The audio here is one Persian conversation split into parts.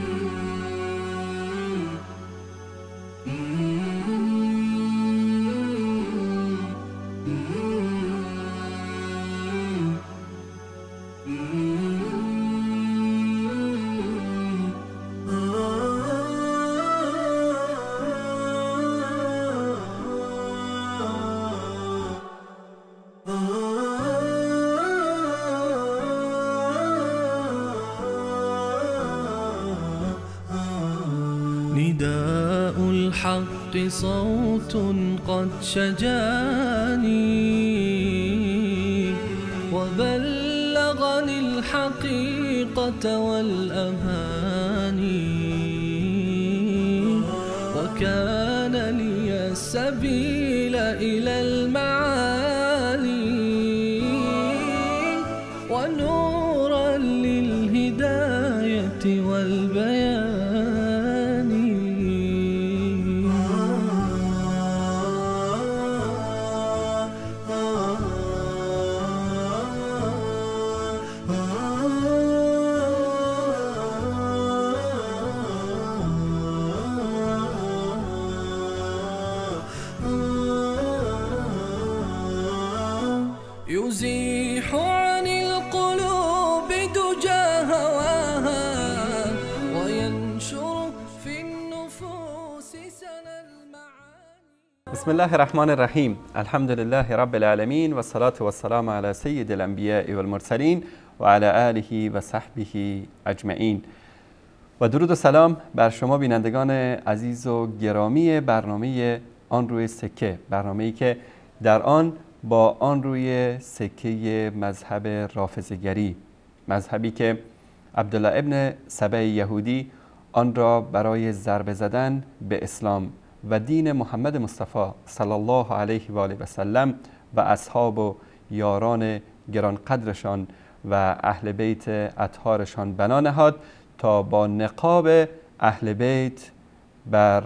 mm صوت قد شجاني وبلغني الحقيقة الله الرحمن الرحیم الحمد لله رب العالمین و صلاة و السلام علی سید الانبیاء والمرسلین و علی آله و صحبه اجمعین و درود و سلام بر شما بینندگان عزیز و گرامی برنامه آن روی سکه برنامه ای که در آن با آن روی سکه مذهب رافضگری مذهبی که عبدالله ابن سبع یهودی آن را برای ضربه زدن به اسلام و دین محمد مصطفی صلی الله علیه و آله و سلم و اصحاب و یاران گرانقدرشان و اهل بیت اطهارشان بنا نهاد تا با نقاب اهل بیت بر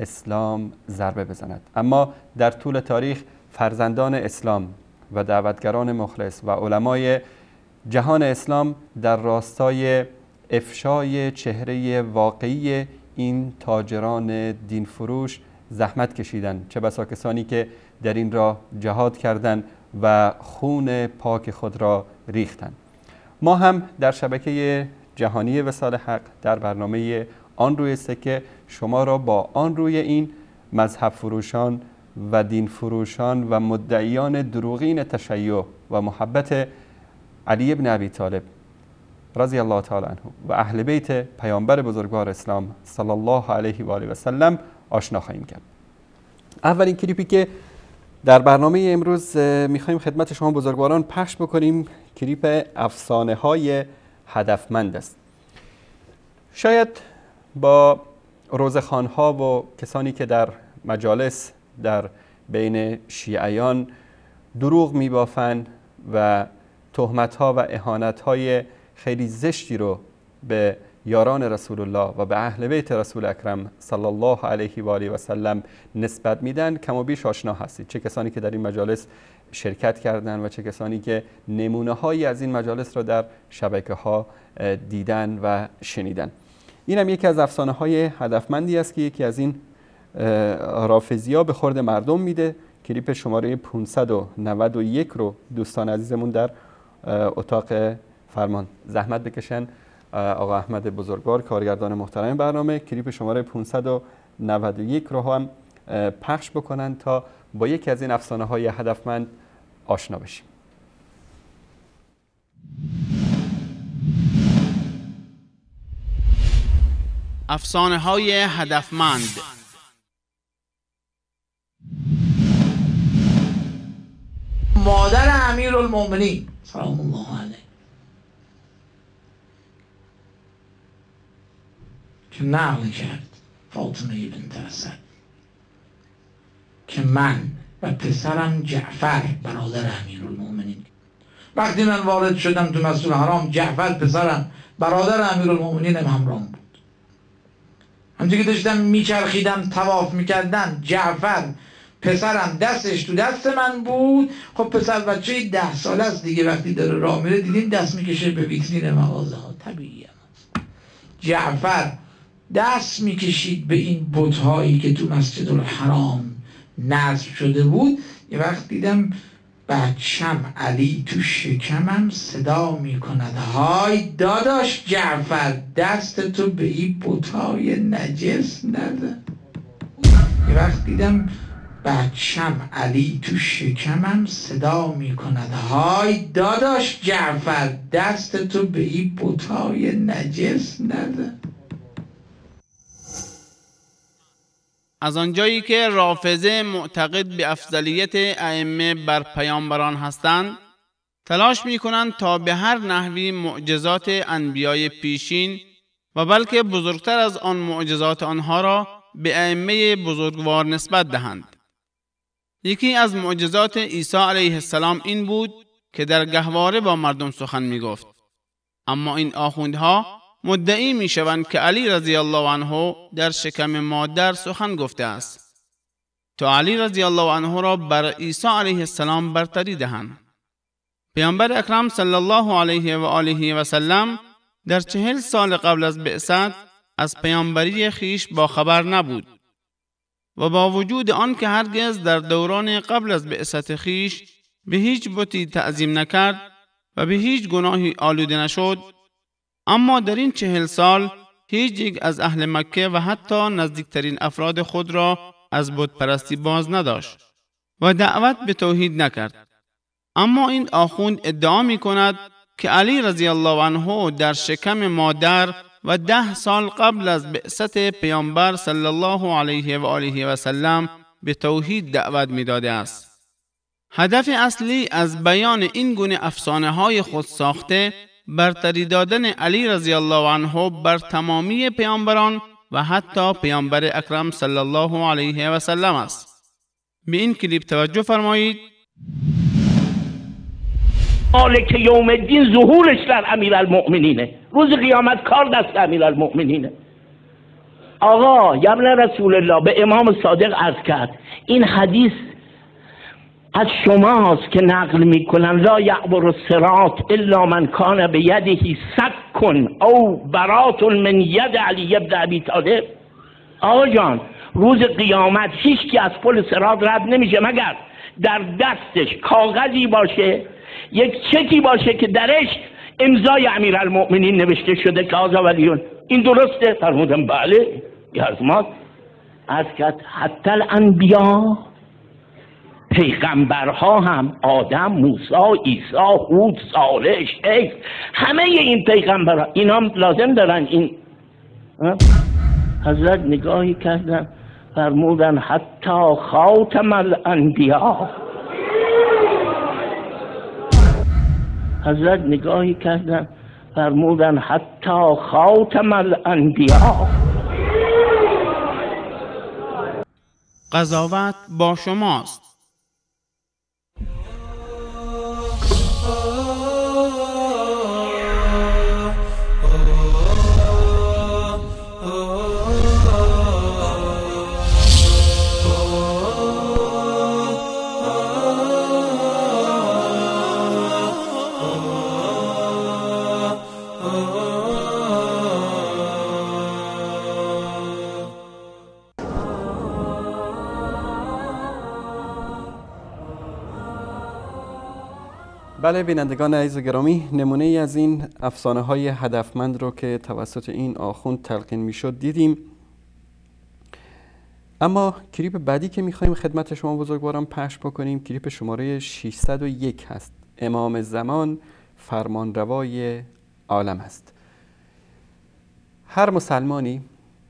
اسلام ضربه بزند. اما در طول تاریخ فرزندان اسلام و دعوتگران مخلص و علمای جهان اسلام در راستای افشای چهره واقعی این تاجران دین فروش زحمت کشیدند چه بسا کسانی که در این راه جهاد کردند و خون پاک خود را ریختند ما هم در شبکه جهانی وسال حق در برنامه آن روی سکه شما را با آن روی این مذهب فروشان و دین فروشان و مدعیان دروغین تشیع و محبت علی ابن ابی طالب رضی الله تعالی عنه. و اهل بیت پیامبر بزرگوار اسلام صلی الله علیه و آله و سلم آشنا خواهیم کرد. اولین کلیپی که در برنامه امروز می‌خوایم خدمت شما بزرگواران پخش بکنیم کلیپ افسانه های هدفمند است. شاید با روزخان ها و کسانی که در مجالس در بین شیعیان دروغ میبافند و تهمت ها و اهانت های خیلی زشتی رو به یاران رسول الله و به اهل بیت رسول اکرم صلی الله علیه و آله و سلم نسبت میدن. کم و بیش آشنا هستید. چه کسانی که در این مجالس شرکت کردن و چه کسانی که نمونه هایی از این مجالس را در شبکه ها دیدن و شنیدن. این هم یکی از افسانه های هدفمندی است که یکی از این رافضی ها به خورد مردم میده. کلیپ شماره 591 رو دوستان عزیزمون در اتاق فرمان زحمت بکشن. آقا احمد بزرگوار کارگردان محترم برنامه کلیپ شماره 591 رو هم پخش بکنن تا با یکی از این افسانه های هدفمند آشنا بشیم. افسانه های هدفمند. مادر امیر المومنین سلام الله علیه. که نقل کرد. فاطمه بنت اسد که من و پسرم جعفر برادر امیر المومنین وقتی من وارد شدم تو مسجد حرام جعفر پسرم برادر امیر المومنین همرام بود. همچه که داشتم میچرخیدم تواف می‌کردم جعفر پسرم دستش تو دست من بود. خب پسر بچه ده سال است دیگه وقتی داره راه میره دیدین دست می‌کشه به ویترین مغازه ها طبیعی جعفر دست می‌کشید به این بتهایی که تو مسجد الحرام نصب شده بود. یه وقت دیدم بچم علی تو شکمم صدا می‌کند. های داداش جعفر دست تو به این بتهای نجس نده. یه وقت دیدم بچم علی تو شکمم صدا می‌کند. های داداش جعفر دست تو به این بتهای نجس نده. از آنجایی که رافضه معتقد به افضلیت ائمه بر پیامبران هستند تلاش می کنند تا به هر نحوی معجزات انبیای پیشین و بلکه بزرگتر از آن معجزات آنها را به ائمه بزرگوار نسبت دهند. یکی از معجزات عیسی علیه السلام این بود که در گهواره با مردم سخن می گفت اما این آخوندها مدعی می شوند که علی رضی الله عنه در شکم مادر سخن گفته است. تا علی رضی الله عنه را بر عیسی علیه السلام برتری دهند. پیامبر اکرم صلی الله علیه و آله و سلم در چهل سال قبل از بعثت از پیامبری خیش با خبر نبود و با وجود آن که هرگز در دوران قبل از بعثت خیش به هیچ بتی تعظیم نکرد و به هیچ گناهی آلوده نشد اما در این چهل سال هیچ یک از اهل مکه و حتی نزدیکترین افراد خود را از بت پرستی باز نداشت و دعوت به توحید نکرد اما این آخوند ادعا می کند که علی رضی الله عنه در شکم مادر و ده سال قبل از بعثت پیامبر صلی الله علیه و آله و سلم به توحید دعوت می داده است. هدف اصلی از بیان این گونه افسانه های خود ساخته برتری دادن علی رضی الله عنه بر تمامی پیامبران و حتی پیامبر اکرم صلی الله علیه و سلم است. به این کلیپ توجه فرمایید. مالک یوم الدین ظهورش در امیر المؤمنینه روز قیامت کار دست امیر المؤمنینه آقا یبن رسول الله به امام صادق عرض کرد این حدیث از شماست که نقل می‌کنن لا یعبر الصراط الا من کان به یدهی سکن او برات من ید علی ابن ابی طالب. آقا جان روز قیامت هیچ کی از پل سرات رد نمیشه مگر در دستش کاغذی باشه یک چکی باشه که درش امضای امیرالمؤمنین نوشته شده که آزا ولیون این درسته؟ فرمودم بله. یزمات از کرد حتی الانبیا پیغمبرها هم آدم موسی عیسی هود صالح شیخ همه این پیغمبرها اینا لازم دارن این؟ حضرت نگاهی کردن فرمودن حتی خاتم الانبیا. حضرت نگاهی کردن فرمودن حتی خاتم الانبیا. قضاوت با شماست. بله بینندگان عزیز گرامی نمونه ای از این افسانه های هدفمند رو که توسط این آخوند تلقین می‌شد دیدیم. اما کلیپ بعدی که می‌خوایم خدمت شما بزرگواران پخش بکنیم کلیپ شماره 601 هست. امام زمان فرمانروای عالم است. هر مسلمانی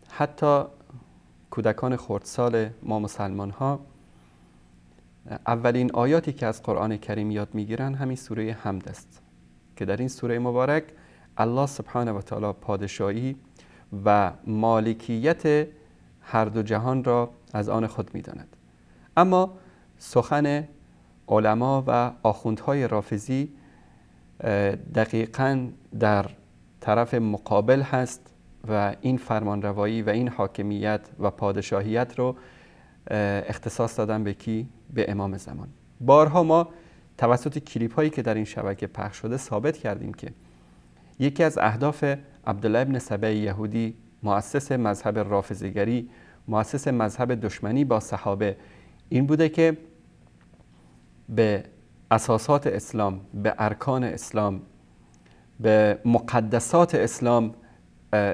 حتی کودکان خردسال ما مسلمان ها اولین آیاتی که از قرآن کریم یاد می‌گیرن همین سوره حمد است که در این سوره مبارک الله سبحانه و تعالی پادشاهی و مالکیت هر دو جهان را از آن خود می‌داند اما سخن علما و آخوندهای رافضی دقیقا در طرف مقابل هست و این فرمانروایی و این حاکمیت و پادشاهیت رو اختصاص دادن به کی؟ به امام زمان. بارها ما توسط کلیپ هایی که در این شبکه پخش شده ثابت کردیم که یکی از اهداف عبدالله ابن سبع یهودی مؤسس مذهب رافضگری مؤسس مذهب دشمنی با صحابه این بوده که به اساسات اسلام به ارکان اسلام به مقدسات اسلام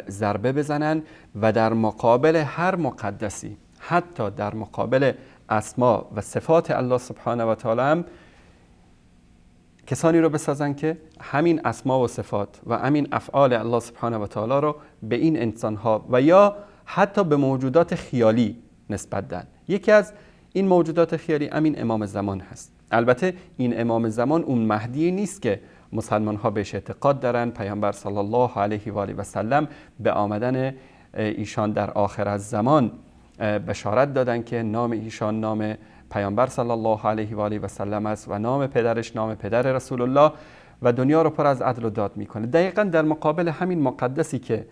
ضربه بزنن و در مقابل هر مقدسی حتی در مقابل اسما و صفات الله سبحانه و تعالی هم کسانی رو بسازن که همین اسما و صفات و همین افعال الله سبحانه و تعالی رو به این انسان ها و یا حتی به موجودات خیالی نسبت دن یکی از این موجودات خیالی همین امام زمان هست. البته این امام زمان اون مهدی نیست که مسلمان ها بهش اعتقاد دارن پیامبر صلی الله علیه و آله و سلم به آمدن ایشان در آخر از زمان بشارت دادن که نام ایشان نام پیامبر صلی الله علیه و آله و سلم است و نام پدرش نام پدر رسول الله و دنیا رو پر از عدل و داد می‌کنه. دقیقا در مقابل همین مقدسی که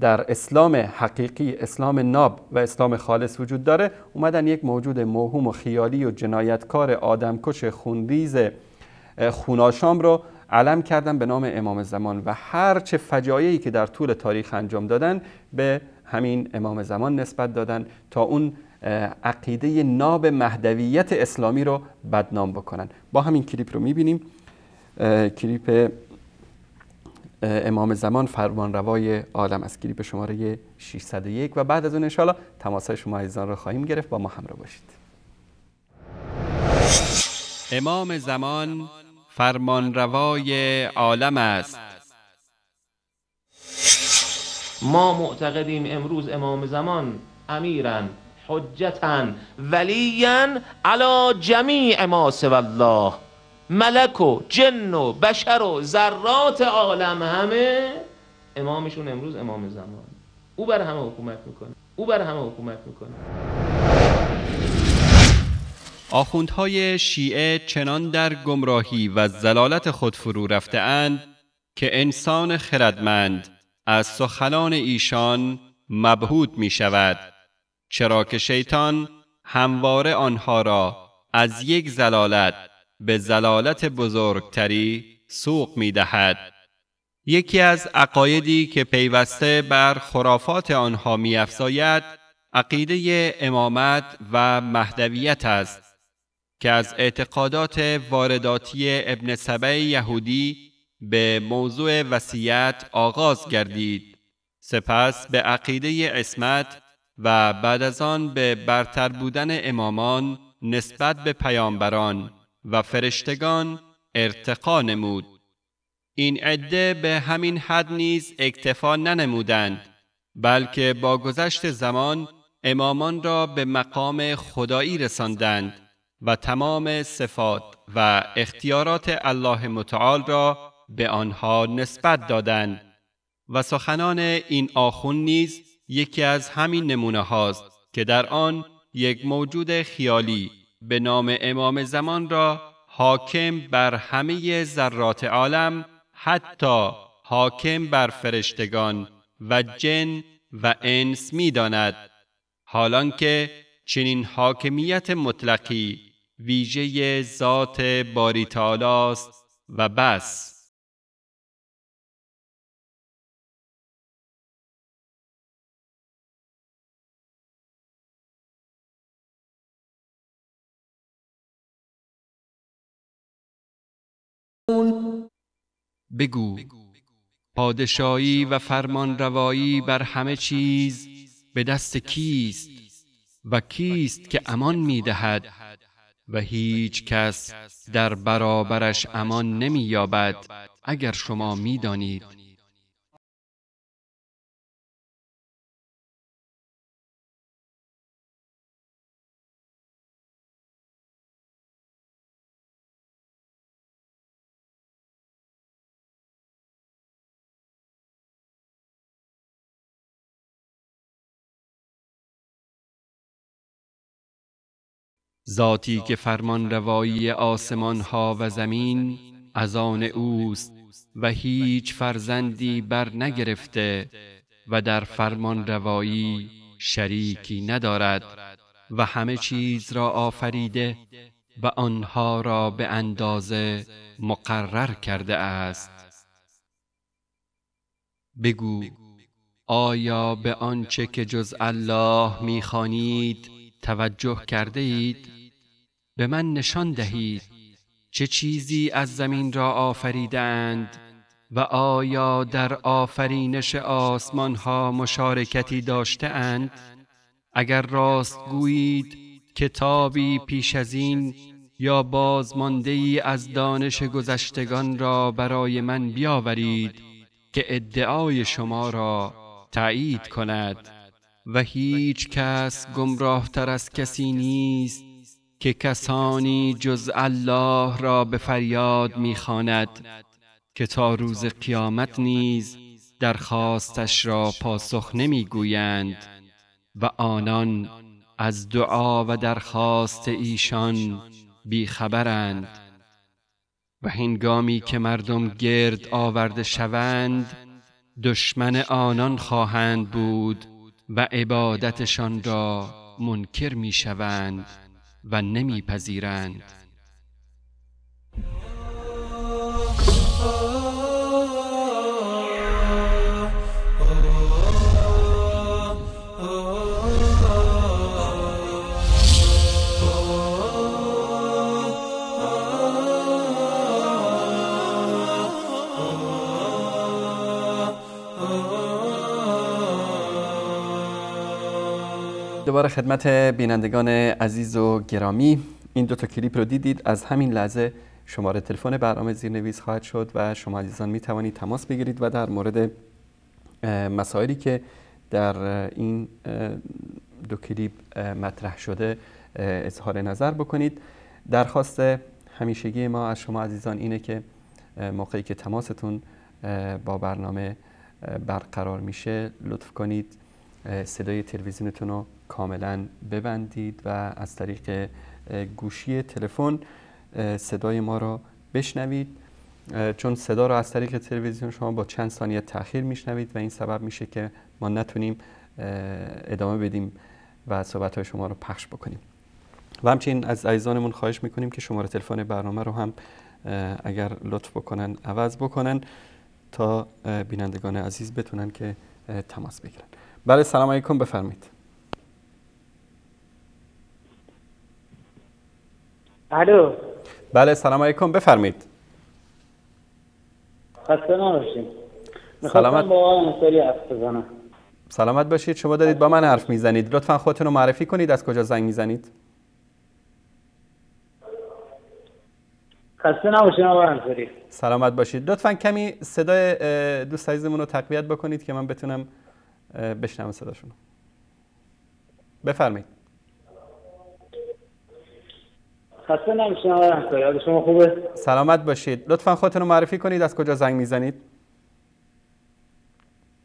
در اسلام حقیقی اسلام ناب و اسلام خالص وجود داره اومدن یک موجود موهوم و خیالی و جنایتکار آدمکش خونریز خوناشام رو علم کردن به نام امام زمان و هر چه فجایعی که در طول تاریخ انجام دادن به همین امام زمان نسبت دادن تا اون عقیده ناب مهدویت اسلامی رو بدنام بکنن. با همین کلیپ رو می‌بینیم. کلیپ امام زمان فرمان روای عالم از کلیپ شماره 601 و بعد از اون انشاءالله تماس شما عزیزان رو خواهیم گرفت. با ما همراه باشید. امام زمان فرمان روای عالم است. ما معتقدیم امروز امام زمان امیرن حجتا ولیا علی جمیع ما الله. ملک و جن و بشر و ذرات عالم همه امامشون امروز امام زمان. او بر همه حکومت می‌کنه. او بر همه حکومت می‌کنه. آخوندهای شیعه چنان در گمراهی و زلالت خود فرو رفته اند که انسان خردمند از سخنان ایشان مبهود می شود چرا که شیطان همواره آنها را از یک زلالت به زلالت بزرگتری سوق می دهد. یکی از عقایدی که پیوسته بر خرافات آنها می افزاید عقیده امامت و مهدویت است که از اعتقادات وارداتی ابن سبع یهودی به موضوع وصیت آغاز گردید. سپس به عقیده اسمت و بعد از آن به برتر بودن امامان نسبت به پیامبران و فرشتگان ارتقا نمود. این عده به همین حد نیز اکتفا ننمودند بلکه با گذشت زمان امامان را به مقام خدایی رساندند و تمام صفات و اختیارات الله متعال را به آنها نسبت دادند و سخنان این آخون نیز یکی از همین نمونه هاست که در آن یک موجود خیالی به نام امام زمان را حاکم بر همه ذرات عالم حتی حاکم بر فرشتگان و جن و انس می داند حالان که چنین حاکمیت مطلقی ویژه ذات باری است و بس. بگو پادشاهی و فرمانروایی بر همه چیز به دست کیست و کیست که امان می‌دهد و هیچ کس در برابرش امان نمییابد اگر شما می‌دانید. ذاتی که فرمان روایی آسمان ها و زمین از آن اوست و هیچ فرزندی بر نگرفته و در فرمان روایی شریکی ندارد و همه چیز را آفریده و آنها را به اندازه مقرر کرده است. بگو آیا به آنچه که جز الله می‌خوانید توجه کرده اید؟ به من نشان دهید چه چیزی از زمین را آفریدند و آیا در آفرینش آسمان ها مشارکتی داشته اند؟ اگر راست گویید کتابی پیش از این یا بازمانده ای از دانش گذشتگان را برای من بیاورید که ادعای شما را تایید کند و هیچ کس گمراه تر از کسی نیست که کسانی جز الله را به فریاد می‌خواند که تا روز قیامت نیز درخواستش را پاسخ نمی‌گویند و آنان از دعا و درخواست ایشان بیخبرند. و هنگامی که مردم گرد آورده شوند دشمن آنان خواهند بود و عبادتشان را منکر می‌شوند و نمیپذیرند. دوباره خدمت بینندگان عزیز و گرامی. این دو تا کلیپ رو دیدید. از همین لحظه شماره تلفن برنامه زیرنویس خواهد شد و شما عزیزان می توانید تماس بگیرید و در مورد مسائلی که در این دو کلیپ مطرح شده اظهار نظر بکنید. درخواست همیشگی ما از شما عزیزان اینه که موقعی که تماستون با برنامه برقرار میشه لطف کنید صدای تلویزیونتون رو کاملا ببندید و از طریق گوشی تلفن صدای ما را بشنوید. چون صدا را از طریق تلویزیون شما با چند ثانیه تاخیر میشنوید و این سبب میشه که ما نتونیم ادامه بدیم و صحبت های شما رو پخش بکنیم. و همچنین از عزیزانمون خواهش می‌کنیم که شماره تلفن برنامه رو هم اگر لطف بکنن عوض بکنن تا بینندگان عزیز بتونن که تماس بگیرن. بله سلام علیکم بفرمایید. الو. بله سلام علیکم. بفرمایید. خسته نباشید سلامت. با بزنم. سلامت باشید. شما دارید با من حرف می‌زنید. لطفا خودتون رو معرفی کنید. از کجا زنگ می‌زنید؟ خسته نباشید انصاری. سلامت باشید. لطفا کمی صدای دوست عزیزمون رو تقویت بکنید که من بتونم بشنوم صداشون. بفرمایید. خسته نباشید آقای شما خوبه؟ سلامت باشید. لطفا خودتون رو معرفی کنید از کجا زنگ می‌زنید؟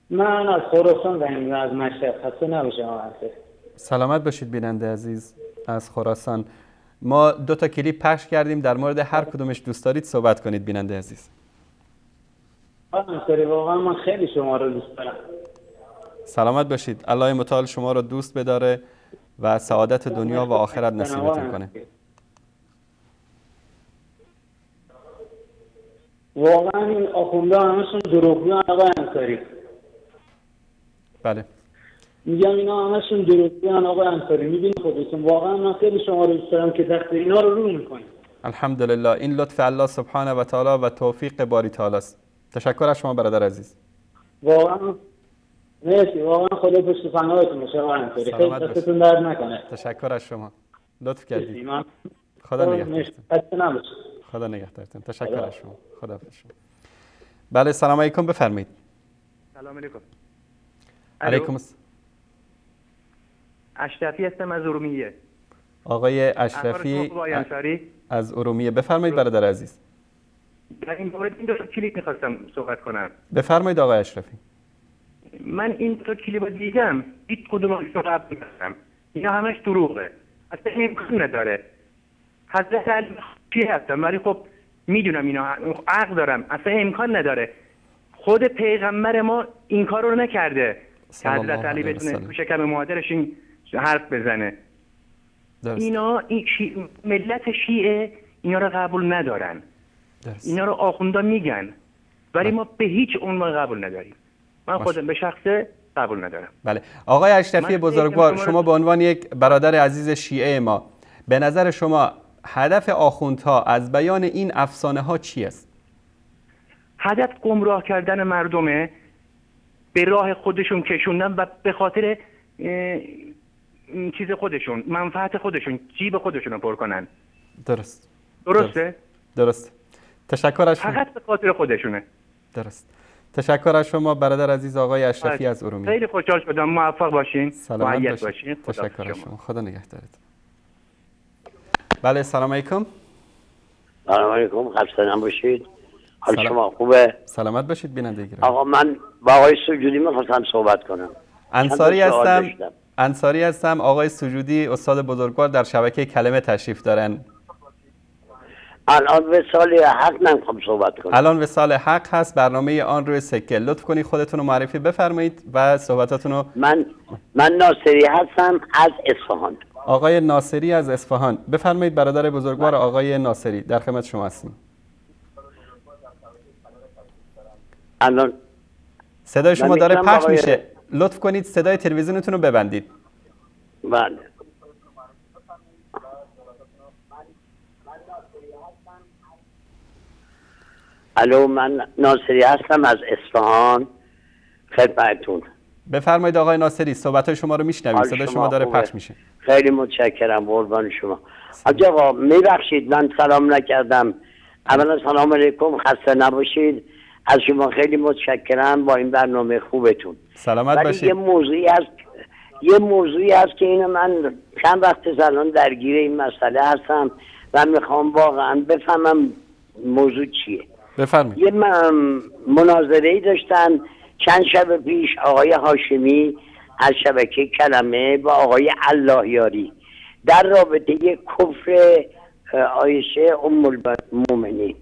من از خراسان زنگ می‌زنم از مشهد. خسته انصاری سلامت باشید بیننده عزیز از خراسان. ما دو تا کلیپ پخش کردیم. در مورد هر کدومش دوست دارید صحبت کنید بیننده عزیز. واقعا من خیلی شما رو دوست دارم. سلامت باشید. الله متعال شما رو دوست بداره و سعادت دنیا و آخرت نصیبتون کنه. واقعا این آخونده همشون دروغیان آقای انصاری بله. میگم اینا همشون دروغیان آقای انصاری می‌بینی خودتون واقعا من خیلی شما رو دوست دارم که دست اینا رو رو می‌کنید. الحمدلله. این لطف الله سبحانه و تعالی و توفیق باری تعالی است. تشکر از شما برادر عزیز. واقعا مرسی. واقعا خدا پشت پناهتون باشه آقای انصاری خیلی. دستتون درد نکنه. تشکر از شما. لطف کردید. خدا مرسی. خدا نگهدارتون. تشکر از شما. خدا شما. بله سلام علیکم. بفرمایید. سلام علیکم. علیکم اشرفی هستم از ارومیه. آقای اشرفی از ارومیه. بفرمایید برادر عزیز. در این مورد این دو کلیپ می‌خواستم صحبت کنم. بفرمایید آقای اشرفی. من این دو کلیپ رو دیدم. هیچ کدوم رو قبل اینا همش دروغه. اصلا امکان نداره. حضرت علی چی هستم ولی خب می‌دونم اینا عقل دارم اصلا امکان نداره. خود پیغمبر ما این کار رو نکرده. که حضرت علی بتونه. تو شکم مادرش این حرف بزنه. درست اینا این شی... ملت شیعه اینا رو قبول ندارن. درست اینا رو آخوندا میگن. ولی ما به هیچ عنوان قبول نداریم. من. خودم به شخصه قبول ندارم. بله. آقای اشرفی بزرگوار شما به عنوان یک برادر عزیز شیعه ما به نظر شما هدف آخوندها از بیان این افسانه ها چی است هدف گمراه کردن مردمه به راه خودشون کشوندن و به خاطر چیز خودشون منفعت خودشون جیب خودشون رو پر کنن. درست. درسته؟ درست. تشکر از شما. فقط به خاطر خودشونه. درست. تشکر از شما برادر عزیز آقای اشرفی از ارومیه. خیلی خوشحال شدم. موفق باشین. سلامت باشین. خدا تشکر از شما. خدا نگهدارت بله سلام علیکم. سلام علیکم خسته نباشید. حال سلام. شما خوبه؟ سلامت باشید بیننده گرامی آقا من با آقای سجودی می‌خواستم صحبت کنم. انصاری هستم. انصاری هستم. آقای سجودی استاد بزرگوار در شبکه کلمه تشریف دارن. الان به سال حق نمی‌خوام صحبت کنم. الان وسال حق هست. برنامه آن روی سکه لطف کنید خودتون رو معرفی بفرمایید و صحبتاتون رو من من ناصری هستم از اصفهان. آقای ناصری از اصفهان. بفرمایید برادر بزرگوار آقای ناصری در خدمت شما هستیم. الان صدای شما داره پخش آقای- میشه. لطف کنید صدای تلویزیونتون رو ببندید. بله. الو من ناصری هستم از اصفهان خدمتتون. بفرمایید آقای ناصری صحبت های شما رو میشنویم. حال صدای شما داره خوبه؟ پخش میشه. خیلی متشکرم قربان شما. حاج آقا میبخشید من سلام نکردم. اولا سلام علیکم خسته نباشید. از شما خیلی متشکرم با این برنامه خوبتون. سلامت باشید. یه موضوعی هست یه موضوعی هست که اینو من چند وقت الان درگیر این مسئله هستم و می‌خوام واقعا بفهمم موضوع چیه. بفرمایید. یه من- مناظره ای داشتن چند شب پیش آقای هاشمی از شبکه کلمه با آقای اللهیاری در رابطه کفر آیشه ام المؤمنین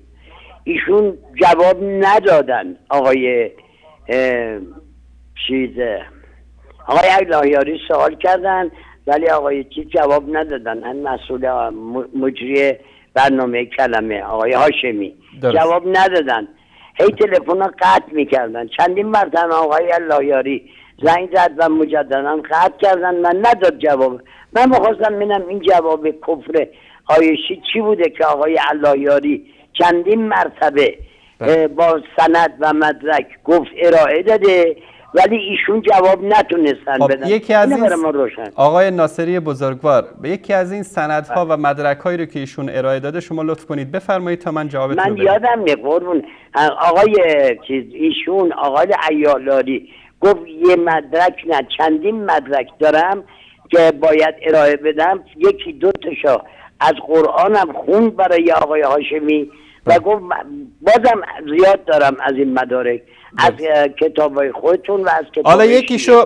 ایشون جواب ندادن آقای چیز آقای اللهیاری سوال کردن ولی آقای چیز جواب ندادن. هم مسئول مجری برنامه کلمه آقای هاشمی. درست. جواب ندادن. هی تلفن رو قطع می‌کردن. چندین مرتبه آقای اللهیاری زنگ زد و مجددا قطع کردن. من نداد جواب. من می‌خواستم ببینم این جواب کفر آیشی چی بوده که آقای اللهیاری چندین مرتبه اه، با سند و مدرک گفت ارائه داده. ولی ایشون جواب نتونستن خب بدن. یکی از این روشن. آقای ناصری بزرگوار به یکی از این سندها و مدرک هایی رو که ایشون ارائه داده شما لطف کنید. بفرمایید تا من رو من یادم قربون. آقای چیز ایشون آقای ایالاری گفت یه مدرک نه چندین مدرک دارم که باید ارائه بدم. یکی دو تاشا از قرآنم خوند برای آقای هاشمی و گفت من- بازم زیاد دارم از این مدارک. از کتاب های خودتون و از کتاب حالا یکیشو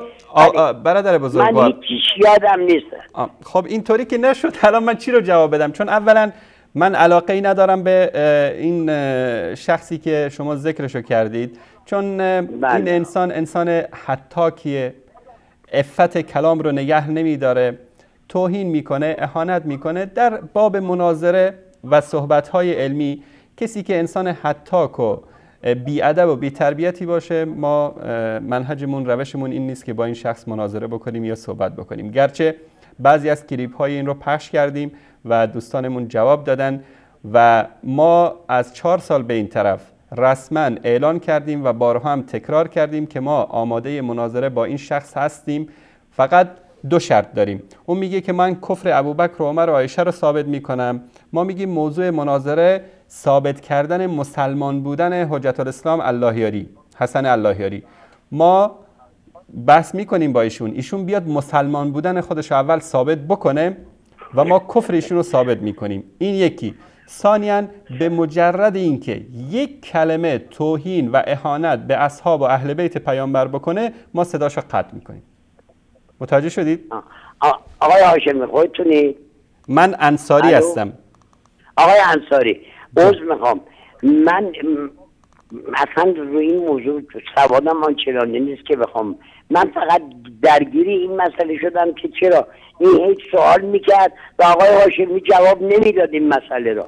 برادر من بزرگوار هیچیش یادم نیست. خب اینطوری که نشد الان من چی رو جواب بدم؟ چون اولا من علاقه ای ندارم به این شخصی که شما ذکرشو کردید. چون اه، بله. این انسان انسان حتاکیه. عفت کلام رو نگه نمیداره. توهین می‌کنه اهانت می‌کنه. در باب مناظره و صحبتهای علمی کسی که انسان حتاک و بیادب و بیتربیتی باشه ما منهجمون روشمون این نیست که با این شخص مناظره بکنیم یا صحبت بکنیم. گرچه بعضی از کلیپ های این رو پخش کردیم و دوستانمون جواب دادن و ما از چهار سال به این طرف رسما اعلان کردیم و بارها هم تکرار کردیم که ما آماده مناظره با این شخص هستیم. فقط دو شرط داریم. اون میگه که من کفر ابوبکر و عمر و عایشه رو ثابت می‌کنم. ما میگیم موضوع مناظره ثابت کردن مسلمان بودن حجت الاسلام اللهیاری حسن اللهیاری. ما بحث می‌کنیم با ایشون. ایشون بیاد مسلمان بودن خودش رو اول ثابت بکنه و ما کفر ایشون رو ثابت می‌کنیم. این یکی. ثانیا به مجرد اینکه یک کلمه توهین و اهانت به اصحاب و اهل بیت پیامبر بکنه ما صداش رو قطع می‌کنیم. متوجه شدید؟ آقای هاشمی خودتونی؟ من انصاری؟ هستم. آقای انصاری عذر می‌خوام من اصلا روی این موضوع سوادم آنچنانی نیست که بخوام من فقط درگیری این مسئله شدم که چرا این هیچ سوال می‌کرد و آقای هاشمی جواب نمی‌داد این مسئله را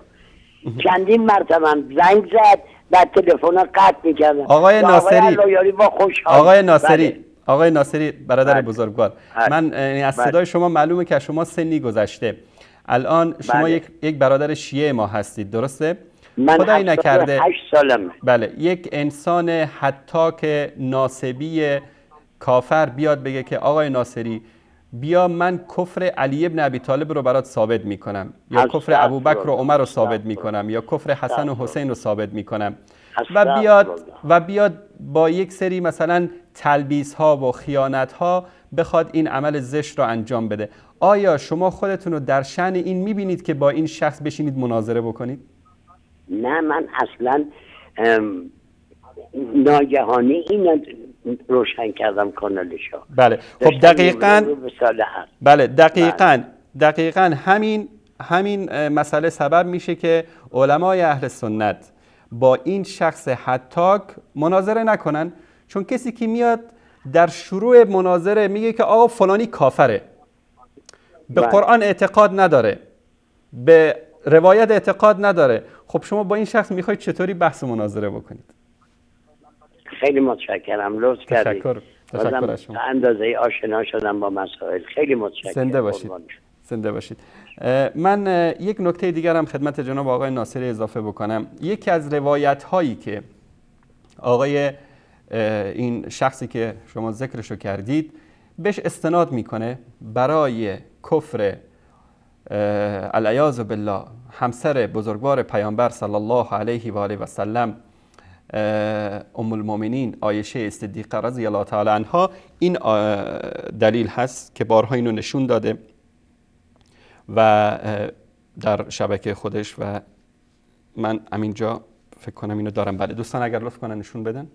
چندین مرتبه زنگ زد بعد تلفن قطع می‌کردن آقای ناصری. آقای ناصری بله. آقای ناصری برادر بله. بزرگوار بله. من از بله. صدای شما معلومه که شما سنی گذشته الان شما بله. یک یک برادر شیعه ما هستید درسته من خدایی نکرده هشت سالمه بله یک انسان حتی که ناسبی کافر بیاد بگه که آقای ناصری بیا من کفر علی ابن ابی طالب رو برات ثابت می‌کنم یا کفر. ابوبکر و عمر رو ثابت. می‌کنم یا کفر حسن و. حسین رو ثابت می‌کنم و. بیاد و بیاد با یک سری مثلا تلبیس ها و خیانت ها بخواد این عمل زشت رو انجام بده آیا شما خودتون رو در شأن این می‌بینید که با این شخص بشینید مناظره بکنید؟ نه من اصلا ناگهانی این روشن کردم کانالشو. بله. خب داشتم دقیقاً بله دقیقاً دقیقاً همین همین مسئله سبب میشه که علمای اهل سنت با این شخص حتاک مناظره نکنن. چون کسی که میاد در شروع مناظره میگه که آقا فلانی کافره. به بله. قرآن اعتقاد نداره. به روایت اعتقاد نداره. خب شما با این شخص می‌خواید چطوری بحث و مناظره بکنید؟ خیلی متشکرم. لطف کردید. تشکر. تشکر از شما. اندازه آشنا شدم با مسائل. خیلی متشکرم. زنده باشید. زنده باشید. من یک نکته دیگر هم خدمت جناب آقای ناصری اضافه بکنم. یکی از روایت هایی که آقای این شخصی که شما ذکرش رو کردید بهش استناد می‌کنه برای کفر العیاذ بالله همسر بزرگوار پیامبر صلی الله علیه و آله و سلم ام المؤمنین عایشه صدیقه رضی الله تعالی عنها. این دلیل هست که بارها اینو نشون داده و در شبکه خودش و من همینجا فکر کنم اینو دارم. بله دوستان اگر لطف کنن نشون بدن.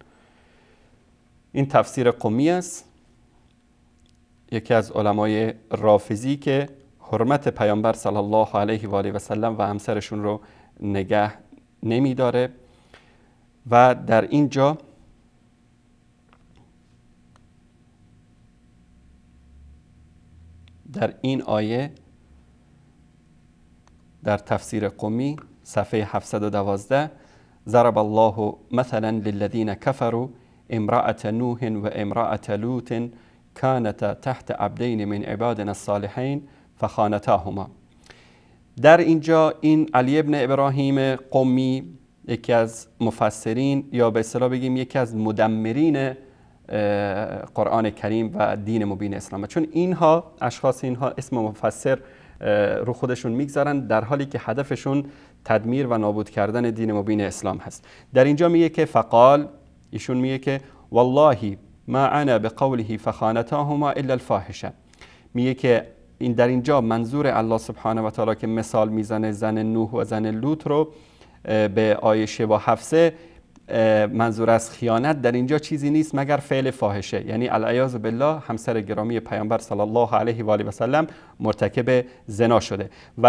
این تفسیر قمی است. یکی از علمای رافضی که حرمت پیامبر صلی الله علیه و آله و سلم و همسرشون رو نگه نمیداره. و در اینجا در این آیه در تفسیر قمی صفحه 712 ضرب الله مثلا للذين كفروا امرأة نوح و امرأة لوط كانتا تحت عبدين من عبادنا الصالحين فخانتاهما. در اینجا این علی ابن ابراهیم قمی یکی از مفسرین یا به اصطلاح بگیم یکی از مدمرین قرآن کریم و دین مبین اسلام. چون اینها اشخاص اینها اسم مفسر رو خودشون می‌گذارن در حالی که هدفشون تدمیر و نابود کردن دین مبین اسلام هست. در اینجا میگه که فقال ایشون میگه که والله ما انا بقوله فخانتاهما الا الفاحشه. میگه که این در اینجا منظور الله سبحانه و تعالی که مثال می‌زنه زن نوح و زن لوط رو به آیشه و حفصه منظور از خیانت در اینجا چیزی نیست مگر فعل فاحشه. یعنی العیاذ بالله همسر گرامی پیامبر صلی الله علیه و آله و سلم مرتکب زنا شده. و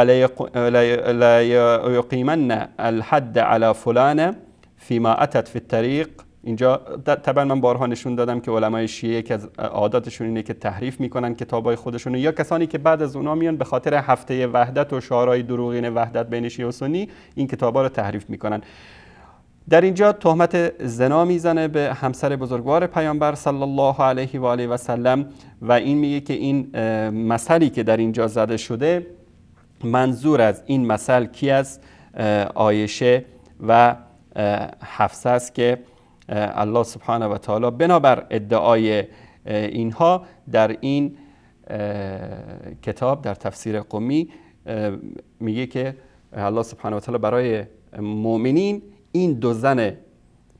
لیقیمن الحد علی فلان فيما اتت فی الطریق اینجا طبعا من بارها نشون دادم که علمای شیعه یکی از عاداتشون اینه که تحریف می‌کنن کتابای خودشون. یا کسانی که بعد از اونا میان به خاطر هفته وحدت و شعارهای دروغین وحدت بین شیعه و سنی این کتابا رو تحریف می‌کنن. در اینجا تهمت زنا می‌زنه به همسر بزرگوار پیامبر صلی الله علیه و آله و سلم و این میگه که این مثلی که در اینجا زده شده منظور از این مثل کی اه، آیشه و حفصه است که الله سبحانه و تعالی. بنابر ادعای اینها در این کتاب در تفسیر قمی میگه که الله سبحانه و تعالی برای مؤمنین این دو زن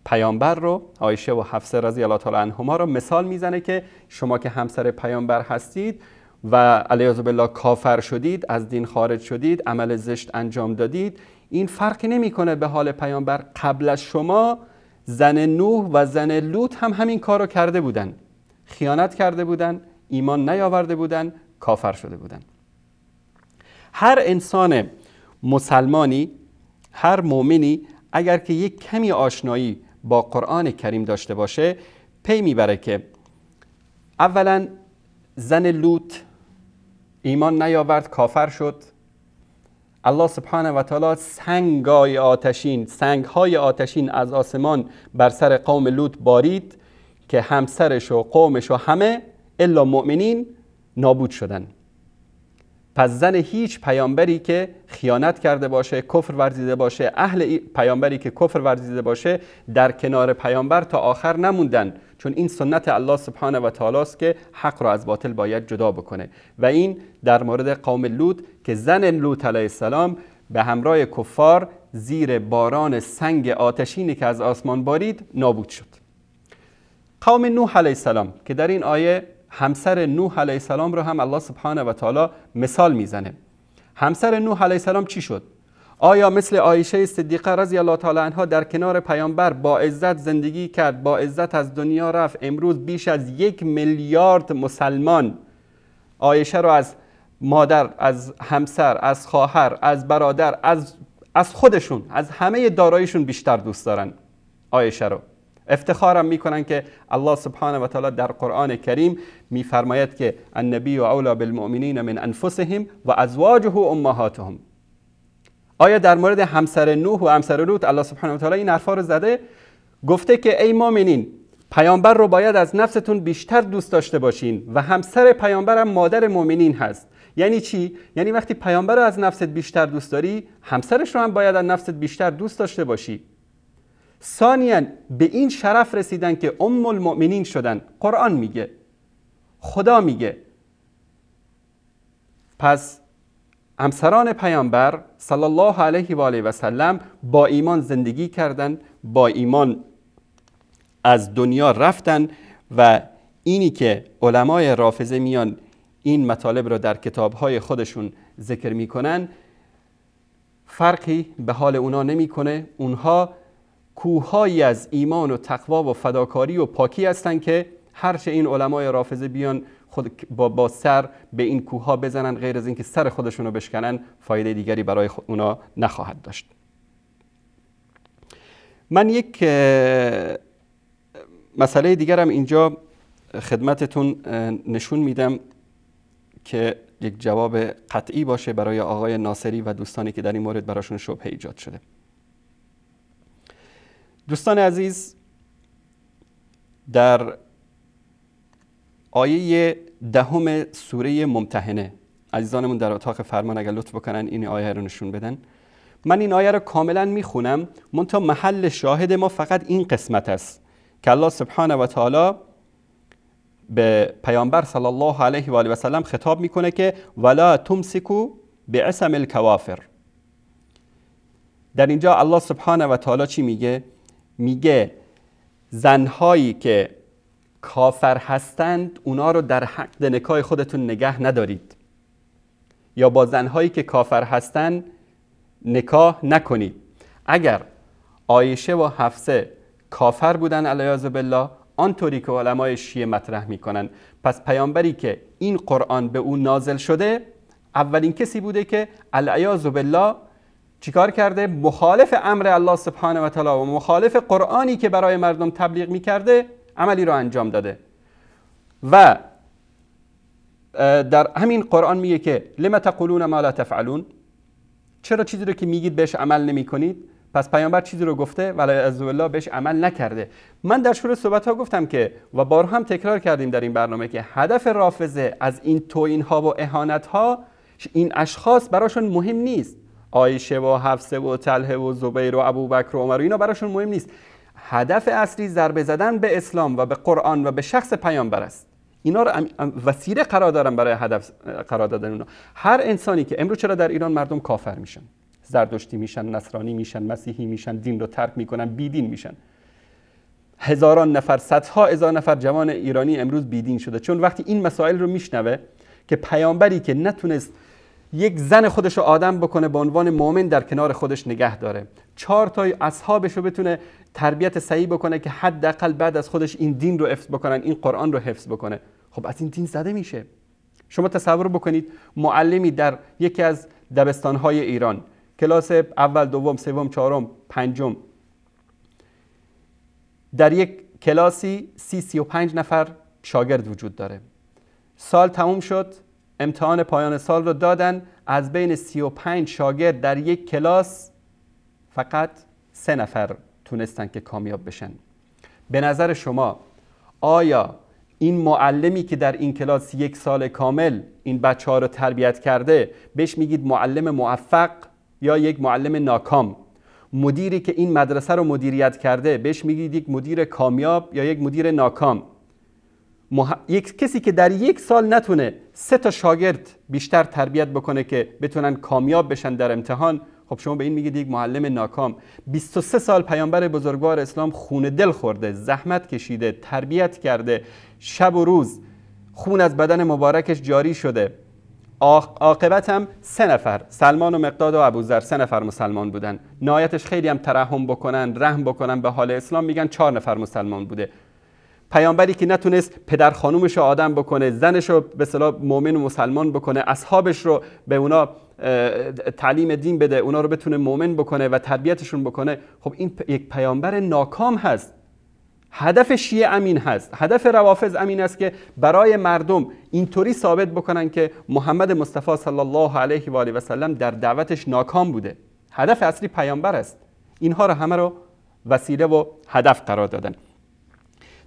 پیامبر رو عایشه و حفصه رضی الله تعالی عنهما رو مثال می‌زنه که شما که همسر پیامبر هستید و علیاذ بالله کافر شدید از دین خارج شدید عمل زشت انجام دادید این فرقی نمی‌کنه به حال پیامبر قبل از شما زن نوح و زن لوط هم همین کار رو کرده بودن. خیانت کرده بودن ایمان نیاورده بودن کافر شده بودن. هر انسان مسلمانی هر مؤمنی اگر که یک کمی آشنایی با قرآن کریم داشته باشه پی می‌بره که اولا زن لوط ایمان نیاورد کافر شد. الله سبحانه و تعالی سنگای آتشین سنگ های آتشین از آسمان بر سر قوم لوط بارید که همسرش و قومش و همه الا مؤمنین نابود شدن. پس زن هیچ پیامبری که خیانت کرده باشه کفر ورزیده باشه اهل پیامبری که کفر ورزیده باشه در کنار پیامبر تا آخر نموندن. چون این سنت الله سبحانه و تعالی است که حق را از باطل باید جدا بکنه. و این در مورد قوم لوط که زن لوط علیه السلام به همراه کفار زیر باران سنگ آتشینی که از آسمان بارید نابود شد. قوم نوح علیه السلام که در این آیه همسر نوح علیه السلام رو هم الله سبحانه و تعالی مثال می‌زنه. همسر نوح علیه السلام چی شد؟ آیا مثل عایشه صدیقه رضی الله تعالی عنها در کنار پیامبر با عزت زندگی کرد با عزت از دنیا رفت؟ امروز بیش از یک میلیارد مسلمان عایشه رو از مادر از همسر از خواهر از برادر از از خودشون از همه داراییشون بیشتر دوست دارن عایشه رو. افتخارم می‌کنن که الله سبحانه و تعالی در قرآن کریم میفرماید که النبی و اولا بالمؤمنین من انفسهم و ازواجه امهاتهم. آیا در مورد همسر نوح و همسر لوط الله سبحانه و تعالی این حرفا رو زده؟ گفته که ای مؤمنین پیامبر رو باید از نفستون بیشتر دوست داشته باشین و همسر پیامبر هم مادر مؤمنین هست. یعنی چی؟ یعنی وقتی پیامبر رو از نفست بیشتر دوست داری همسرش رو هم باید از نفست بیشتر دوست داشته باشی. ثانیا به این شرف رسیدن که ام المؤمنین شدن. قرآن میگه خدا میگه. پس همسران پیامبر صلی الله علیه و آله و سلم با ایمان زندگی کردند با ایمان از دنیا رفتن و اینی که علمای رافضه میان این مطالب را در کتابهای خودشون ذکر می‌کنن فرقی به حال اونا نمی‌کنه. اونها کوههایی از ایمان و تقوا و فداکاری و پاکی هستند که هرچه این علمای رافضه بیان خود با, با سر به این کوه ها بزنن غیر از اینکه سر خودشون رو بشکنن فایده دیگری برای اونا نخواهد داشت. من یک مسئله دیگرم اینجا خدمتتون نشون میدم که یک جواب قطعی باشه برای آقای ناصری و دوستانی که در این مورد براشون شبهه ایجاد شده. دوستان عزیز در آیه دهم سوره ممتحنه. عزیزانمون در اتاق فرمان اگر لطف بکنن این آیه رو نشون بدن. من این آیه رو کاملا می‌خونم. منتها محل شاهد ما فقط این قسمت است که الله سبحانه و تعالی به پیامبر صلی الله علیه و آله و سلم خطاب می‌کنه که ولا تمسکو بعصم الکوافر در اینجا الله سبحانه و تعالی چی میگه؟ میگه زنهایی که کافر هستند اونا رو در حق نکاح خودتون نگه ندارید. یا با زنهایی که کافر هستند نکاح نکنید. اگر عایشه و حفصه کافر بودن علیاذ بالله آنطوری که علمای شیعه مطرح می‌کنن. پس پیامبری که این قرآن به او نازل شده اولین کسی بوده که علیاذ بالله چیکار کرده؟ مخالف امر الله سبحانه و تعالی و مخالف قرآنی که برای مردم تبلیغ می‌کرده عملی رو انجام داده. و در همین قرآن میگه که لما تقولون ما لا تفعلون؟ چرا چیزی رو که میگید بهش عمل نمی کنید پس پیامبر چیزی رو گفته ولی از الله بهش عمل نکرده. من در شروع صحبت ها گفتم که و بار هم تکرار کردیم در این برنامه که هدف رافضه از این توین ها و اهانت ها این اشخاص براشون مهم نیست. عایشه و حفصه و طلحه و زبیر و ابوبکر و عمر و اینا براشون مهم نیست. هدف اصلی ضربه زدن به اسلام و به قرآن و به شخص پیامبر است. اینا رو وسیله قرار دارن برای هدف قرار دادن اونا. هر انسانی که امروز چرا در ایران مردم کافر میشن؟ زردشتی میشن نصرانی میشن مسیحی میشن دین رو ترک می‌کنن بیدین میشن. هزاران نفر صدها هزار نفر جوان ایرانی امروز بیدین شده. چون وقتی این مسائل رو میشنوه که پیامبری که نتونست یک زن خودش رو آدم بکنه به عنوان مؤمن در کنار خودش نگه داره. چهار تای اصحابش رو بتونه تربیت صحیح بکنه که حداقل بعد از خودش این دین رو حفظ بکنن این قرآن رو حفظ بکنه. خب از این دین زده میشه. شما تصور بکنید معلمی در یکی از دبستانهای ایران کلاس اول دوم سوم چهارم پنجم در یک کلاسی سی سی و پنج نفر شاگرد وجود داره. سال تموم شد امتحان پایان سال رو دادن. از بین 35 شاگرد در یک کلاس فقط سه نفر تونستن که کامیاب بشن. به نظر شما آیا این معلمی که در این کلاس یک سال کامل این بچه ها رو تربیت کرده بهش میگید معلم موفق یا یک معلم ناکام؟ مدیری که این مدرسه رو مدیریت کرده بهش میگید یک مدیر کامیاب یا یک مدیر ناکام؟ مح... یک کسی که در یک سال نتونه سه تا شاگرد بیشتر تربیت بکنه که بتونن کامیاب بشن در امتحان خب شما به این میگید یک معلم ناکام. 23 سال پیامبر بزرگوار اسلام خون دل خورده زحمت کشیده تربیت کرده. شب و روز خون از بدن مبارکش جاری شده. عاقبت هم سه نفر سلمان و مقداد و ابوذر سه نفر مسلمان بودن. نهایتش خیلی هم ترحم بکنن رحم بکنن به حال اسلام میگن چهار نفر مسلمان بوده. پیامبری که نتونست پدر خانومش رو آدم بکنه زنش رو به صلاح مؤمن و مسلمان بکنه اصحابش رو به اونا تعلیم دین بده اونا رو بتونه مؤمن بکنه و تربیتشون بکنه. خب این یک پیامبر ناکام هست. هدف شیعه امین هست. هدف روافض امین است که برای مردم اینطوری ثابت بکنن که محمد مصطفی صلی الله علیه و آله و سلم در دعوتش ناکام بوده. هدف اصلی پیامبر است. اینها رو همه رو وسیله و هدف قرار دادن.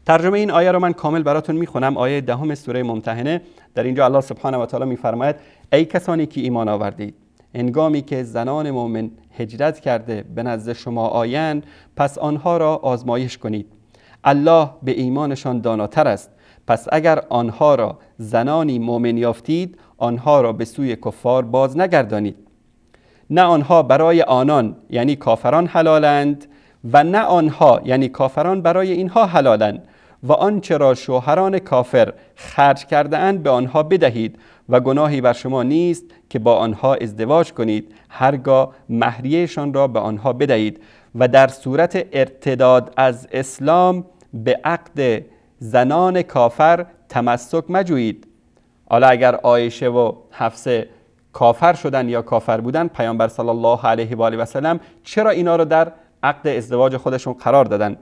ترجمه این آیه رو من کامل براتون می‌خونم. آیه دهم سوره ممتحنه. در اینجا الله سبحانه و تعالی میفرماید ای کسانی که ایمان آوردید انگامی که زنان مؤمن هجرت کرده به نزد شما آیند پس آنها را آزمایش کنید. الله به ایمانشان داناتر است. پس اگر آنها را زنانی مؤمن یافتید آنها را به سوی کفار باز نگردانید. نه آنها برای آنان یعنی کافران حلالند و نه آنها یعنی کافران برای اینها حلالند. و آنچه را شوهران کافر خرج کرده اند به آنها بدهید و گناهی بر شما نیست که با آنها ازدواج کنید هرگاه مهریهشان را به آنها بدهید. و در صورت ارتداد از اسلام به عقد زنان کافر تمسک مجویید. حالا اگر آیشه و حفصه کافر شدن یا کافر بودن پیامبر صلی الله علیه و آله و سلم چرا اینا رو در عقد ازدواج خودشون قرار دادن؟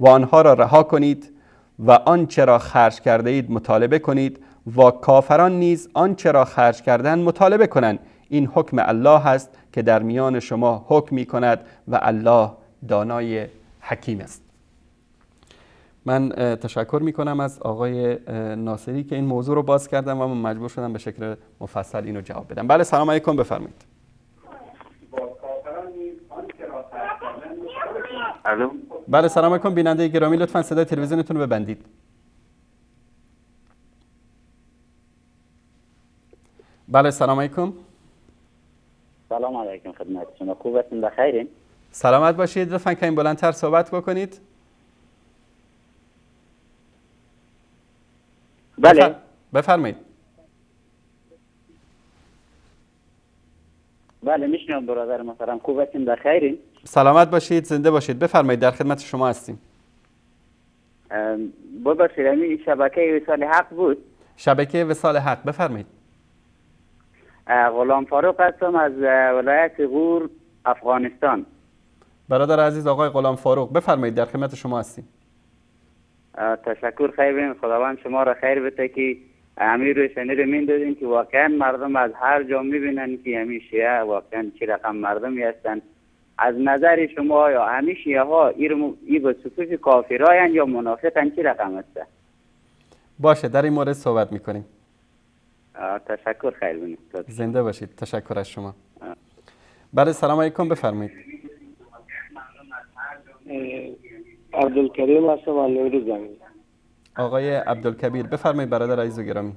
و آنها را رها کنید. و آنچه را خرج کرده اید مطالبه کنید و کافران نیز آنچه را خرج کردن مطالبه کنند. این حکم الله است که در میان شما حکم می کند و الله دانای حکیم است. من تشکر می کنم از آقای ناصری که این موضوع رو باز کردم و من مجبور شدم به شکل مفصل اینو جواب بدم. بله سلام علیکم بفرمایید. الو. بله سلام علیکم. بیننده گرامی لطفا صدای تلویزیونتون رو ببندید. بله سلام علیکم. سلام علیکم خدمت شما. خوب هستین بخیرین سلامت باشید. لطفا کمی بلندتر صحبت بکنید. بله. بفرمایید. بله میشنم برادر محترم. خوب هستین بخیرین سلامت باشید زنده باشید. بفرمایید در خدمت شما هستیم. ببخشید این شبکه وصال حق بود؟ شبکه وصال حق. بفرمایید. غلام فاروق هستم از ولایت غور افغانستان. برادر عزیز آقای غلام فاروق بفرمایید در خدمت شما هستیم. تشکر خیر بین. خداوند شما را خیر بده که امیر روشنی رو من دادین که واقعا مردم از هر جا می‌بینن که همین شیعه واقعا چه رقم مردمی هستن. از نظر شما یا همین شیعه ها ای به صفوف کافراین یا منافقن چه رقم هسته باشه در این مورد صحبت می‌کنیم. تشکر خیر بینید زنده باشید. تشکر از شما. بله سلام علیکم بفرمایید. عبدالکریم هستم از نور زمین. آقای عبدالکبیر بفرمایید برادر عزیز و گرامی.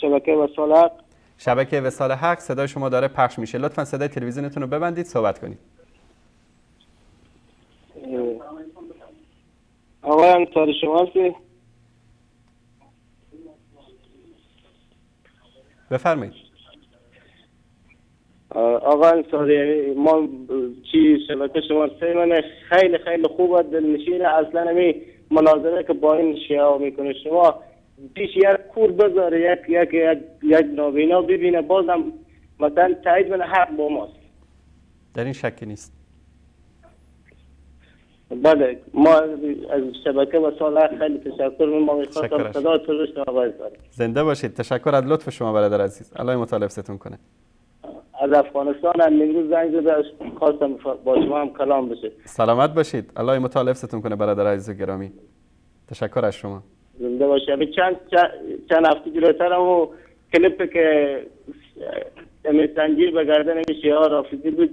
شبکه وصال حق شبکه وصال حق صدای شما داره پخش میشه. لطفا صدای تلویزیونتون رو ببندید صحبت کنید. آقای انصار شما هستی؟ بفرمایید. آقا انصاری ما چی شبکه شما سه من خیلی خیلی خوب دلنشین اصلا می مناظره که با این شیعه می‌کنه. شما پیش یک کور بذاره یک یک یک یک نابینا ببینه بازم مثلا تایید من حق با ماست. در این شکی نیست. بله ما از شبکه و سال خیلی تشکر می ما می‌خواستم. صدا شما دارم. زنده باشید. تشکر از لطف شما برادر عزیز. الله مطالب ستون کنه. از افغانستان هم امروز زنگ زده خواستم با شما هم کلام بشه. سلامت باشید. الله مطالب ستون کنه برادر عزیز و گرامی. تشکر از شما. زنده باشه همین چند چند- چند هفته جلوتر هم و کلیپ که امی سنجیر به گردن شیعه ها رافیزی بود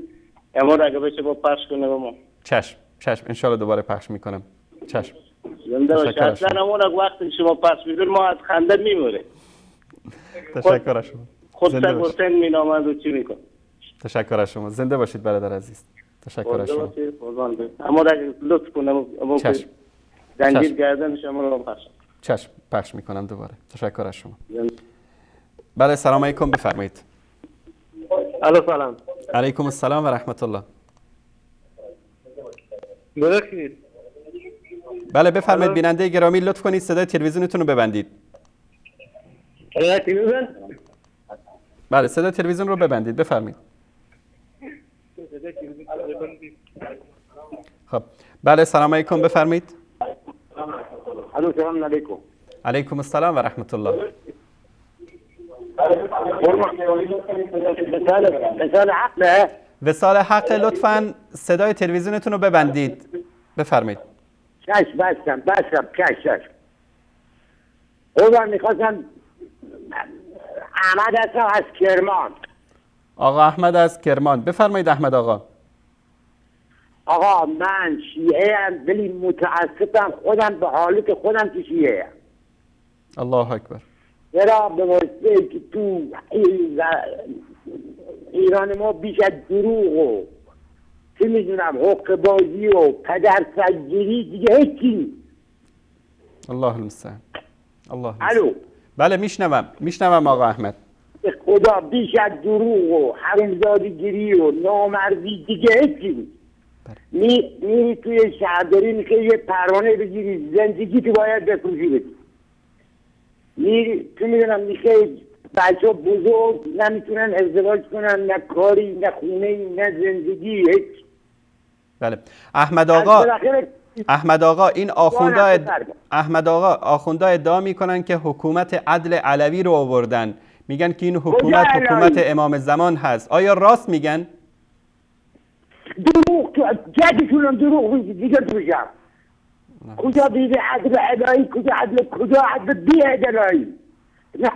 اما رو اگه بشه با پخش کنه به ما. چشم چشم. انشالله دوباره پخش می‌کنم. چشم. زنده باشه اصلا همون وقتی شما پخش میدون ما از خنده میموره تشکر از شما. خود باشید. حسین مینامد و چی میکن تشکر از شما. زنده باشید برادر عزیز. تشکر از شما. اما لطف کنم. زنجیر. گردن شما رو پخش چشم پخش می‌کنم دوباره. تشکر از شما. زنده. بله سلام علیکم. بفرمایید. الو سلام. علیکم السلام و رحمت الله ببخشید بله بفرمایید. بیننده گرامی لطف کنید صدای تلویزیونتون رو ببندید. بله صدای تلویزیون رو ببندید. بفرمایید. خب. بله سلام علیکم. بفرمایید. الو سلام علیکم علیکم السلام و رحمت الله مثال حقه وسال حق لطفا صدای تلویزیونتون رو ببندید بفرمایید چش بستم بستم چش چش قربان می‌خواستم احمد هستم از کرمان آقا احمد از کرمان بفرمایید احمد آقا آقا من شیعه هم ولی متاسفم خودم به حالت خودم که شیعه هم الله اکبر. چرا؟ به واسطه که تو ای- ایران ما بیش از دروغ و چه می‌دونم حق بازی و پدر سجگیری دیگه هیچی. الله المستعان. الله. الو؟ بله میشنوم. میشنوم آقا احمد. خدا بیش از دروغ و حرومزادگیری و نامردی دیگه هیچی. می میری توی شهرداری می‌خوای یه پروانه بگیری زندگی تو باید بفروشی بدی میری تو می‌دونم می‌خوای بچه بزرگ نمی‌تونن ازدواج کنن نه کاری نه خونه نه زندگی هیچ. بله. احمد آقا احمد آقا این آخوندا اد... احمد آقا آخوندا ادعا می‌کنن که حکومت عدل علوی رو آوردن. میگن که این حکومت؟ حکومت امام زمان هست. آیا راست میگن؟ دروغ جدشون دروغ دیگه توشم کجا بیده عدل الهی کجا عدل کجا عدل بی الهی نه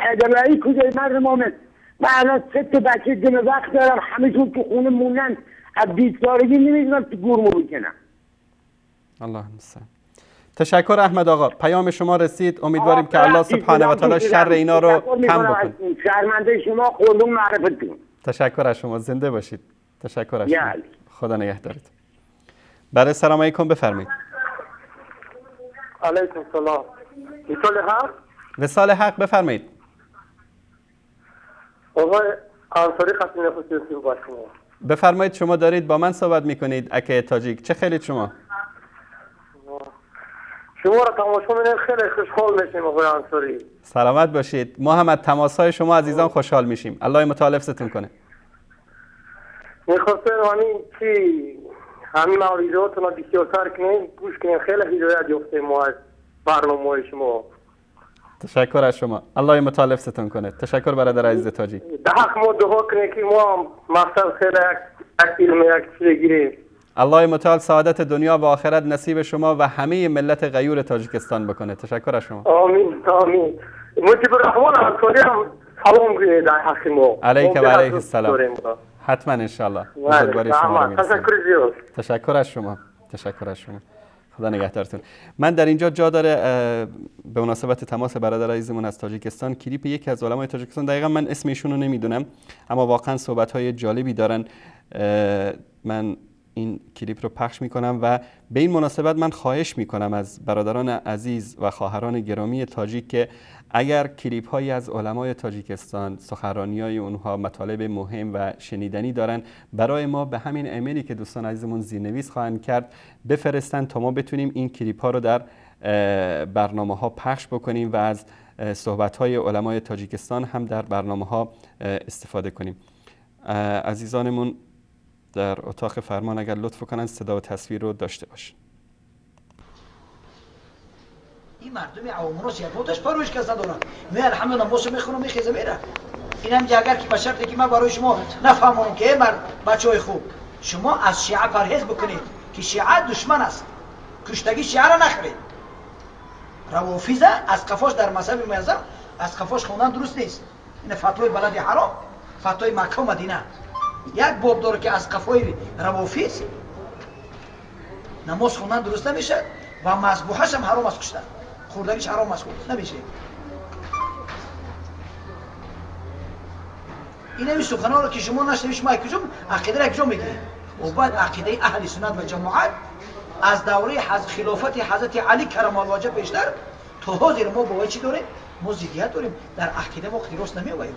عدل الهی کجا مرد مومن من الان سه تا بچه دم وقت دارم همشون تو خونه مونن از بیست سالگی نمی‌دونم تو گرمو بکنم الله المستعان تشکر احمد آقا پیام شما رسید امیدواریم که الله سبحانه و تعالی شر اینا رو کم بکنه شرمنده شما خودم معرفتون تشکر از شما زنده باشید تشکر از شما. خدا نگهدارید بله سلام علیکم بفرمایید. علیکم سلام. مثال هست وسال حق بفرمایید. آقای انصاری خطین خصوصی با شما بفرمایید شما دارید با من صحبت می‌کنید. اکه تاجیک چه خیلی شما؟ شما را تماشا می‌کنیم خیلی خوشحال میشیم آقای انصاری. سلامت باشید. ما هم از تماس های شما عزیزان خوشحال میشیم. الله متعال ستون کنه. می‌خواستم همین چی همین موریداتون رو بسیارتر کنیم گوش کنیم. خیلی هدایت یافتیم ما از برنامه شما. تشکر از شما. الله متعال ستون کنه. تشکر برادر عزیز تاجیک به حق ما دعا کنیم که ما هم مقصد خیلی یک علم یک چیز گیریم الله متعال سعادت دنیا و آخرت نصیب شما و همه ملت غیور تاجیکستان بکنه. تشکر از شما. آمین آمین. مجیب الرحمن هم سلام گوید در حق ما. علیک ما و علیه به السلام. حتما انشالله بله، بزرگواری شما رو. تشکر تشکر از شما. تشکر از شما. خدا نگهدارتون. من در اینجا جا داره به مناسبت تماس برادر عزیزمون از تاجیکستان کلیپ یکی از علمای تاجیکستان. دقیقا من اسم ایشون رو نمی‌دونم اما واقعا صحبت های جالبی دارن. من این کلیپ رو پخش می‌کنم و به این مناسبت من خواهش می‌کنم از برادران عزیز و خواهران گرامی تاجیک که اگر کلیپ هایی از علمای تاجیکستان سخنرانی های اونها مطالب مهم و شنیدنی دارن برای ما به همین ایمیلی که دوستان عزیزمون زیرنویس خواهند کرد بفرستن تا ما بتونیم این کلیپ ها رو در برنامه ها پخش بکنیم و از صحبت های علمای تاجیکستان هم در برنامه ها استفاده کنیم. عزیزانمون در اتاق فرمان اگر لطف کنن صدا و تصویر رو داشته باشن. این مردم عواموناس یک بودش پروش کس ندارن می همه نماز می‌خونم میخیزه میره. اینم اگر که به شرطی که من برای شما نفهمونم که مرد بچه های خوب شما از شیعه پرهیز بکنید که شیعه دشمن است. کشتگی شیعه را نخرید. روافیزه از قفاش در مذهب معظم از قفاش خوندن درست نیست. این فتوای بلد حرام فتوای مکه و مدینه. یک باب داره که از قفای روافیز نماز خوندن درست نمیشه و مذبوحش هم حرام است کشتن. خوردنش حرام است نمیشه. این همی سخنان رو که شما نشنوید شما کجا عقیده را کجا می‌گیرید و بعد عقیده اهل سنت و جماعت از دوره خلافت حضرت علی کرم الله بیشتر تا حاضر ما با چی داریم؟ ما زیدیت داریم. در عقیده ما درست نمیآییم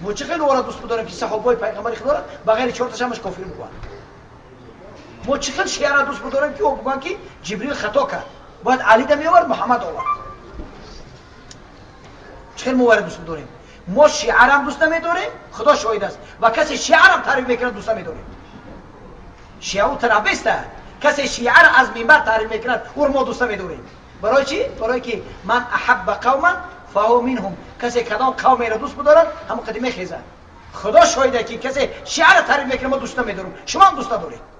ما چه خیلی وارد دوست داریم که صحابه پیغمبر خدا را بغیر چهار تاش همش کافر میگن ما چه خیلی شیعه دوست داریم که او بگن جبریل خطا کرد. باید علی دمی آورد محمد آورد. چه ما دوست داریم؟ ما شیعه را دوست نمیداریم خدا شاهد است. و کسی شیعه را تعریف می‌کنه دوست نمیداریم. شیعه او ترابیسته کسی شیعه را از منبر تعریف می‌کند او ما دوست نمیداریم. برای چی؟ برای که من احب قوما فهو منهم. کسی کدام قومی را دوست بدارن هم قدیمه خیزه خدا شاهده که کسی شیعه را تعریف می‌کنه ما دوست نمیداریم. شما هم دوست ندارید.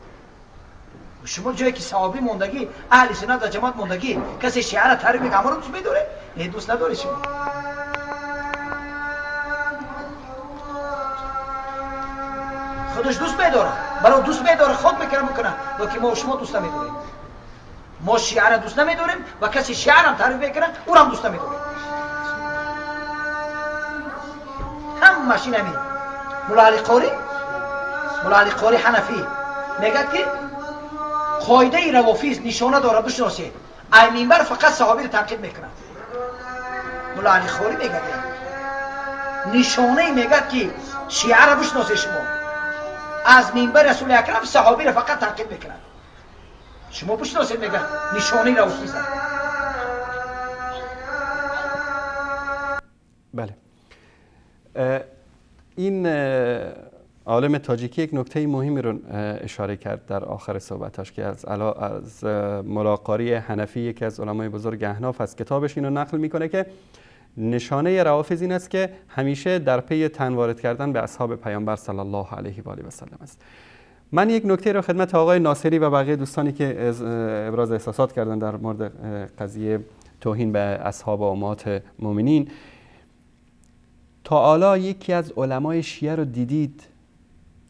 شما جایی که صحابی موندگی اهل سنت و جماعت موندگی کسی شیعه را تعریف می‌کنه رو دوست میداره نه دوست نداری شما. خودش دوست میداره. برای دوست میداره خود می‌کنه می‌کنه. و که ما شما دوست نمیداریم. ما شیعه دوست نمیداریم و کسی شیعه را تعریف می‌کنه او هم دوست نمیداریم هم ماشین همین مولا علی قوری مولا علی قوری حنفی. میگه که قاعده روافیز نشانه داره بشناسید. ای منبر فقط صحابی رو تنقید می‌کنه. مولا علی خوری میگه نشانه میگه که شیعه را بشناسید شما. از منبر رسول اکرم صحابی رو فقط تنقید می‌کنه. شما بشناسید میگه نشانه روافیز بله. این عالم تاجیکی یک نکته مهمی رو اشاره کرد در آخر صحبتش که از از ملاقاری حنفی یکی از علمای بزرگ احناف از کتابش اینو نقل می‌کنه که نشانه روافض این است که همیشه در پی تن وارد کردن به اصحاب پیامبر صلی الله علیه و آله و سلم است. من یک نکته رو خدمت آقای ناصری و بقیه دوستانی که ابراز احساسات کردن در مورد قضیه توهین به اصحاب و امات مؤمنین تا حالا یکی از علمای شیعه رو دیدید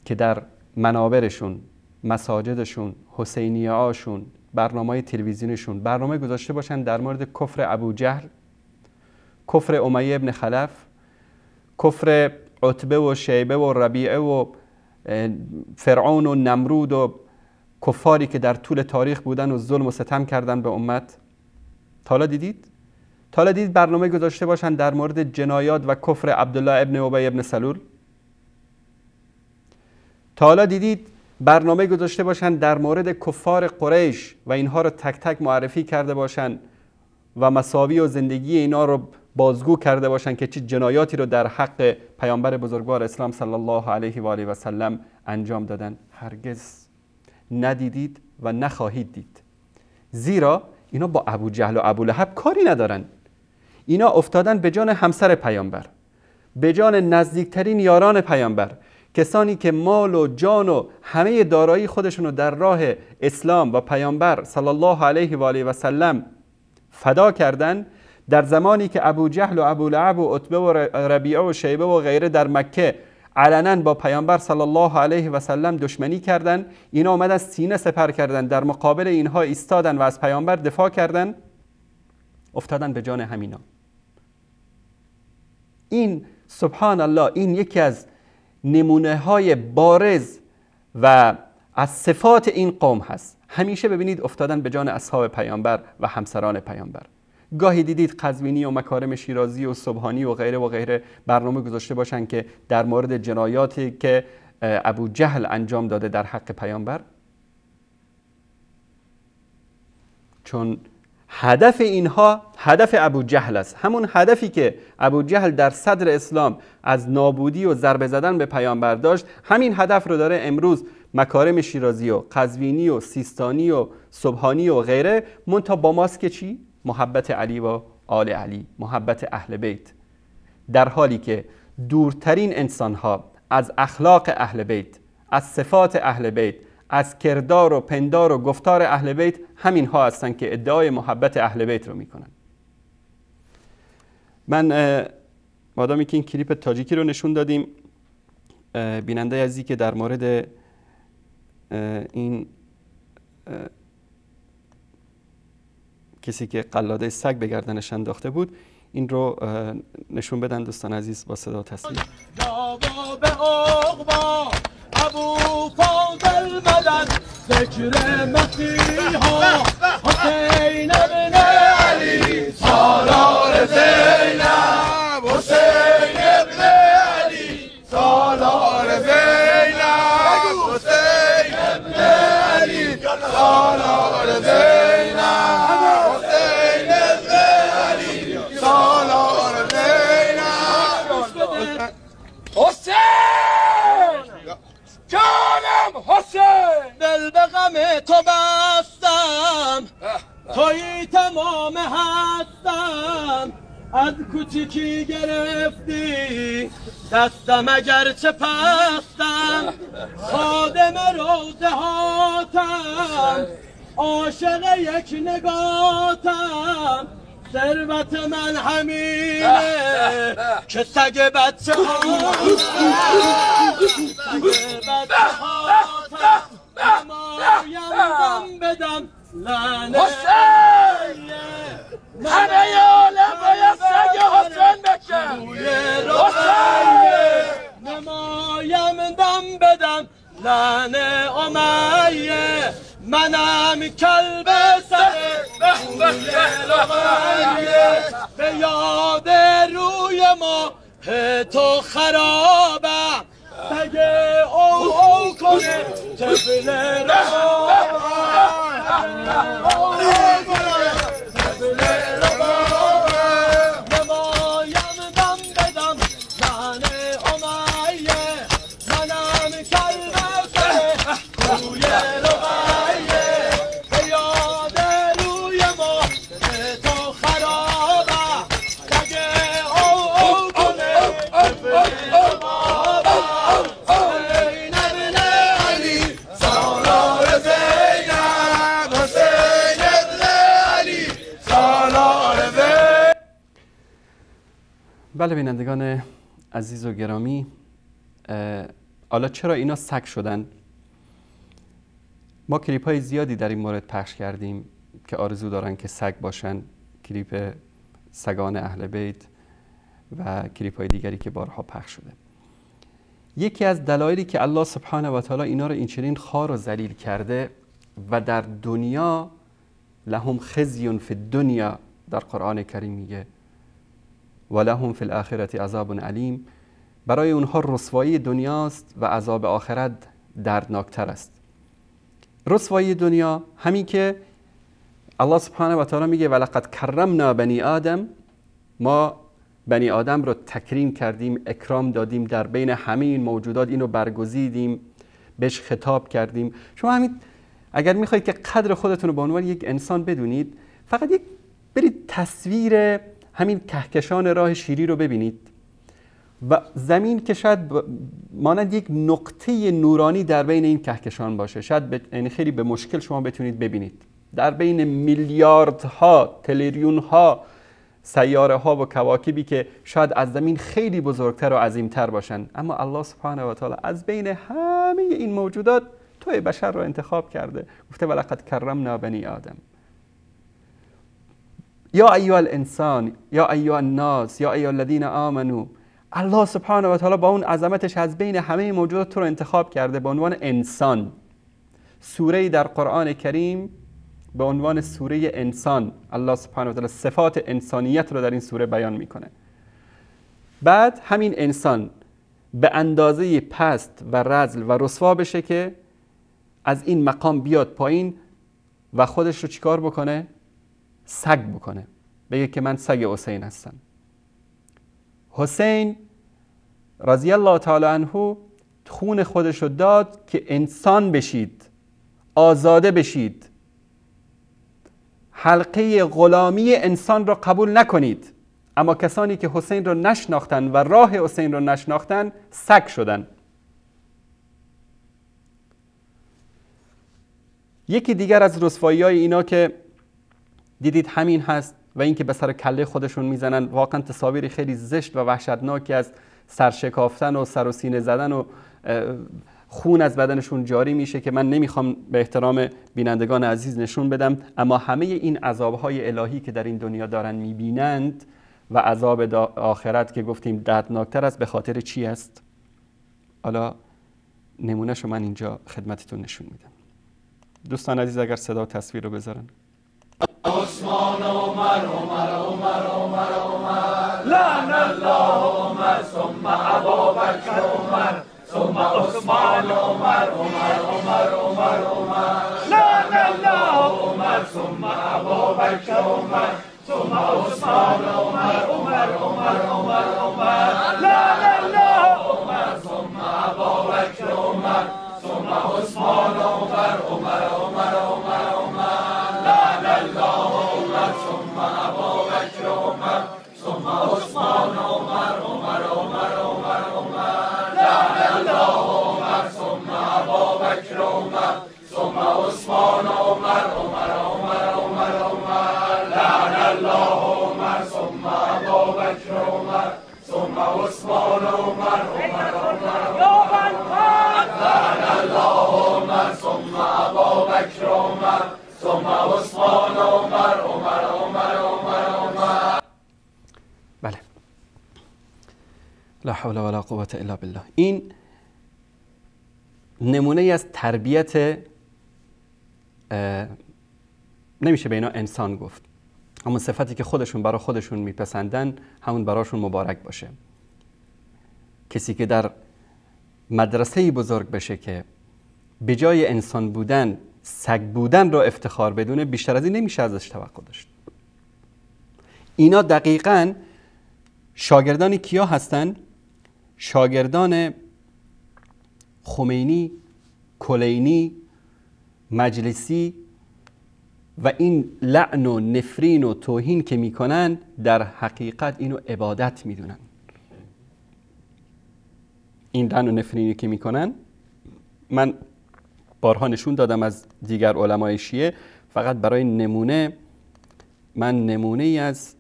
که در منابرشون مساجدشون حسینیه هاشون برنامه تلویزیونشون برنامه گذاشته باشن در مورد کفر ابو جهل کفر امیه ابن خلف کفر عتبه و شیبه و ربیعه و فرعون و نمرود و کفاری که در طول تاریخ بودن و ظلم و ستم کردن به امت تالا دیدید؟ تالا دیدید برنامه گذاشته باشن در مورد جنایات و کفر عبدالله ابن عبی ابن سلول تا حالا دیدید برنامه گذاشته باشند در مورد کفار قریش و اینها رو تک تک معرفی کرده باشند و مساوی و زندگی اینا رو بازگو کرده باشند که چه جنایاتی رو در حق پیامبر بزرگوار اسلام صلی الله علیه و آله و سلم انجام دادن. هرگز ندیدید و نخواهید دید. زیرا اینا با ابو جهل و ابو لهب کاری ندارن. اینا افتادن به جان همسر پیامبر به جان نزدیکترین یاران پیامبر کسانی که مال و جان و همه دارایی خودشون رو در راه اسلام و پیامبر صلی الله علیه و آله و سلم فدا کردن در زمانی که ابو جهل و ابو لعب و عتبه و ربیعه و شیبه و غیره در مکه علنا با پیامبر صلی الله علیه و سلم دشمنی کردند اینا آمدن سینه سپر کردن در مقابل اینها ایستادن و از پیامبر دفاع کردن افتادن به جان همینا. این سبحان الله این یکی از نمونه های بارز و از صفات این قوم هست. همیشه ببینید افتادن به جان اصحاب پیامبر و همسران پیامبر. گاهی دیدید قزوینی و مکارم شیرازی و صبحانی و غیره و غیره برنامه گذاشته باشن که در مورد جنایاتی که ابو جهل انجام داده در حق پیامبر. چون هدف اینها هدف ابو جهل است. همون هدفی که ابو جهل در صدر اسلام از نابودی و ضربه زدن به پیامبر داشت همین هدف رو داره امروز مکارم شیرازی و قزوینی و سیستانی و صبحانی و غیره منتها با ماست که چی؟ محبت علی و آل علی محبت اهل بیت. در حالی که دورترین انسان ها از اخلاق اهل بیت از صفات اهل بیت از کردار و پندار و گفتار اهل بیت همین ها هستند که ادعای محبت اهل بیت رو می‌کنن. من مادامی که این کلیپ تاجیکی رو نشون دادیم بیننده عزیزی که در مورد این کسی که قلاده سگ به گردنش انداخته بود این رو نشون بدن دوستان عزیز با صدا تصویر. ذکر مسیحا حسین ابن علی. سالار زینب. حسین ابن علی. سالار زینب. حسین ابن علی. سالار زینب. دل به غم تو بستم. توی تمام هستم. از کوچیکی گرفتی. دستم اگرچه پستم خادم روزه هاتم عاشق یک نگاتم. ثروت من همینه که سگ بچه ها سگ بچه ها بدم. لعنه همه عالم باید سگ حسین بکن نمایم دم بدم. لعنه امیه منم کلب سر به یاد روی ما تو خرابم. سگ او او کنه طفل نمایم بله بینندگان عزیز و گرامی حالا چرا اینا سگ شدن؟ ما کلیپ های زیادی در این مورد پخش کردیم که آرزو دارن که سگ باشن. کلیپ سگان اهل بیت و کلیپ های دیگری که بارها پخش شده. یکی از دلایلی که الله سبحانه و تعالی اینا رو اینچنین خار و ذلیل کرده و در دنیا لهم خزی فی الدنیا در قرآن کریم میگه و لهم فی الاخرت عذاب علیم. برای اونها رسوایی دنیاست و عذاب آخرت دردناکتر است. رسوایی دنیا همین که الله سبحانه و تعالی میگه ولقد کرمنا بنی آدم. ما بنی آدم رو تکریم کردیم اکرام دادیم در بین همه این موجودات اینو برگزیدیم بهش خطاب کردیم. شما همین اگر می‌خواید که قدر خودتون رو به عنوان یک انسان بدونید فقط یک برید تصویر همین کهکشان راه شیری رو ببینید. و زمین که شاید ب- مانند یک نقطه نورانی در بین این کهکشان باشه. شاید به- یعنی خیلی به مشکل شما بتونید ببینید. در بین میلیاردها ها سیاره ها و کواکبی که شاید از زمین خیلی بزرگتر و عظیمتر باشن. اما الله سبحانه و تعالی از بین همه این موجودات توی بشر رو انتخاب کرده. گفته ولقد کرمنا بنی آدم. یا ایها الانسان یا ایها الناس یا ایها الذین آمنو الله سبحانه و تعالی با اون عظمتش از بین همه موجودات تو رو انتخاب کرده به عنوان انسان. سوره در قرآن کریم به عنوان سوره انسان. الله سبحانه و تعالی صفات انسانیت رو در این سوره بیان می‌کنه. بعد همین انسان به اندازه پست و رزل و رسوا بشه که از این مقام بیاد پایین و خودش رو چیکار بکنه؟ سگ بکنه. بگه که من سگ حسین هستم. حسین رضی الله تعالی عنه خون خودش داد که انسان بشید آزاده بشید. حلقه غلامی انسان را قبول نکنید. اما کسانی که حسین را نشناختن و راه حسین را نشناختن سگ شدن. یکی دیگر از رسوایی های اینا که دیدید همین هست و اینکه به سر کله خودشون می‌زنن. واقعا تصاویری خیلی زشت و وحشتناکی از سرشکافتن و سر و سینه زدن و خون از بدنشون جاری میشه که من نمی‌خوام به احترام بینندگان عزیز نشون بدم. اما همه این عذابهای الهی که در این دنیا دارن می‌بینند و عذاب آخرت که گفتیم دردناکتر است به خاطر چی است؟ حالا نمونهشو من اینجا خدمتتون نشون میدم. دوستان عزیز اگر صدا و تصویر رو بذارن. عثمان عمر عمر عمر عمر عمر لعن الله عمر ثم ابا بکر عمر ثم عثمان عمر عمر عمر عمر عمر لعن الله عمر ثم ابا بکر عمر ثم عثمان عمر عمر عمر عمر عمر لعن الله عمر ثم ابا بکر عمر ثم عثمان عمر عمر عمر عمر حول ولا قوة الا بالله. این نمونه از تربیت نمیشه به اینا انسان گفت. اما صفتی که خودشون برای خودشون میپسندن همون براشون مبارک باشه. کسی که در مدرسه بزرگ بشه که به جای انسان بودن سگ بودن رو افتخار بدونه بیشتر از این نمیشه ازش توقع داشت. اینا دقیقا شاگردان کیا هستن؟ شاگردان خمینی، کلینی، مجلسی و این لعن و نفرین و توهین که می‌کنن در حقیقت اینو عبادت می‌دونن. این لعن و نفرینی که می‌کنن من بارها نشون دادم از دیگر علمای شیعه فقط برای نمونه من نمونه ای از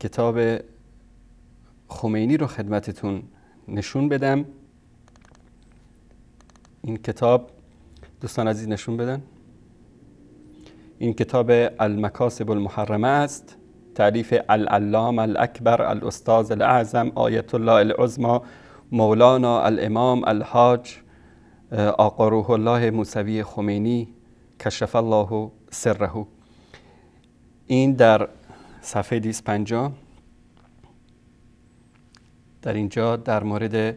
کتاب خمینی رو خدمتتون نشون بدم. این کتاب دوستان عزیز نشون بدن. این کتاب المکاسب المحرمه است. تعریف العلام الاکبر الاستاذ الاعظم آیت الله العظمى مولانا الامام الحاج آقا روح الله موسوی خمینی کشف الله سره. این در صفحه 250 در اینجا در مورد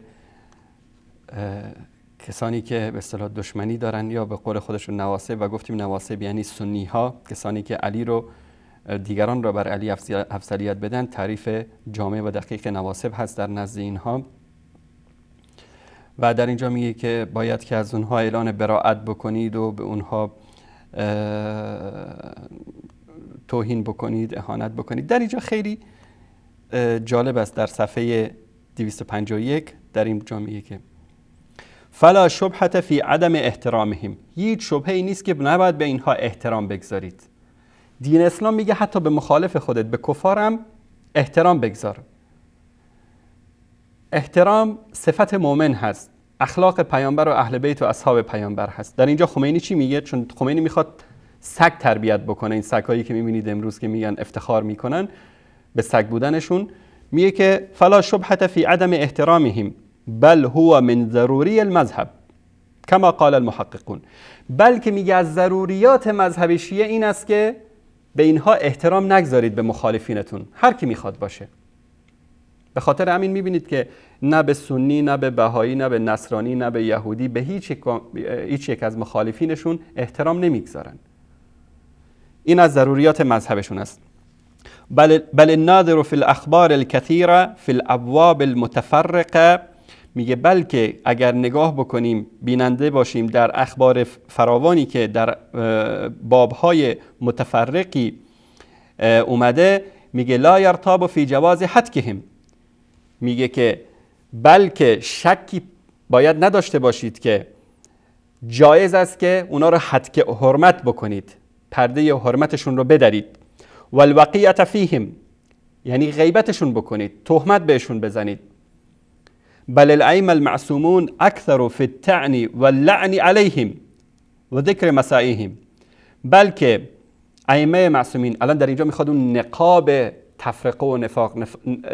کسانی که به اصطلاح دشمنی دارن یا به قول خودشون نواسب و گفتیم نواسب یعنی سنی ها کسانی که علی رو دیگران را بر علی افضلیت بدن تعریف جامع و دقیق نواسب هست در نزد اینها. و در اینجا میگه که باید که از اونها اعلان براعت بکنید و به اونها توهین بکنید اهانت بکنید. در اینجا خیلی جالب است. در صفحه 251 در اینجا میگه که فلا شبهت فی عدم احترامهم. هیچ شبهه نیست که نباید به اینها احترام بگذارید. دین اسلام میگه حتی به مخالف خودت به کفارم احترام بگذار. احترام صفت مؤمن هست. اخلاق پیامبر و اهل بیت و اصحاب پیامبر هست. در اینجا خمینی چی میگه؟ چون خمینی می‌خواد سگ تربیت بکنه. این سگهایی که می‌بینید امروز که میگن افتخار می‌کنن به سگ بودنشون میگه که فلا شبهت فی عدم احترامهم بل هو من ضروری المذهب کما قال المحققون. بلکه میگه از ضروریات مذهب شیعه این است که به اینها احترام نگذارید به مخالفینتون. هر کی می‌خواد باشه. به خاطر همین می‌بینید که نه به سنی نه به بهایی نه به نصرانی نه به یهودی به هیچ یک, هیچ یک از مخالفینشون احترام نمی‌گذارن. این از ضروریات مذهبشون است. بل, بل الناظر فی الاخبار الكثيره فی الابواب المتفرقه. میگه بلکه اگر نگاه بکنیم بیننده باشیم در اخبار فراوانی که در بابهای متفرقی اومده میگه لا یرتاب فی جواز حتکهم میگه که بلکه شکی باید نداشته باشید که جایز است که اونا رو حتک حرمت بکنید. پرده حرمتشون رو بدارید والوقیت فیهم یعنی غیبتشون بکنید تهمت بهشون بزنید. بل الائمه المعصومون اکثر فی التعن واللعن علیهم و ذکر مسائهم. بلکه ائمه معصومین الان در اینجا می‌خواد اون نقاب تفرقه و نفاق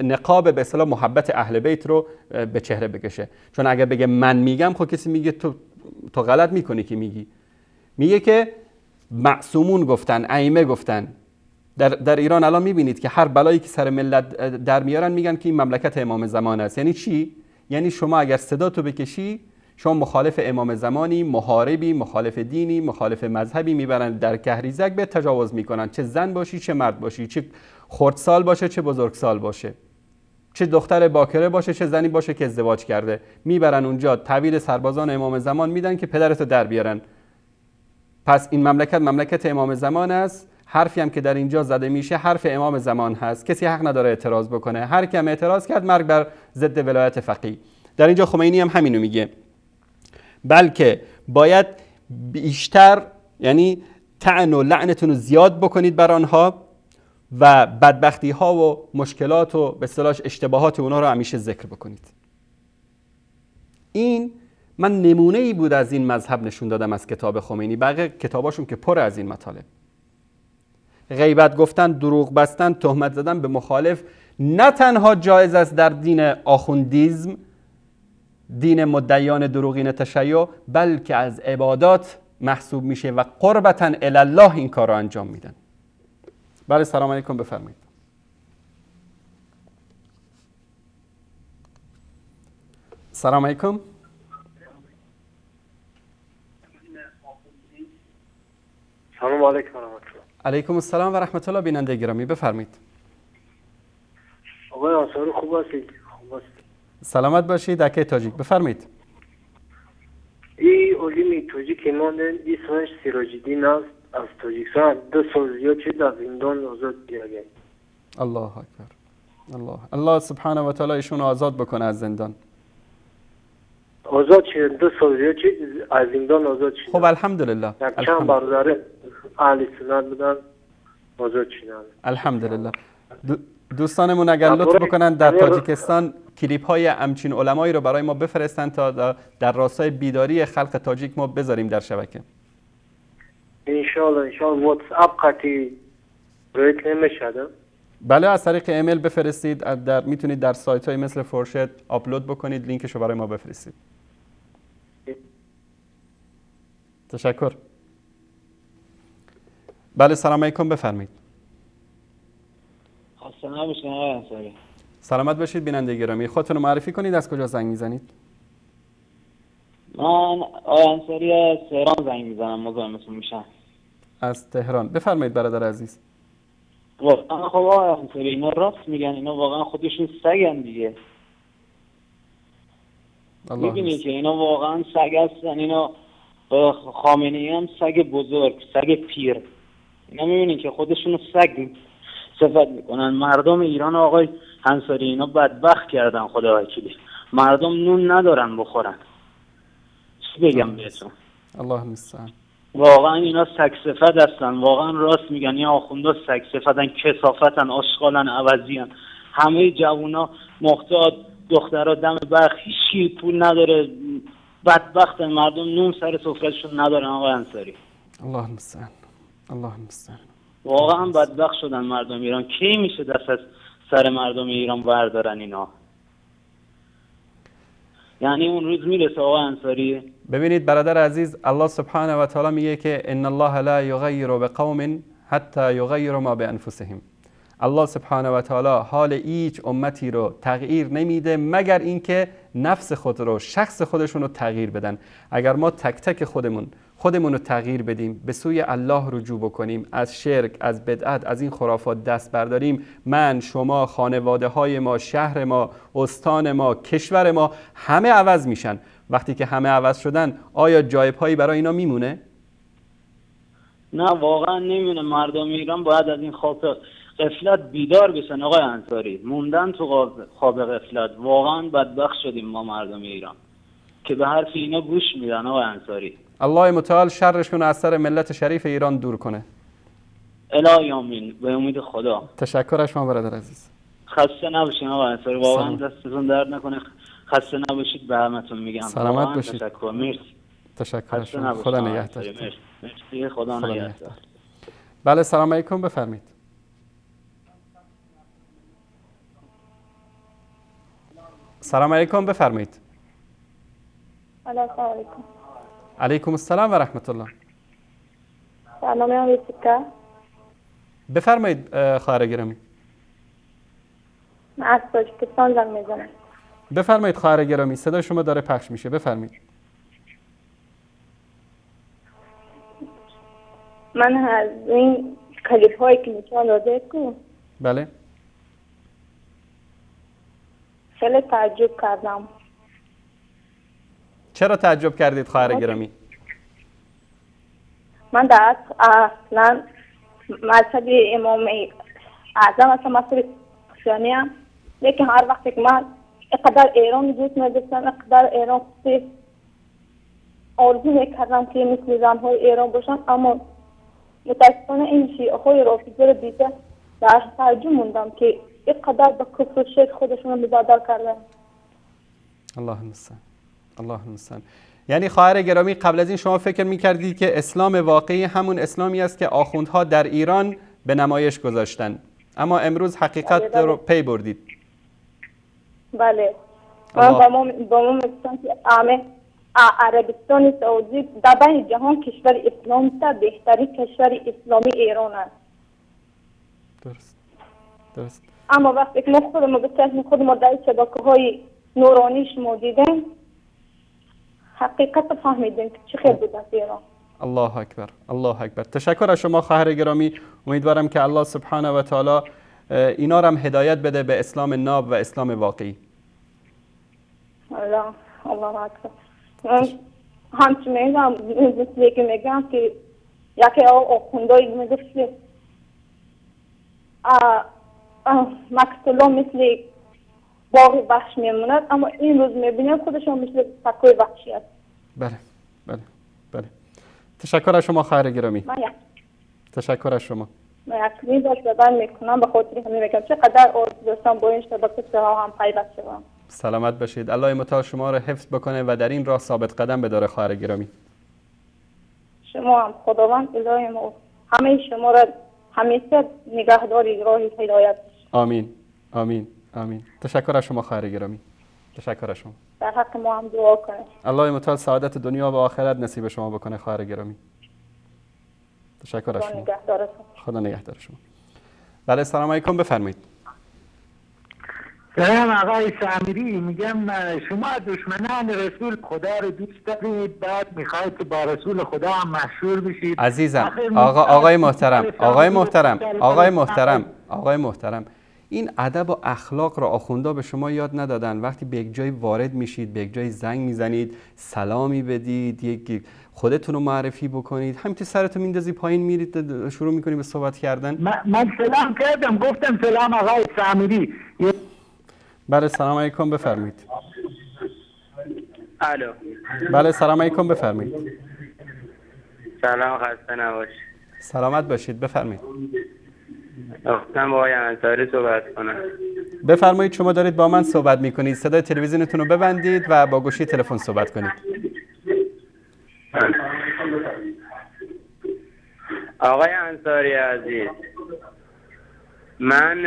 نقاب به اصطلاح محبت اهل بیت رو به چهره بکشه. چون اگر بگه من میگم خب کسی میگه تو تو غلط می‌کنی که میگی. میگه که معصومون گفتن ائمه گفتن. در, در ایران الان می‌بینید که هر بلایی که سر ملت در میارن میگن که این مملکت امام زمان است. یعنی چی؟ یعنی شما اگر صدا تو بکشی شما مخالف امام زمانی محاربی مخالف دینی مخالف مذهبی می‌برن در کهریزک به تجاوز می‌کنن. چه زن باشی چه مرد باشی چه خردسال باشه چه بزرگسال باشه. چه دختر باکره باشه چه زنی باشه که ازدواج کرده. می‌برن اونجا طویل سربازان امام زمان میدن که پدرتو در بیارن. پس این مملکت مملکت امام زمان است. حرفی هم که در اینجا زده میشه حرف امام زمان هست. کسی حق نداره اعتراض بکنه. هر کم اعتراض کرد مرگ بر ضد ولایت فقیه. در اینجا خمینی هم همینو میگه. بلکه باید بیشتر یعنی تعن و لعنتون رو زیاد بکنید بر آنها و بدبختی ها و مشکلات و به اصطلاح اشتباهات اونا رو همیشه ذکر بکنید. این من نمونه ای بود از این مذهب نشون دادم از کتاب خمینی. بقیه کتاباشون که پر از این مطالب. غیبت گفتن دروغ بستن تهمت زدن به مخالف نه تنها جایز است در دین آخوندیزم دین مدعیان دروغین تشیع بلکه از عبادات محسوب میشه و قربتا الله این کار رو انجام میدن. بله سلام علیکم بفرمایید. سلام علیکم. سلام علیکم و علیکم السلام و رحمت الله بیننده گرامی بفرمایید. آقای آثار خوب هستید؟ خوب هستید. سلامت باشید دکه تاجیک. بفرمایید. ای علمی تاجیک ایمان اسمش سیراجدین است از تاجیکستان دو سال زیاد شد در زندان آزاد گردید الله اکبر. الله. الله سبحانه و تعالی ایشون آزاد بکنه از زندان. آزاد شد دو سال شد از زندان آزاد شد خب الحمدلله. در چند برادر اهل سنت بودن آزاد شدن. الحمدلله. دوستانمون اگر لطف بکنن در تاجیکستان کلیپ های همچین علمایی رو برای ما بفرستن تا در راستای بیداری خلق تاجیک ما بذاریم در شبکه. انشالله انشالله واتس اپ قطعی رویت نمی‌شده. بله از طریق ایمیل بفرستید. در می‌تونید در سایت های مثل فرشت آپلود بکنید. لینکش رو برای ما بفرستید. تشکر. بله سلام علیکم بفرمایید. انصاری سلامت باشید بیننده گرامی. خودتون رو معرفی کنید از کجا زنگ می‌زنید؟ من آقای انصاری از تهران زنگ می‌زنم مزاحمتون میشم. از تهران. بفرمایید برادر عزیز. واقعا خب آقای انصاری اینا راست میگن اینا واقعا خودشون سگن دیگه. می‌بینی که اینا واقعا سگ هستن اینا خامنه هم سگ بزرگ سگ پیر. اینا می‌بینی که خودشون سگ صفت می‌کنن. مردم ایران آقای انصاری اینا بدبخت کردن خدا وکیلی. مردم نون ندارن بخورن. چی بگم بهتون؟ الله المستعان. واقعا اینا سگ صفت هستن. واقعا راست میگن. این آخوندا سگ صفتن کسافتن آشغالن عوضیان. همه جوونا محتاط دخترها دم برق هیچی پول نداره. بدبخت مردم نون سر سفرهشون ندارن آقای انصاری. الله المستعان. الله المستعان. واقعا بدبخت شدن مردم ایران. کی میشه دست از سر مردم ایران بردارن اینا؟ یعنی اون روز می‌رسه آقا انصاری. ببینید برادر عزیز الله سبحانه و تعالی میگه که ان الله لا یغیر بقوم حتی یغیر ما بانفسهم. الله سبحانه و تعالی حال هیچ امتی رو تغییر نمیده مگر اینکه نفس خود رو شخص خودشون رو تغییر بدن. اگر ما تک تک خودمون خودمون رو تغییر بدیم به سوی الله رجوع بکنیم از شرک از بدعت از این خرافات دست برداریم من شما خانواده های ما شهر ما استان ما کشور ما همه عوض میشن. وقتی که همه عوض شدن آیا جای پایی برای اینا میمونه؟ نه واقعا نمیونه مردم ایران باید از این خواب قفلت بیدار بشن آقای انصاری. موندن تو خواب- قفلت واقعا بدبخت شدیم ما مردم ایران که به حرف اینا گوش میدن آقای انصاری. الله متعال شرشون از سر ملت شریف ایران دور کنه. الهی آمین. به امید خدا. تشکر از شما برادر عزیز. خسته نباشین آقای انصاری. واقعا. دستتون درد نکنه. خسته نباشید به همتون میگم. سلامت باشید. تشکر. مرسی. تشکر خدا نگهدار. خدا نگهدار. بله سلام علیکم. بفرمایید. سلام علیکم بفرمایید. سلام علیکم. علیکم السلام و رحمت الله هم یوسیکا بفرمایید اه، خواهر گرامی. من از تاجیکستان زنگ می‌زنم. بفرمایید خواهر گرامی صدای شما داره پخش میشه. بفرمایید. من از این کلیپ هایی که کو بله. خیلی تعجب کردم. چرا تعجب کردید خواهر گرامی؟ من در اصل- اصلا مذهب امام اعظم هستم مذهب کریستیانی هم لیکن هر وقت که من اقدر ایران دوست نداشتم اقدر ایران خصوصی آرزو می‌کردم که مثل زنهای ایران باشم اما متاسفانه این شیعه های رافضه رو دیده در تعجب موندم که اینقدر به کفر و شرک خودشون رو مبادر کردن. الله المستعان. الله المستعان. یعنی خواهر گرامی قبل از این شما فکر می‌کردید که اسلام واقعی همون اسلامی است که آخوندها در ایران به نمایش گذاشتن. اما امروز حقیقت بله. رو پی بردید. بله. من. با که همه ع- عربستان سعودی در بین جهان کشور اسلامی است بهترین کشور اسلامی ایران است. درست. درست. اما وقتی که ما خودمون به چشم خود ما در شبکه های نورانیش ما دیدیم حقیقت فهمیدیم که چه خیر بود از ایران. الله اکبر الله اکبر. تشکر از شما خواهر گرامی. امیدوارم که الله سبحانه و تعالی اینا هم هدایت بده به اسلام ناب و اسلام واقعی. الله الله اکبر. همچنین میگم مثل که میگم که یکی آخوندهایی می‌گفت که مکتولا مثل باغ وحش میموند اما این روز می‌بینیم خودشون مثل سکوی وحشی است بله بله بله. تشکر از شما خواهر گرامی. من یک. تشکر از شما. من یک میداش بدن می‌کنم به خاطر همین میگم چقدر آرزو داشتم با این شبکه سرها هم پیوست شدم سلامت باشید. الله متعال شما رو حفظ بکنه و در این راه ثابت قدم بداره خواهر گرامی. شما هم خداوند الهی ما همه شما را همیشه نگهداری راه هدایت آمین آمین آمین. تشکر از شما خواهر گرامی. تشکر از شما. در حق ما هم دعا کنید الله متعال سعادت دنیا و آخرت نصیب شما بکنه خواهر گرامی. تشکر از خدا شما. خدا نگهدار شما. بله سلام علیکم بفرمایید. سلام آقای سامیری میگم شما دشمنان رسول خدا رو دوست دارید بعد می‌خواید که با رسول خدا هم مشهور بشید. عزیزم آقا آقای محترم آقای محترم آقای محترم. آقای محترم. این ادب و اخلاق را آخوندا به شما یاد ندادن. وقتی به یک جای وارد میشید به یک جای زنگ می‌زنید سلامی بدید یک خودتون رو معرفی بکنید همینطور سرتون میندازی پایین میرید شروع می‌کنی به صحبت کردن. من, من سلام کردم گفتم سلام آقای سامیری بله سلام علیکم بفرمایید. الو. بله سلام علیکم بفرمایید. سلام خسته نباش سلامت باشید بفرمایید. گفتم با آقای انصاری صحبت کنم. بفرمایید شما دارید با من صحبت می‌کنید. صدای تلویزیونتون رو ببندید و با گوشی تلفن صحبت کنید. آقای انصاری عزیز من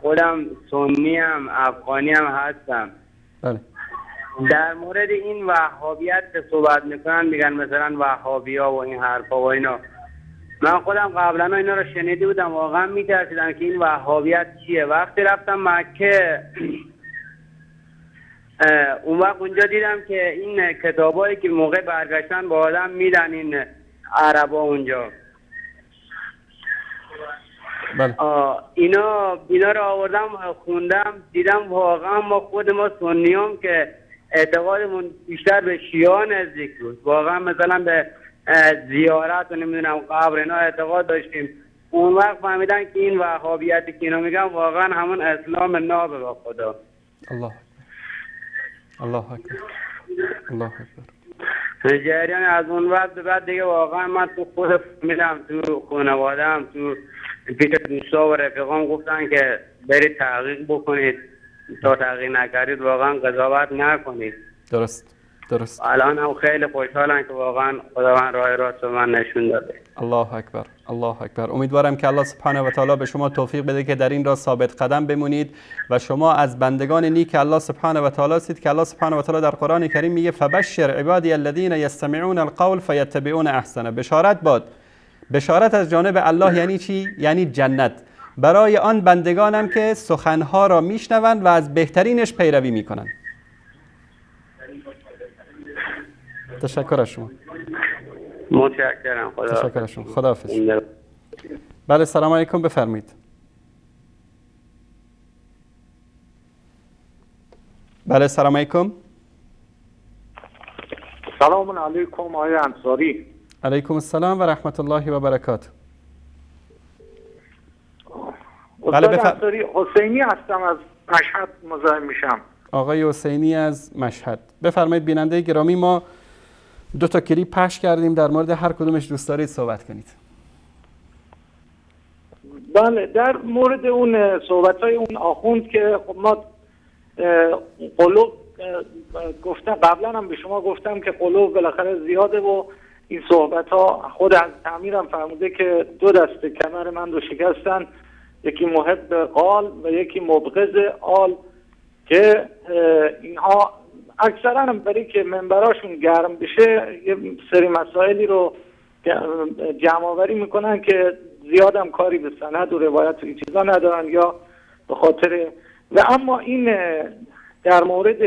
خودم سنی هم افغانی هم هستم. بله. در مورد این وهابیت که صحبت می‌کنن میگن مثلا وهابی ها و این حرفا و اینا. من خودم قبلا اینا رو شنیده بودم واقعا میترسیدم که این وهابیت چیه. وقتی رفتم مکه اون وقت اونجا دیدم که این کتابایی که موقع برگشتن با آدم میدن این عربا اونجا. بله. اینا اینا رو آوردم خوندم دیدم واقعا ما خود ما سنیام که اعتقادمون بیشتر به شیعه نزدیک بود. واقعا مثلا به زیارت و نمی‌دونم قبر اینا اعتقاد داشتیم. اون وقت فهمیدن که این وهابیتی که اینا میگن واقعا همون اسلام نابه با خدا. الله الله اکبر. الله اکبر. جریان از اون وقت به بعد دیگه واقعا من تو خود میدم تو خانوادم تو پیش دوستا و رفیقام گفتن که برید تحقیق بکنید. تا تحقیق نکردید واقعا قضاوت نکنید. درست. درست. الان هم خیلی خوشحالم که واقعا خداوند راه راست به من نشون داده. الله اکبر الله اکبر. امیدوارم که الله سبحانه و تعالی به شما توفیق بده که در این را ثابت قدم بمونید و شما از بندگان نیک الله سبحانه و تعالی هستید که الله سبحانه و تعالی در قرآن کریم میگه فبشر عبادی الذین یستمعون القول فیتبعون احسنه. بشارت باد. بشارت از جانب الله یعنی چی؟ یعنی جنت. برای آن بندگانم که سخنها را میشنوند و از بهترینش پیروی می‌کنند. تشکر از شما. متشکرم. خدا تشکر از شما. بله سلام علیکم. بفرمایید. بله سلام علیکم. سلام علیکم آقای انصاری. علیکم السلام و رحمت الله و برکاته. استاد بله بفر... انصاری حسینی هستم از مشهد مزاحم میشم. آقای حسینی از مشهد. بفرمایید بیننده گرامی ما دو تا کلیپ پخش کردیم. در مورد هر کدومش دوست دارید صحبت کنید. بله در مورد اون صحبت های اون آخوند که خب ما قلوب گفتم قبلا هم به شما گفتم که قلوب بالاخره زیاده و این صحبت ها خود از تعمیرم فرموده که دو دسته کمر من رو شکستن. یکی محب قال و یکی مبغض آل که اینها اکثرا هم برای که منبراشون گرم بشه یه سری مسائلی رو جمع آوری می‌کنن که زیادم کاری به سند و روایت و این چیزا ندارن یا به خاطر و اما این در مورد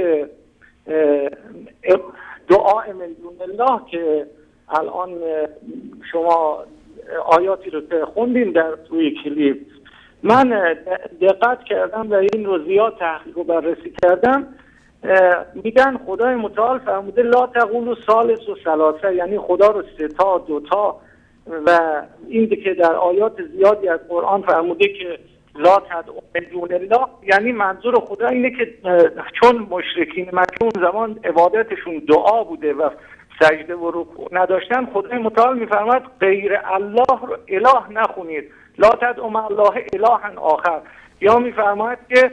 دعا میلیون الله که الان شما آیاتی رو که خوندیم در توی کلیپ من دقت کردم و این رو زیاد تحقیق و بررسی کردم. میگن خدای متعال فرموده لا تقولو سالس و سلاسه یعنی خدا رو سه تا دو تا. و این که در آیات زیادی از قرآن فرموده که لا من دون الله یعنی منظور خدا اینه که چون مشرکین مکه اون زمان عبادتشون دعا بوده و سجده و رکوع نداشتن خدای متعال میفرماد غیر الله رو اله نخونید. لا مع الله الها آخر. یا میفرماید که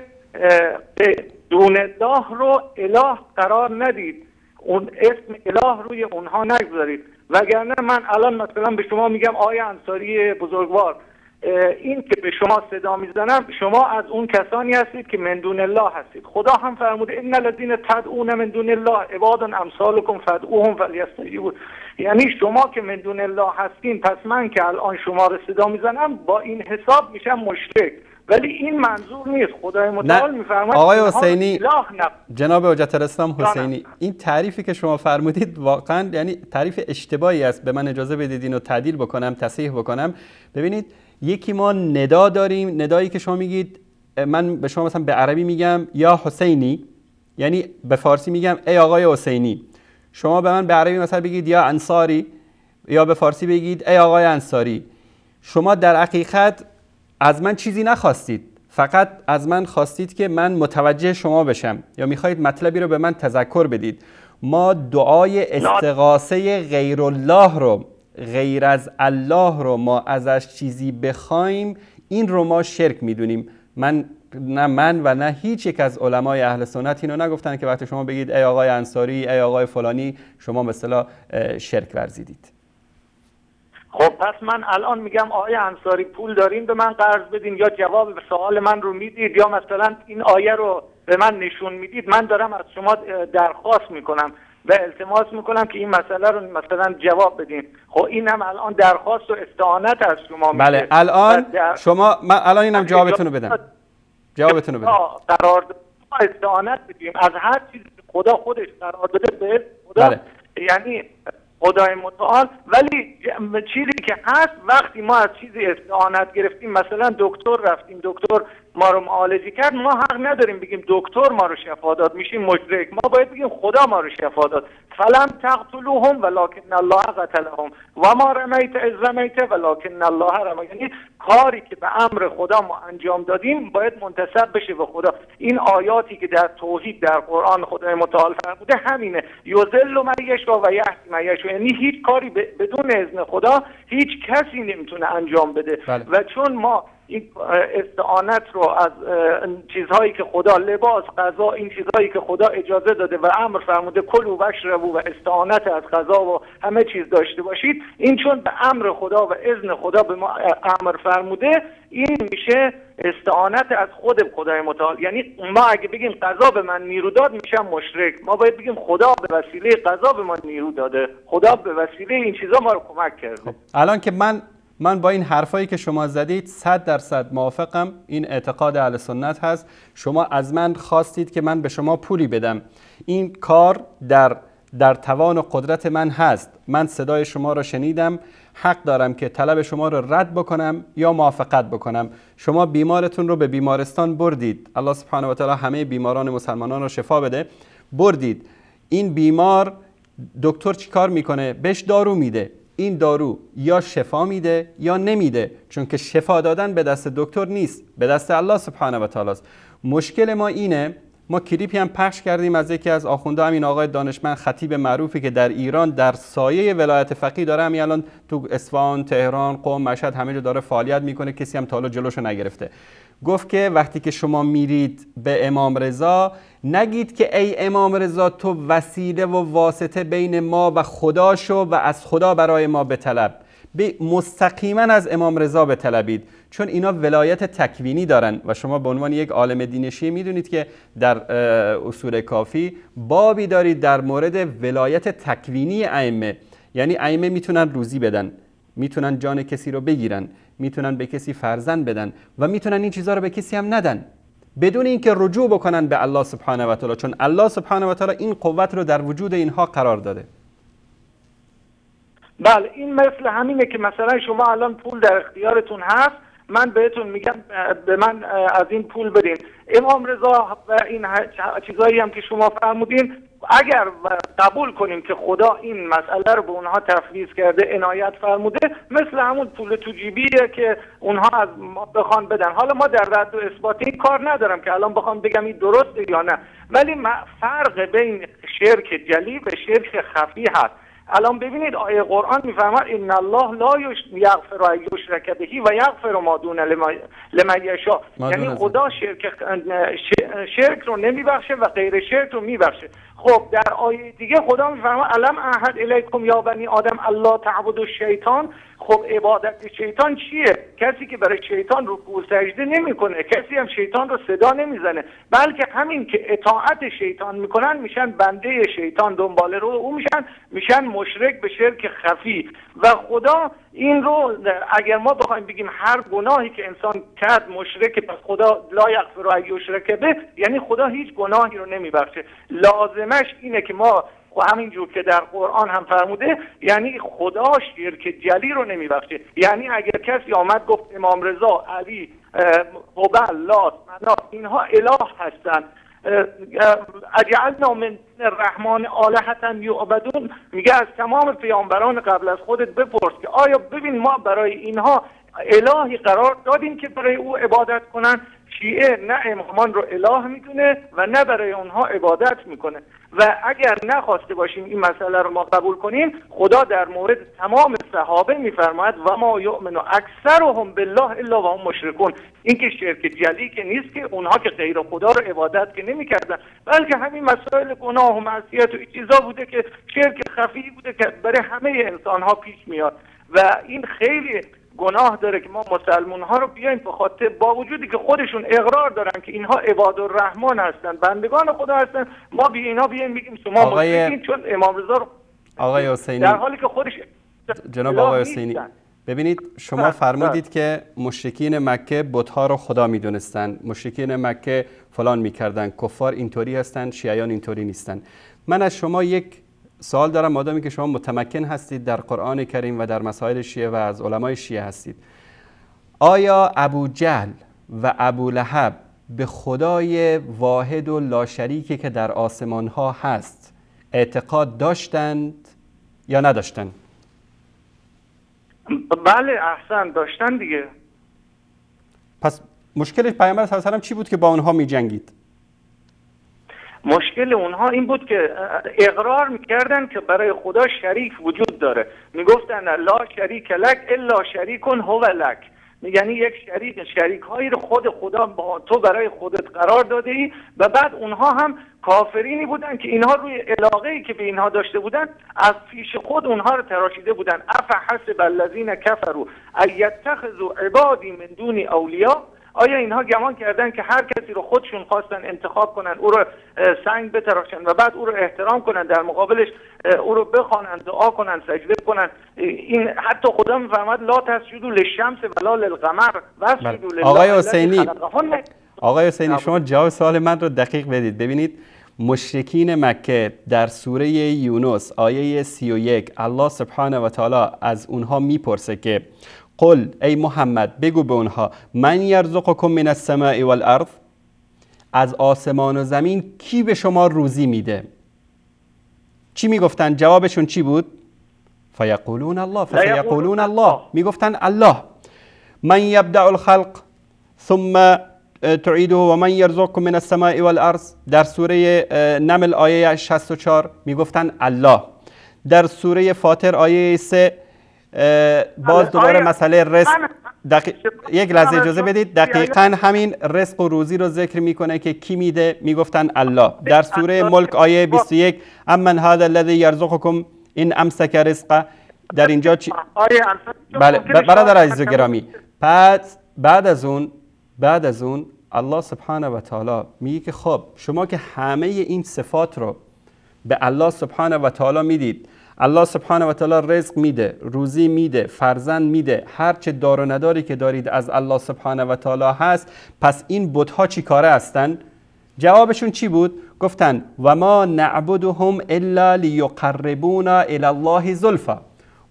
دون الله رو اله قرار ندید. اون اسم اله روی اونها نگذارید. وگرنه من الان مثلا به شما میگم آیا انصاری بزرگوار این که به شما صدا می‌زنم شما از اون کسانی هستید که من دون الله هستید. خدا هم فرموده ان الذين تدعون من دون الله عباد امثالكم فادعوهم فليستجيبوا یعنی شما که من دون الله هستین پس من که الان شما رو صدا می‌زنم با این حساب میشم مشرک. ولی این منظور نیست. خدای متعال میفرماید آقای حسینی جناب حجت الاسلام حسینی این تعریفی که شما فرمودید واقعا یعنی تعریف اشتباهی است. به من اجازه بدید اینو تعدیل بکنم تصحیح بکنم. ببینید یکی ما ندا داریم. ندایی که شما میگید من به شما مثلا به عربی میگم یا حسینی یعنی به فارسی میگم ای آقای حسینی. شما به من به عربی مثلا بگید یا انصاری یا به فارسی بگید ای آقای انصاری. شما در حقیقت از من چیزی نخواستید. فقط از من خواستید که من متوجه شما بشم. یا می‌خواهید مطلبی رو به من تذکر بدید. ما دعای استغاثه غیر الله رو غیر از الله رو ما ازش چیزی بخوایم این رو ما شرک می‌دونیم. من نه من و نه هیچ یک از علمای اهل سنت اینو نگفتن که وقتی شما بگید ای آقای انصاری ای آقای فلانی شما مثلا شرک ورزیدید. خب پس من الان میگم آقای انصاری پول دارین به من قرض بدین یا جواب به سوال من رو می‌دید یا مثلا این آیه رو به من نشون می‌دید من دارم از شما درخواست می‌کنم و التماس می‌کنم که این مسئله رو مثلا جواب بدین خب این هم الان درخواست و استعانت از شما. بله الان در- شما من الان اینم جوابتون رو بدم جوابتون رو بدم قرار استعانت بدیم از هر چیزی خدا خودش قرار بده به خدا بله. یعنی خدای متعال. ولی چیزی که هست وقتی ما از چیزی استعانت گرفتیم مثلا دکتر رفتیم. دکتر ما رو معالجه کرد ما حق نداریم بگیم دکتر ما رو شفا داد میشیم مشرک ما باید بگیم خدا ما رو شفا داد. فلم تقتلوهم ولکن الله قتلهم. و ما رمیت از رمیت ولکن الله رمی یعنی کاری که به امر خدا ما انجام دادیم باید منتسب بشه به خدا. این آیاتی که در توحید در قرآن خدای متعال فرموده همینه. یذل من یشا و یهدی من یعنی هیچ کاری بدون اذن خدا هیچ کسی نمی‌تونه انجام بده. بله. و چون ما این استعانت رو از چیزهایی که خدا لباس غذا این چیزهایی که خدا اجازه داده و امر فرموده کل و بشربو و استعانت از غذا و همه چیز داشته باشید. این چون به امر خدا و اذن خدا به ما امر فرموده این میشه استعانت از خود خدای متعال. یعنی ما اگه بگیم غذا به من نیرو داد میشم مشرک. ما باید بگیم خدا به وسیله غذا به ما نیرو داده. خدا به وسیله این چیزا ما رو کمک کرده. الان که من من با این حرفایی که شما زدید صد درصد موافقم. این اعتقاد اهل سنت هست. شما از من خواستید که من به شما پولی بدم. این کار در در توان و قدرت من هست. من صدای شما را شنیدم. حق دارم که طلب شما را رد بکنم یا موافقت بکنم. شما بیمارتون رو به بیمارستان بردید. الله سبحانه و تعالی همه بیماران مسلمانان را شفا بده. بردید. این بیمار دکتر چیکار می‌کنه؟ بهش دارو میده. این دارو یا شفا میده یا نمیده چون که شفا دادن به دست دکتر نیست به دست الله سبحانه و تعالی است. مشکل ما اینه ما کلیپی هم پخش کردیم از یکی از آخونده همین آقای دانشمند خطیب معروفی که در ایران در سایه ولایت فقیه داره. همین الان تو اصفهان تهران قم مشهد همه جا داره فعالیت می‌کنه کسی هم تا حالا جلوشو نگرفته. گفت که وقتی که شما میرید به امام رضا نگید که ای امام رضا تو وسیله و واسطه بین ما و خدا شو و از خدا برای ما بطلب. مستقیما از امام رضا بطلبید. چون اینا ولایت تکوینی دارن و شما به عنوان یک عالم دین شیعه می‌دونید که در اصول کافی بابی دارید در مورد ولایت تکوینی ائمه. یعنی ائمه می‌تونن روزی بدن می‌تونن جان کسی رو بگیرن می‌تونن به کسی فرزند بدن و می‌تونن این چیزها رو به کسی هم ندن. بدون اینکه رجوع بکنن به الله سبحانه و تعالی چون الله سبحانه و تعالی این قوت رو در وجود اینها قرار داده. بله این مثل همینه که مثلا شما الان پول در اختیارتون هست من بهتون میگم به من از این پول بدین. امام رضا و این چیزایی هم که شما فرمودین اگر قبول کنیم که خدا این مسئله رو به اونها تفویض کرده عنایت فرموده مثل همون پول تو جیبیه که اونها از ما بخوان بدن. حالا ما در رد و اثبات این کار ندارم که الان بخوام بگم این درسته یا نه. ولی فرق بین شرک جلی و شرک خفی هست. الان ببینید آیه قرآن میفرماد ان الله لا یغفر یشرک بهی و یغفر ما دون لمن یشاء. یعنی خدا شرک شرک رو نمیبخشه و غیر شرک رو میبخشه. خب در آیه دیگه خدا میفرماد الم احد الیکم یا بنی آدم الله تعبد الشیطان خب عبادت شیطان چیه؟ کسی که برای شیطان رکوع و سجده نمی‌کنه کسی هم شیطان رو صدا نمی‌زنه. بلکه همین که اطاعت شیطان می‌کنن میشن بنده شیطان دنباله رو او میشن میشن مشرک به شرک خفی. و خدا این رو اگر ما بخوایم بگیم هر گناهی که انسان کرد مشرک پس خدا لا یغفر یشرک به یعنی خدا هیچ گناهی رو نمیبخشه. لازمش اینه که ما و همینجور که در قرآن هم فرموده یعنی خدا شرک جلی رو نمیبخشه. یعنی اگر کسی آمد گفت امام رضا علی هبل لات منات اینها اله هستن اجعلنا من الرحمن آلهتا یعبدون. میگه از تمام پیامبران قبل از خودت بپرس که آیا ببین ما برای اینها الهی قرار دادیم که برای او عبادت کنن؟ شیعه نه امامان رو اله می‌دونه و نه برای اونها عبادت می‌کنه. و اگر نخواسته باشیم این مسئله رو ما قبول کنیم خدا در مورد تمام صحابه میفرماید و ما یؤمن اکثرهم بالله الا و هم مشرکون. این که شرک جلی که نیست که اونها که غیر خدا رو عبادت که نمی‌کردن بلکه همین مسائل گناه و معصیت و این چیزا بوده که شرک خفی بوده که برای همه انسان ها پیش میاد. و این خیلی گناه داره که ما مسلمون ها رو بیایم به خاطر با وجودی که خودشون اقرار دارن که اینها عباد الرحمن هستن بندگان خدا هستن ما بی اینا بیایم بگیم شما آقای- چون امام رضا رو آقای حسینی در حالی که خودش جناب آقای. حسینی ببینید شما بله، فرمودید که مشرکین مکه بتها رو خدا می‌دونستن. مشرکین مکه فلان می‌کردن. کفار اینطوری هستن شیعیان اینطوری نیستن. من از شما یک سوال دارم مادامی که شما متمکن هستید در قرآن کریم و در مسائل شیعه و از علمای شیعه هستید. آیا ابو جهل و ابو لهب به خدای واحد و لاشریکی که در آسمان ها هست اعتقاد داشتند یا نداشتند؟ بله احسن داشتن دیگه. پس مشکلش پیامبر صلی الله علیه چی بود که با اونها می جنگید مشکل اونها این بود که اقرار می‌کردن که برای خدا شریک وجود داره. می‌گفتن لا شریک لک الا شریکون هو لک. یعنی یک شریک شریک هایی رو خود خدا با تو برای خودت قرار داده ای و بعد اونها هم کافرینی بودن که اینها روی علاقه ای که به اینها داشته بودن از پیش خود اونها رو تراشیده بودن. اف حسب الذین کفروا ان یتخذوا عبادی من دون اولیاء؟ آیا اینها گمان کردن که هر کسی رو خودشون خواستن انتخاب کنن او رو سنگ بتراشن و بعد او رو احترام کنن در مقابلش او رو بخوانن دعا کنن سجده کنن؟ این حتی خدا میفرماد لا تسجدوا للشمس ولا للقمر واسجدوا بله. لله آقای حسینی. آقای حسینی شما جواب سوال من رو دقیق بدید. ببینید مشرکین مکه در سوره یونس آیه 31 الله سبحانه و تعالی از اونها می‌پرسه که قل ای محمد بگو به اونها من یرزقکم من السماء والارض. از آسمان و زمین کی به شما روزی میده؟ چی می‌گفتن؟ جوابشون چی بود؟ فیقولون الله فسیقولون الله. می‌گفتن الله. من یبدع الخلق ثم تعیده و من یرزقکم من السماء والارض. در سوره نمل آیه 64 می‌گفتن الله. در سوره فاطر آیه 3 باز دوباره آیه- مسئله رزق دقیق... یک لحظه اجازه از- بدید. دقیقا همین رزق و روزی رو ذکر می‌کنه که کی میده؟ می‌گفتن الله. در سوره ملک آیه 21 امن هذا الذي یرزقکم این امسک رزقه در اینجا چی... بله برادر عزیز و گرامی پس بعد از اون بعد از اون الله سبحانه و تعالی میگه که خب شما که همه این صفات رو به الله سبحانه و تعالی می‌دید الله سبحانه و تعالی رزق میده روزی میده فرزند میده هر چه دار و نداری که دارید از الله سبحانه و تعالی هست پس این بتها چی کاره هستن؟ جوابشون چی بود؟ گفتن و ما نعبدهم الا لیقربونا الی الله زلفا.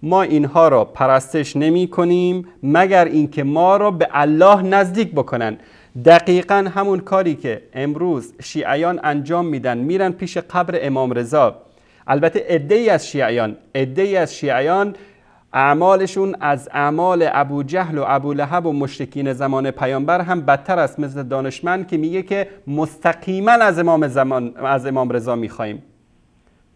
ما اینها را پرستش نمی کنیم مگر اینکه ما را به الله نزدیک بکنن. دقیقا همون کاری که امروز شیعیان انجام میدن میرن پیش قبر امام رضا. البته عده‌ای از شیعیان عده‌ای از شیعیان اعمالشون از اعمال ابو جهل و ابو لهب و مشرکین زمان پیامبر هم بدتر است مثل دانشمند که میگه که مستقیما از امام زمان از امام رضا می‌خوایم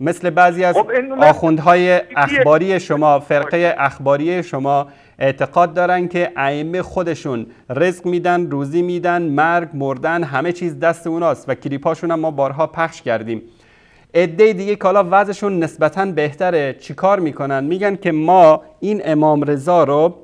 مثل بعضی از خب آخوندهای اخباری شما فرقه اخباری شما اعتقاد دارن که ائمه خودشون رزق میدن روزی میدن مرگ مردن همه چیز دست اوناست و کلیپاشون هم ما بارها پخش کردیم. عده دیگه کالا وضعشون نسبتا بهتره چیکار می‌کنن؟ میگن که ما این امام رضا رو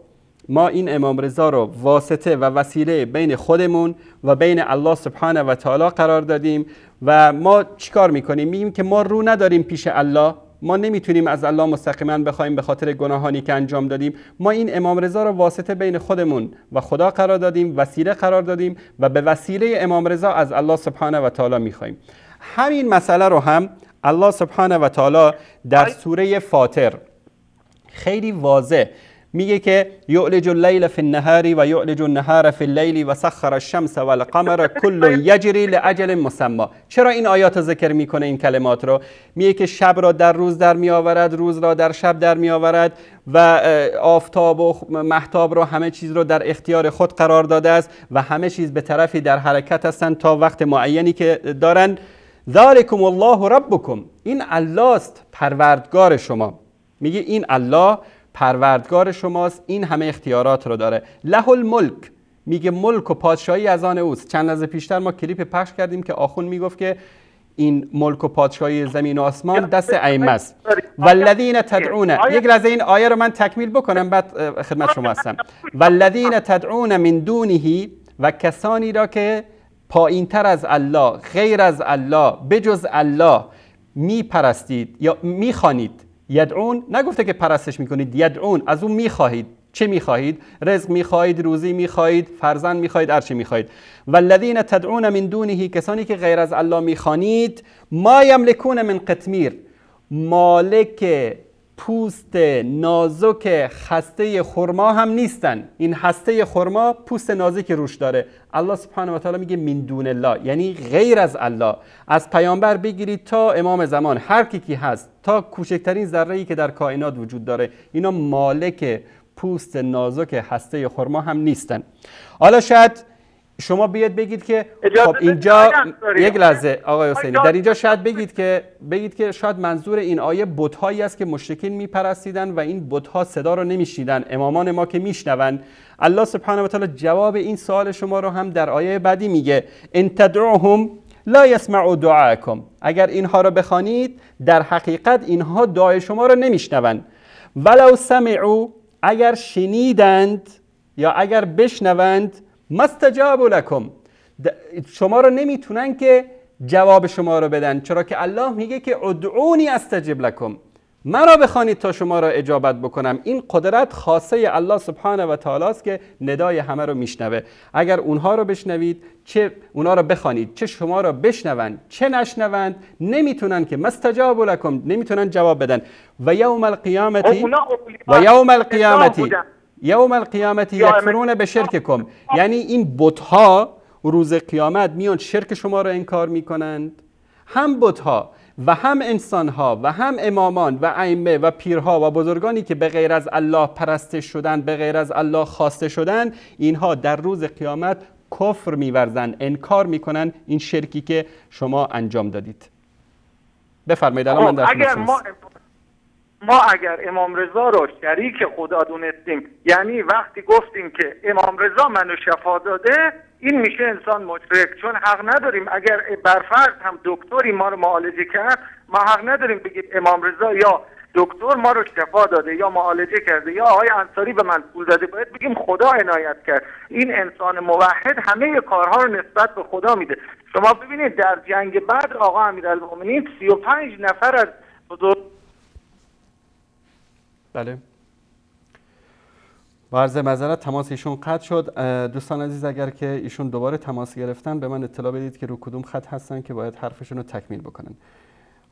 ما این امام رضا رو واسطه و وسیله بین خودمون و بین الله سبحانه و تعالی قرار دادیم و ما چیکار می‌کنیم؟ میگیم که ما رو نداریم پیش الله. ما نمی‌تونیم از الله مستقیما بخوایم به خاطر گناهانی که انجام دادیم. ما این امام رضا رو واسطه بین خودمون و خدا قرار دادیم وسیله قرار دادیم و به وسیله امام رضا از الله سبحانه و تعالی می‌خوایم. همین مسئله رو هم الله سبحانه و تعالی در سوره فاطر خیلی واضح میگه که یعلج اللیل فی النهار و یعلج النهار فی اللیل و سخر الشمس والقمر کل یجری لاجل مسمى. چرا این آیات ذکر می‌کنه این کلمات رو؟ میگه که شب را در روز در میآورد روز را در شب در میآورد و آفتاب و محتاب رو همه چیز رو در اختیار خود قرار داده است و همه چیز به طرفی در حرکت هستند تا وقت معینی که دارن ذالکم الله ربکم. این الله است پروردگار شما. میگه این الله پروردگار شماست. این همه اختیارات رو داره. له الملک. میگه ملک و پادشاهی از آن اوست. چند لحظه پیشتر ما کلیپ پخش کردیم که آخون می‌گفت که این ملک و پادشاهی زمین و آسمان دست ائمه است. والذین تدعون. یک لحظه این آیه رو من تکمیل بکنم بعد خدمت شما هستم. والذین تدعون من دونه و کسانی را که پایین تر از الله غیر از الله بجز الله می پرستید یا می خانید یدعون نگفته که پرستش می‌کنید یدعون از اون می‌خواهید. چه می‌خواهید؟ رزق می‌خواهید روزی می‌خواهید فرزند می‌خواهید هر چی می‌خواهید. والذین تدعون من دونه کسانی که غیر از الله می‌خوانید ما یملکون من قطمیر. مالک پوست نازک خسته خرما هم نیستن. این هسته خرما پوست نازک روش داره. الله سبحانه و تعالی میگه من دون الله یعنی غیر از الله. از پیامبر بگیرید تا امام زمان. هر کی کی هست تا کوچکترین ذره ای که در کائنات وجود داره. اینا مالک پوست نازک هسته خرما هم نیستن. حالا شاید شما بیاد بگید که خب اینجا. یک لحظه آقای حسینی در اینجا شاید بگید که بگید که شاید منظور این آیه بتهایی است که مشرکین میپرستیدن و این بتها صدا رو نمیشنیدن. امامان ما که میشنوند الله سبحانه و تعالی جواب این سوال شما رو هم در آیه بعدی میگه. ان تدعوهم لا یسمعوا دعاءکم اگر اینها رو بخوانید در حقیقت اینها دعای شما رو نمیشنوند ولو سمعوا. اگر شنیدند یا اگر بشنوند مستجاب لکم. شما رو نمی‌تونن که جواب شما رو بدن چرا که الله میگه که ادعونی استجب لکم. مرا بخوانید تا شما را اجابت بکنم. این قدرت خاصه الله سبحانه و تعالی است که ندای همه رو میشنوه. اگر اونها رو بشنوید چه اونها رو بخوانید چه شما را بشنوند چه نشنوند نمی‌تونن که مستجاب لکم نمی‌تونن جواب بدن. و یوم القیامتی و یوم القیامتی. یوم القیامتی یا یکفرون به شرککم. یعنی این بتها روز قیامت میان شرک شما را انکار می‌کنند. هم بتها و هم انسانها و هم امامان و ائمه و پیرها و بزرگانی که به غیر از الله پرستش شدن به غیر از الله خواسته شدن اینها در روز قیامت کفر میورزن انکار می‌کنن این شرکی که شما انجام دادید. بفرمایید الان من خب در اگر ما ما اگر امام رضا رو شریک خدا دونستیم یعنی وقتی گفتیم که امام رضا منو شفا داده این میشه انسان مشرک. چون حق نداریم. اگر برفرض هم دکتری ما رو معالجه کرد ما حق نداریم بگید امام رضا یا دکتر ما رو شفا داده یا معالجه کرده یا آقای انصاری به من پول داده. باید بگیم خدا عنایت کرد. این انسان موحد همه کارها رو نسبت به خدا میده. شما ببینید در جنگ بدر آقا امیرالمؤمنین 35 نفر از بزرگ بله. با عرض معذرت تماس ایشون قطع شد. دوستان عزیز اگر که ایشون دوباره تماس گرفتن به من اطلاع بدید که رو کدوم خط هستن که باید حرفشون رو تکمیل بکنن.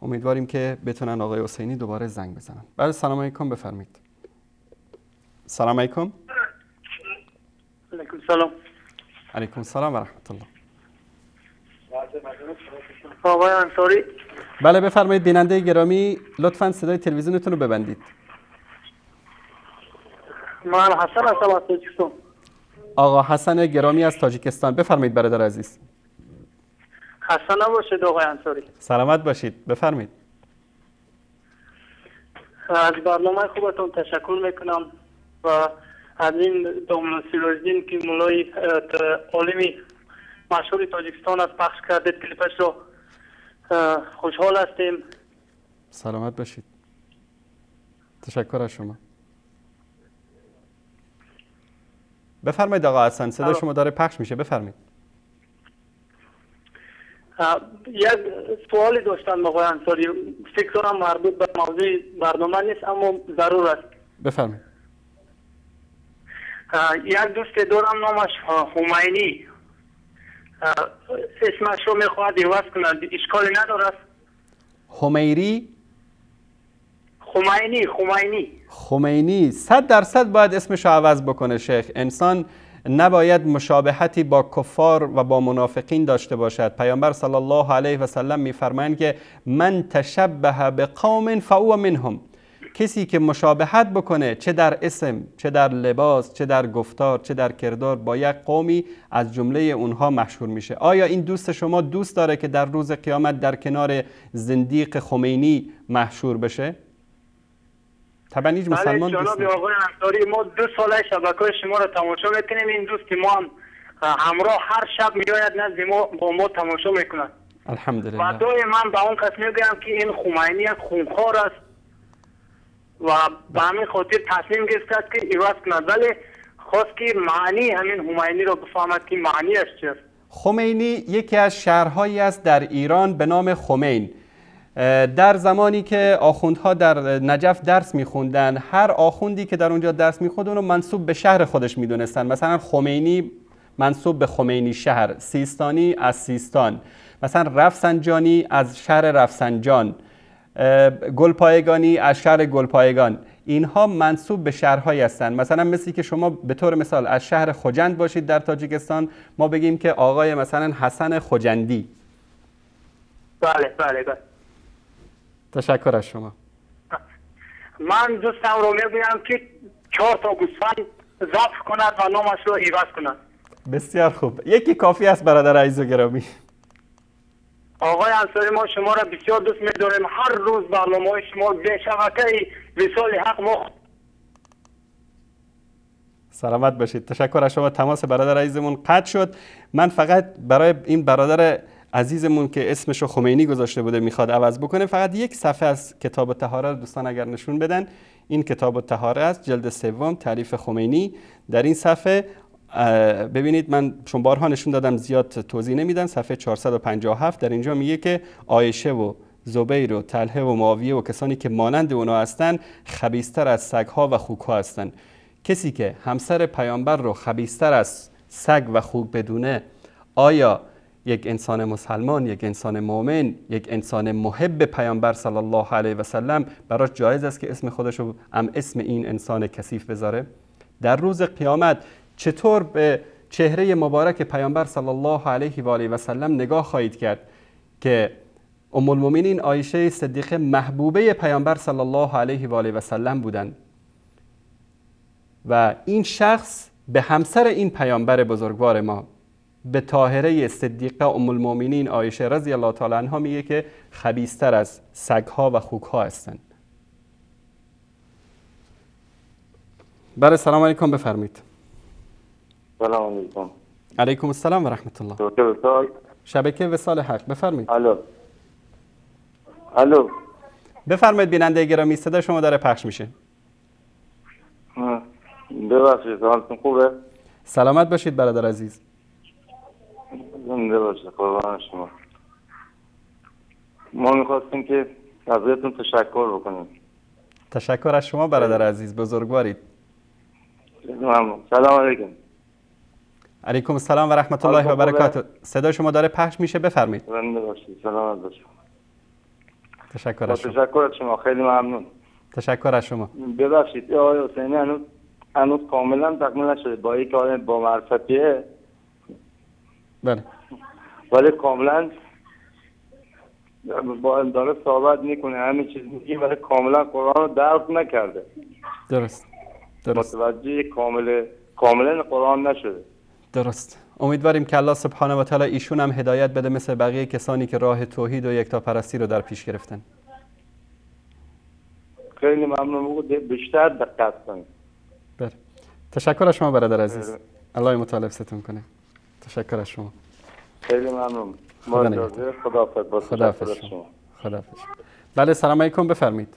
امیدواریم که بتونن آقای حسینی دوباره زنگ بزنن. بله سلام علیکم بفرمایید. سلام علیکم. علیکم سلام. علیکم سلام و رحمت الله آقای انصاری. بله بفرمایید. بیننده گرامی لطفا صدای تلویزیونتون رو ببندید. من حسن هستم از تاجیکستان. آقا حسن گرامی از تاجیکستان. بفرمایید برادر عزیز. خسته نباشید آقای انصاری. سلامت باشید. بفرمایید. از برنامه خوبتون تشکر می‌کنم و از این دومن سیروزدین که مولای عالمی مشهور تاجیکستان از پخش کردید کلیپش رو. خوشحال هستیم. سلامت باشید. تشکر از شما. بفرمایید آقا حسن صدا شما داره پخش میشه بفرمایید. یک سوالی داشتم آقای انصاری فکر کنم مربوط به موضوع برنامه نیست اما ضرور است. بفرمایید. یک دوست دارم نامش اه، اسمش رو می‌خواهد عوض کند اشکالی ندارد. خمیری خمینی خمینی. خمینی. صد درصد باید اسمش عوض بکنه شیخ. انسان نباید مشابهتی با کفار و با منافقین داشته باشد. پیامبر صلی الله علیه و سلم میفرمایند که من تشبه به قوم فهو منهم. کسی که مشابهت بکنه چه در اسم چه در لباس چه در گفتار چه در کردار با یک قومی از جمله اونها مشهور میشه. آیا این دوست شما دوست داره که در روز قیامت در کنار زندیق خمینی محشور بشه؟ طبعا هیچ بله مسلمان دوست جناب نداره. آقای انصاری ما دو ساله شبکه شما رو تماشا می‌کنیم. این دوست که ما هم اه، همراه هر شب میآید نزد ما با ما تماشا می‌کنند و الحمدلله. دوی من به اون کس می‌گویم که این خمینی یک خونخوار است و به همین خاطر تصمیم گرفته است که ایواز کند ولی خواست که معنی همین خمینی رو بفهمد که معنی است چیست. خمینی یکی از شهرهایی است در ایران به نام خمین. در زمانی که آخوندها در نجف درس میخوندن هر آخوندی که در اونجا درس می‌خوند اونو منصوب به شهر خودش می‌دونستن. مثلا خمینی منصوب به خمینی شهر سیستانی از سیستان. مثلا رفسنجانی از شهر رفسنجان. گلپایگانی از شهر گلپایگان. اینها منصوب به شهرهایی هستند مثلا مثلی که شما به طور مثال از شهر خجند باشید در تاجیکستان ما بگیم که آقای مثلا حسن خجندی بله بله بله. تشکر از شما. من دوستم رو می‌گویم که چهار تا گوسفند ضبط کند و نامش رو ایواز کند بسیار خوب. یکی کافی است برادر عزیز و گرامی. آقای انصاری ما شما را بسیار دوست میداریم. هر روز برنامه شما به شبکه وصال حق ما سلامت باشید. تشکر از شما. تماس برادر عزیزمون قطع شد. من فقط برای این برادر عزیزمون که اسمشو خمینی گذاشته بوده می‌خواد عوض بکنه فقط یک صفحه از کتاب رو دوستان اگر نشون بدن. این کتاب الطهاره است جلد سوم تعریف خمینی. در این صفحه ببینید من چون بارها نشون دادم زیاد توضیح نمیدم صفحه 457 در اینجا میگه که عایشه و زبیر و طلحه و معاویه و کسانی که مانند اونا هستند خبیستر از سگها و خوکها هستند کسی که همسر پیامبر رو خبیستر از سگ و خوک بدونه آیا یک انسان مسلمان یک انسان مؤمن یک انسان محب پیامبر صلی الله علیه و سلم براش جایز است که اسم خودش رو هم اسم این انسان کثیف بذاره. در روز قیامت چطور به چهره مبارک پیامبر صلی الله علیه و آله و سلم نگاه خواهید کرد که ام المؤمنین عایشه صدیقه محبوبه پیامبر صلی الله علیه و آله و سلم بودند و این شخص به همسر این پیامبر بزرگوار ما به طاهره صدیقه ام المؤمنین عایشه رضی الله تعالی عنها میگه که خبیستر از سگها و خوکها هستند بله سلام علیکم بفرمایید. سلام علیکم. علیکم السلام و رحمت الله وصال شبکه وصال حق بفرمایید. الو. الو. بفرمایید بیننده گرامی صدا شما داره پخش میشه. ببخشید حالتون خوبه؟ سلامت باشید برادر عزیز. زنده باشه قربان شما. ما می‌خواستیم که ازتون تشکر بکنیم. تشکر از شما برادر عزیز بزرگوارید. سلام علیکم. علیکم السلام و رحمت الله و؟ برکاته. صدا شما داره پخش میشه بفرمایید. زنده باشید سلامت باشید تشکر از شما. تشکر از شما خیلی ممنون. تشکر از شما. ببخشید آقای حسینی هنوز هنوز کاملا تکمیل نشده. با یک آقای با معرفتیه بله. ولی کاملا با داره صحبت می‌کنه همه چیز میگه ولی کاملا قرآن رو درک نکرده. درست. درست. متوجه کامل کاملا قرآن نشده. درست. امیدواریم که الله سبحانه و تعالی ایشون هم هدایت بده مثل بقیه کسانی که راه توحید و یکتاپرستی رو در پیش گرفتن. خیلی ممنون. بگو ده- بیشتر دقت کنید. بله. تشکر از شما برادر عزیز. بله. الله مطالب ستون کنه. تشکر از شما خیلی ممنون خدا. اجازه با خداحافظ تشکر از شما. شما خداحافظ بله سلام علیکم بفرمایید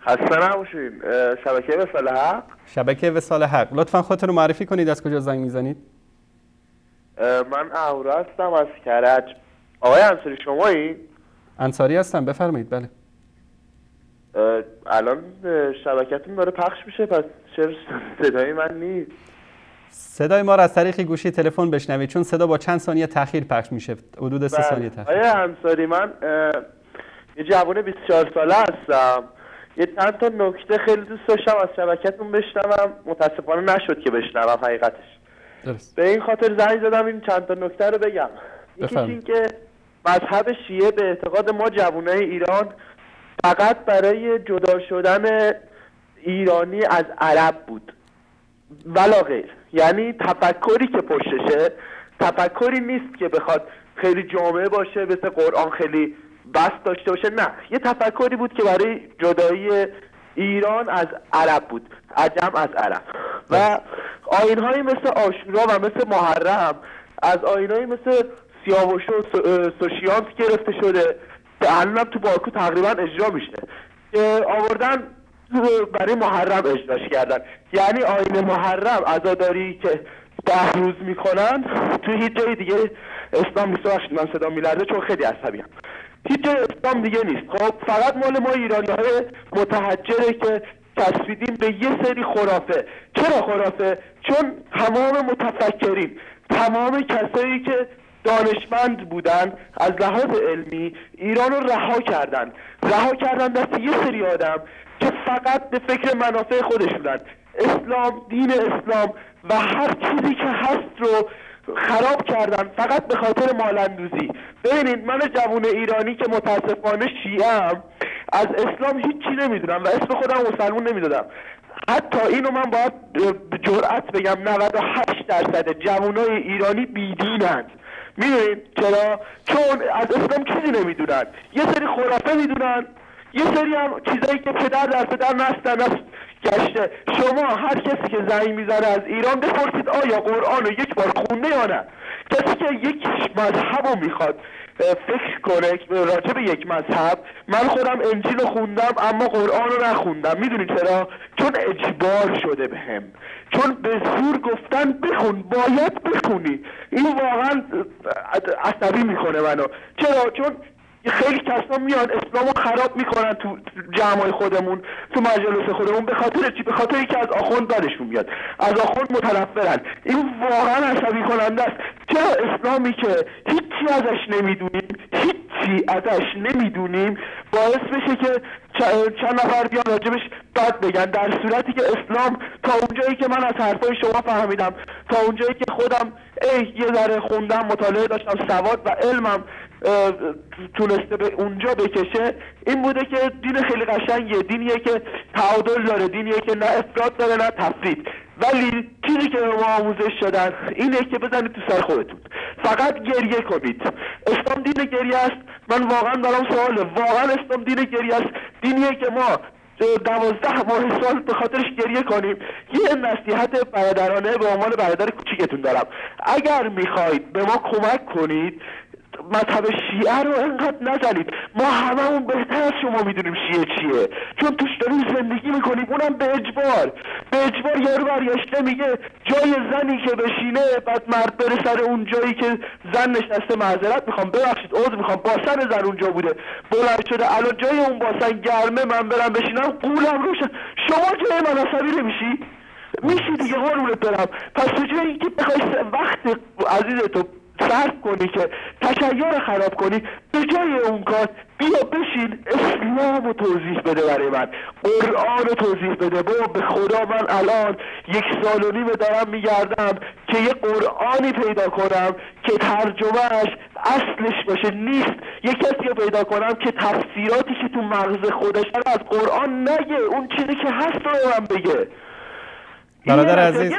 خسته نباشید شبکه مثال حق شبکه وصال حق لطفا خودتون رو معرفی کنید از کجا زنگ می‌زنید من اهورا هستم از کرج آقای انصاری شمایی انصاری هستم بفرمایید بله الان شبکتون داره پخش میشه پس چرا صدای من نیست صدای ما رو از طریق گوشی تلفن بشنوید چون صدا با چند ثانیه تاخیر پخش میشه. حدود سه بله. ثانیه تاخیر. آقای انصاری من یه جوان 24 ساله هستم. یه چند تا نکته خیلی دوست داشتم از شبکتون بشنوم. متاسفانه نشد که بشنوم حقیقتش. درست. به این خاطر زنگ زدم این چند تا نکته رو بگم. یکیش این که مذهب شیعه به اعتقاد ما جوانای ایران فقط برای جدا شدن ایرانی از عرب بود. ولا غیر یعنی تفکری که پشتشه تفکری نیست که بخواد خیلی جامعه باشه مثل قرآن خیلی بست داشته باشه. نه. یه تفکری بود که برای جدایی ایران از عرب بود. عجم از عرب. و آینهایی مثل آشورا و مثل محرم از آینهایی مثل سیاوش و سوشیانس گرفته شده. که الان تو باکو تقریبا اجرا میشه. که آوردن برای محرم اجراش کردن. یعنی آین محرم عزاداری که ده روز می‌کنن تو هیچ جای دیگه اسلام نیست. بخشید من صدا میلرزه چون خیلی عصبی هم. هیچ جای اسلام دیگه نیست. خب فقط مال ما ایرانی های متحجره که تصویدیم به یه سری خرافه. چرا خرافه؟ چون تمام متفکرین تمام کسایی که دانشمند بودن از لحاظ علمی ایران رو رها کردن. رها کردن دست یه سری آدم که فقط به فکر منافع خودشونن اسلام دین اسلام و هر چیزی که هست رو خراب کردن فقط به خاطر مالندوزی. ببینید من جوون ایرانی که متاسفانه شیعه از اسلام هیچی نمی‌دونم و اسم خودم مسلمون نمی‌دادم. حتی اینو من باید جرأت بگم 98 درصد جوانای ایرانی بیدینند. می‌دونید چرا؟ چون از اسلام چیزی نمی‌دونن یه سری خرافه می‌دونن یه سری هم چیزایی که پدر در پدر نستن از گشته. شما هر کسی که زنگ می‌زنه از ایران بپرسید آیا قرآن رو یک بار خونده یا نه. کسی که یک مذهب رو می‌خواد فکر کنه راجع به یک مذهب من خودم انجیل رو خوندم اما قرآن رو نخوندم. می‌دونی چرا؟ چون اجبار شده بهم. به چون به زور گفتن بخون باید بخونی. این واقعا عصبی می‌کنه منو. چرا؟ چون خیلی کسا میان اسلامو خراب می‌کنن تو جمعای خودمون تو مجلس خودمون به خاطر چی؟ به خاطر که از آخوند بدشون میاد. از آخوند متنفرن. این واقعا عصبی کننده است. چرا اسلامی که هیچی ازش نمی‌دونیم هیچی ازش نمی‌دونیم باعث بشه که چند نفر بیان راجبش بد بگن؟ در صورتی که اسلام تا اونجایی که من از حرفای شما فهمیدم تا اونجایی که خودم ای یه ذره خوندم مطالعه داشتم سواد و علمم تونسته به اونجا بکشه این بوده که دین خیلی قشنگیه. دینیه که تعادل داره دینیه که نه افراد داره نه تفرید. ولی چیزی که به ما آموزش شدن اینه که بزنید تو سر خودتون. فقط گریه کنید. اسلام دین گریه است. من واقعا دارم سواله. واقعا اسلام دین گریه است. دینیه که ما دوازده ماه سال به خاطرش گریه کنیم. یه نصیحت برادرانه به عنوان برادر کوچیکتون دارم. اگر می‌خواید به ما کمک کنید مذهب شیعه رو انقدر نزنید. ما هممون بهتر از شما می‌دونیم شیعه چیه. چون توش داریم زندگی می‌کنیم اونم به اجبار. به اجبار یارو برگشته میگه جای زنی که بشینه بعد مرد بره سر اون جایی که زن نشسته معذرت می‌خوام. ببخشید عذر می‌خوام. باسن زن اونجا بوده. بلند شده الان جای اون باسن گرمه من برم بشینم قولم روشن. شما جای من عصبی نمیشی؟ میشی دیگه قرونت برم. پس تو اینکه بخوای وقت عزیز تو صرف کنی که تشیع خراب کنی به جای اون کار بیا بشین اسلام رو توضیح بده برای من قرآن رو توضیح بده. با به خدا من الان یک سال و نیمه دارم میگردم که یه قرآنی پیدا کنم که ترجمهش اصلش باشه نیست. یه کسی رو پیدا کنم که تفسیراتی که تو مغز خودش از قرآن نگه. اون چیزی که هست رو من بگه. برادر عزیز.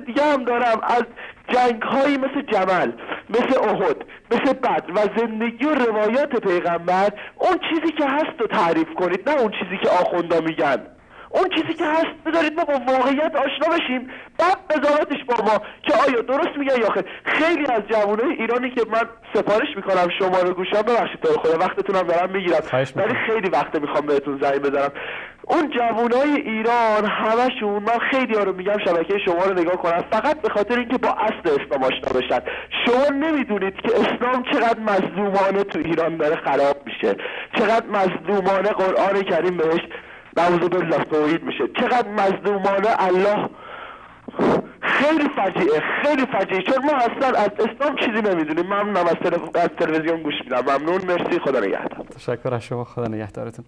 دیگه هم دارم از جنگ هایی مثل جمل مثل احد مثل بدر و زندگی و روایات پیغمبر اون چیزی که هست رو تعریف کنید نه اون چیزی که آخوندا میگن. اون چیزی که هست بذارید ما با واقعیت آشنا بشیم. بعد قضاوتش با ما که آیا درست میگه یا خیر خیلی از جوانای ایرانی که من سفارش می‌کنم شما رو گوشم ببخشید تو خدا وقتتونم دارم می‌گیرم. ولی خیلی وقت می‌خوام بهتون زنگ بزنم. اون جوانای ایران همشون من خیلی ها رو میگم شبکه شما رو نگاه کنن. فقط به خاطر اینکه با اصل اسلام آشنا بشن. شما نمی‌دونید که اسلام چقدر مظلومانه تو ایران داره خراب میشه. چقدر مظلومانه قرآن کریم بهش نعوذ بالله توحید میشه. چقدر مظلومانه الله خیلی فجیعه خیلی فجیعه. چون ما اصلا از اسلام چیزی نمی‌دونیم. ممنونم از, از تلویزیون گوش میدم. ممنون. مرسی. خدا نگهدار. تشکر از شما. خدا نگهدارتون.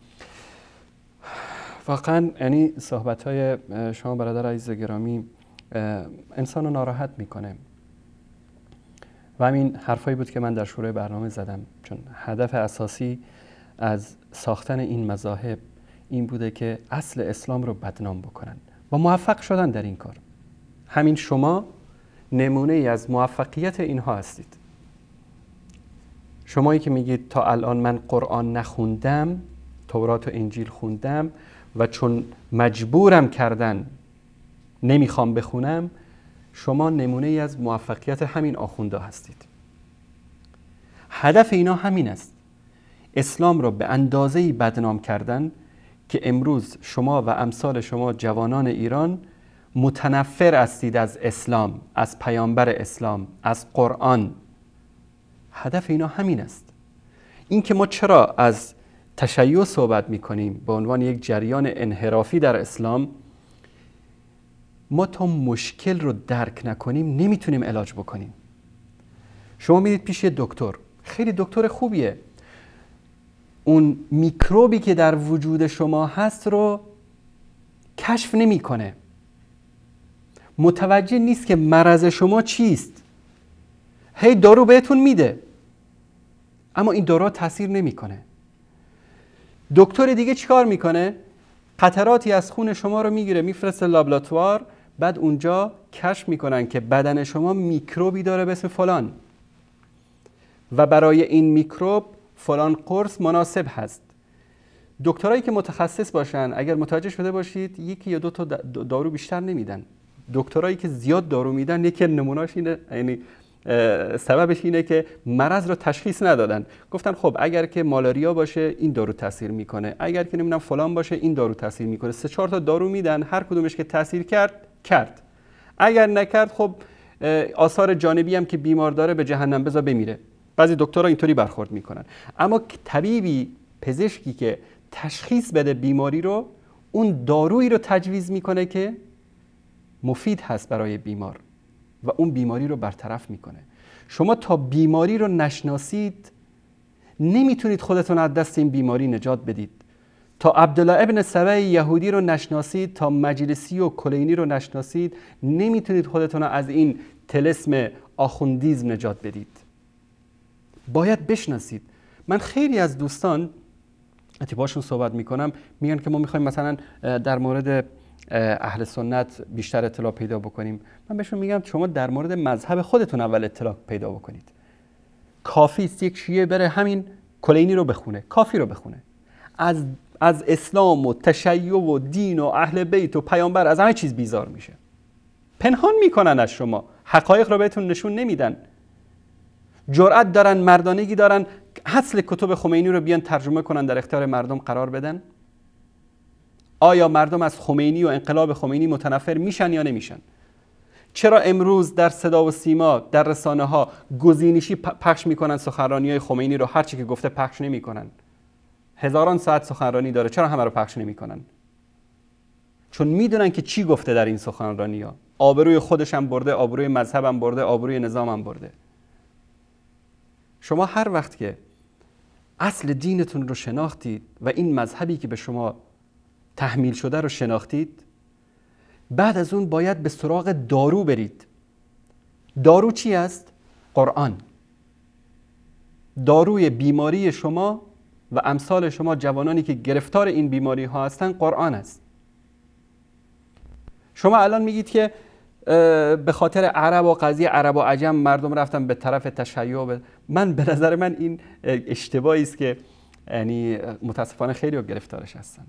واقعا یعنی صحبت های شما برادر عزیز گرامی انسان رو ناراحت می‌کنه. و همین حرفایی بود که من در شروع برنامه زدم. چون هدف اساسی از ساختن این مذاهب این بوده که اصل اسلام رو بدنام بکنن. و موفق شدن در این کار. همین شما نمونه ای از موفقیت اینها هستید. شمایی که میگید تا الان من قرآن نخوندم تورات و انجیل خوندم و چون مجبورم کردن نمی‌خوام بخونم شما نمونه ای از موفقیت همین آخونده هستید. هدف اینا همین است. اسلام را به اندازه بدنام کردن که امروز شما و امثال شما جوانان ایران متنفر هستید از اسلام از پیامبر اسلام از قرآن. هدف اینا همین است. اینکه ما چرا از تشیع صحبت می کنیم به عنوان یک جریان انحرافی در اسلام ما تا مشکل رو درک نکنیم نمی‌تونیم علاج بکنیم. شما میرید پیش دکتر. خیلی دکتر خوبیه. اون میکروبی که در وجود شما هست رو کشف نمی‌کنه. متوجه نیست که مرض شما چیست. هی دارو بهتون میده. اما این دارو تاثیر نمی‌کنه. دکتر دیگه چیکار می‌کنه؟ قطراتی از خون شما رو می‌گیره میفرسته لابراتوار بعد اونجا کشف می‌کنن که بدن شما میکروبی داره به اسم فلان. و برای این میکروب فلان قرص مناسب هست. دکترایی که متخصص باشن اگر متوجه شده باشید یکی یا دو تا دارو بیشتر نمیدن. دکترایی که زیاد دارو میدن یکی نموناش اینه یعنی سببش اینه که مرض رو تشخیص ندادن. گفتن خب اگر که مالاریا باشه این دارو تاثیر می‌کنه. اگر که نمی‌دونم فلان باشه این دارو تاثیر می‌کنه. سه چهار تا دارو میدن هر کدومش که تاثیر کرد کرد. اگر نکرد خب آثار جانبی هم که بیمار داره به جهنم بذار بمیره. بعضی دکترها اینطوری برخورد می‌کنن. اما طبیبی پزشکی که تشخیص بده بیماری رو اون دارویی رو تجویز می‌کنه که مفید هست برای بیمار و اون بیماری رو برطرف می‌کنه. شما تا بیماری رو نشناسید نمی‌تونید خودتون از دست این بیماری نجات بدید. تا عبدالله ابن سبع یهودی رو نشناسید تا مجلسی و کلینی رو نشناسید نمی‌تونید خودتون از این تلسم آخوندیزم نجات بدید. باید بشناسید. من خیلی از دوستان اتی باشون صحبت می‌کنم میگن که ما می‌خوایم مثلا در مورد اهل سنت بیشتر اطلاع پیدا بکنیم. من بهشون میگم شما در مورد مذهب خودتون اول اطلاع پیدا بکنید. کافی است یک شیعه بره همین کلینی رو بخونه کافی رو بخونه. از از اسلام و تشیع و دین و اهل بیت و پیامبر از همه چیز بیزار میشه. پنهان می‌کنن از شما. حقایق رو بهتون نشون نمیدن. جرأت دارن مردانگی دارن حصل کتب خمینی رو بیان ترجمه کنن در اختیار مردم قرار بدن؟ آیا مردم از خمینی و انقلاب خمینی متنفر میشن یا نمیشن؟ چرا امروز در صدا و سیما در رسانه ها گزینشی پخش می‌کنن سخنرانی های خمینی رو؟ هرچی که گفته پخش نمی‌کنن. هزاران ساعت سخنرانی داره چرا همه رو پخش نمی‌کنن؟ چون می‌دونن که چی گفته در این سخنرانی ها آبروی خودشم برده آبروی مذهبم برده آبروی نظامم برده. شما هر وقت که اصل دینتون رو شناختید و این مذهبی که به شما تحمیل شده رو شناختید بعد از اون باید به سراغ دارو برید. دارو چی است؟ قرآن. داروی بیماری شما و امثال شما جوانانی که گرفتار این بیماری ها هستن قرآن است. شما الان میگید که به خاطر عرب و قضیه عرب و عجم مردم رفتن به طرف تشیع من به نظر من این اشتباهی است که یعنی متاسفانه خیلی گرفتارش هستن.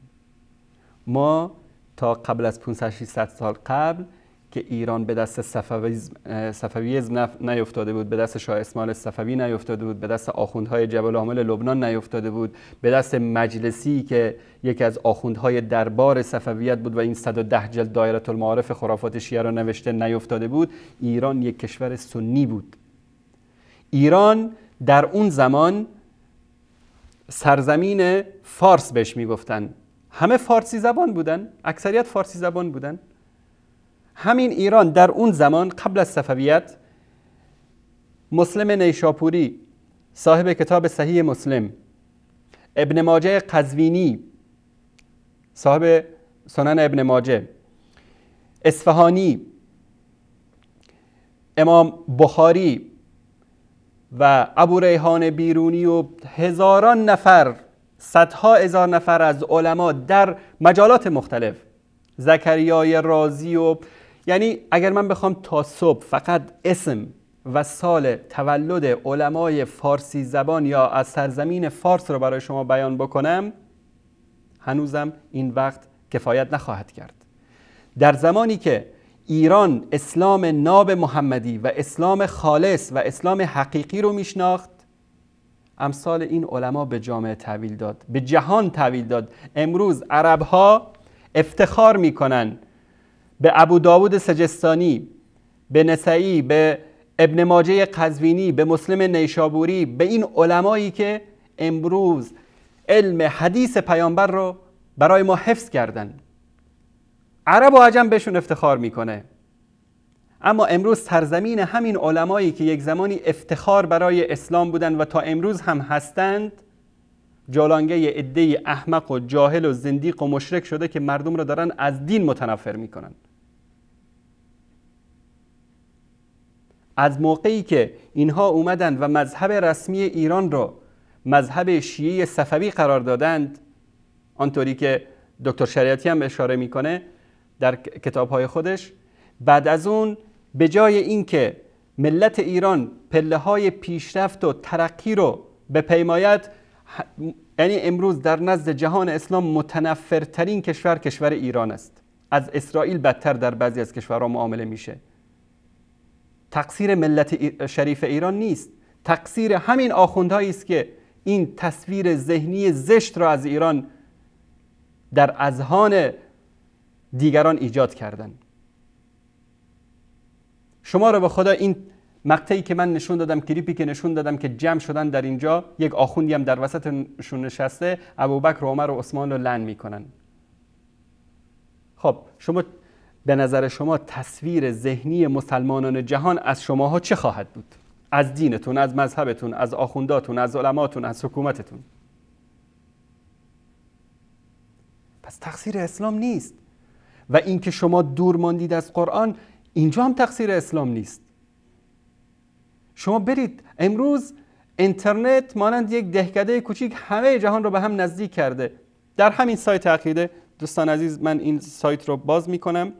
ما تا قبل از 500 600 سال قبل که ایران به دست صفویزم نیفتاده بود به دست شاه اسماعیل صفوی نیفتاده بود به دست آخوندهای جبل عامل لبنان نیفتاده بود به دست مجلسی که یکی از آخوندهای دربار صفویت بود و این 110 جلد دایره المعارف خرافات شیعه را نوشته نیفتاده بود ایران یک کشور سنی بود. ایران در اون زمان سرزمین فارس بهش می‌گفتن. همه فارسی زبان بودن اکثریت فارسی زبان بودن. همین ایران در اون زمان قبل از صفویت مسلم نیشاپوری صاحب کتاب صحیح مسلم ابن ماجه قزوینی صاحب سنن ابن ماجه اصفهانی امام بخاری و ابو ریحان بیرونی و هزاران نفر صدها هزار نفر از علما در مجالات مختلف زکریای رازی و یعنی اگر من بخوام تا صبح فقط اسم و سال تولد علمای فارسی زبان یا از سرزمین فارس رو برای شما بیان بکنم هنوزم این وقت کفایت نخواهد کرد. در زمانی که ایران اسلام ناب محمدی و اسلام خالص و اسلام حقیقی رو میشناخت. امثال این علما به جامعه تحویل داد به جهان تحویل داد. امروز عرب ها افتخار می‌کنن به ابو داود سجستانی به نسعی به ابن ماجه قزوینی به مسلم نیشابوری به این علمایی که امروز علم حدیث پیامبر رو برای ما حفظ کردن. عرب و عجم بهشون افتخار می‌کنه. اما امروز سرزمین همین علمایی که یک زمانی افتخار برای اسلام بودن و تا امروز هم هستند جولانگه عده احمق و جاهل و زندیق و مشرک شده که مردم رو دارن از دین متنفر می‌کنن. از موقعی که اینها اومدن و مذهب رسمی ایران رو مذهب شیعه صفوی قرار دادند آنطوری که دکتر شریعتی هم اشاره می‌کنه در کتابهای خودش. بعد از اون به جای اینکه ملت ایران پله های پیشرفت و ترقی رو به پیمایت یعنی امروز در نزد جهان اسلام متنفرترین کشور کشور ایران است. از اسرائیل بدتر در بعضی از کشورها معامله میشه. تقصیر ملت شریف ایران نیست. تقصیر همین آخوندهایی است که این تصویر ذهنی زشت را از ایران در اذهان دیگران ایجاد کردن. شما رو به خدا این مقطعی که من نشون دادم کلیپی که نشون دادم که جمع شدن در اینجا یک آخوندی هم در وسطشون نشسته ابوبکر و عمر و عثمان رو لن می‌کنن. خب شما به نظر شما تصویر ذهنی مسلمانان جهان از شماها چه خواهد بود؟ از دینتون از مذهبتون از آخونداتون از علماتون از حکومتتون؟ پس تقصیر اسلام نیست. و اینکه شما دور ماندید از قرآن اینجا هم تقصیر اسلام نیست. شما برید امروز اینترنت مانند یک دهکده کوچیک همه جهان رو به هم نزدیک کرده. در همین سایت عقیده دوستان عزیز من این سایت رو باز می‌کنم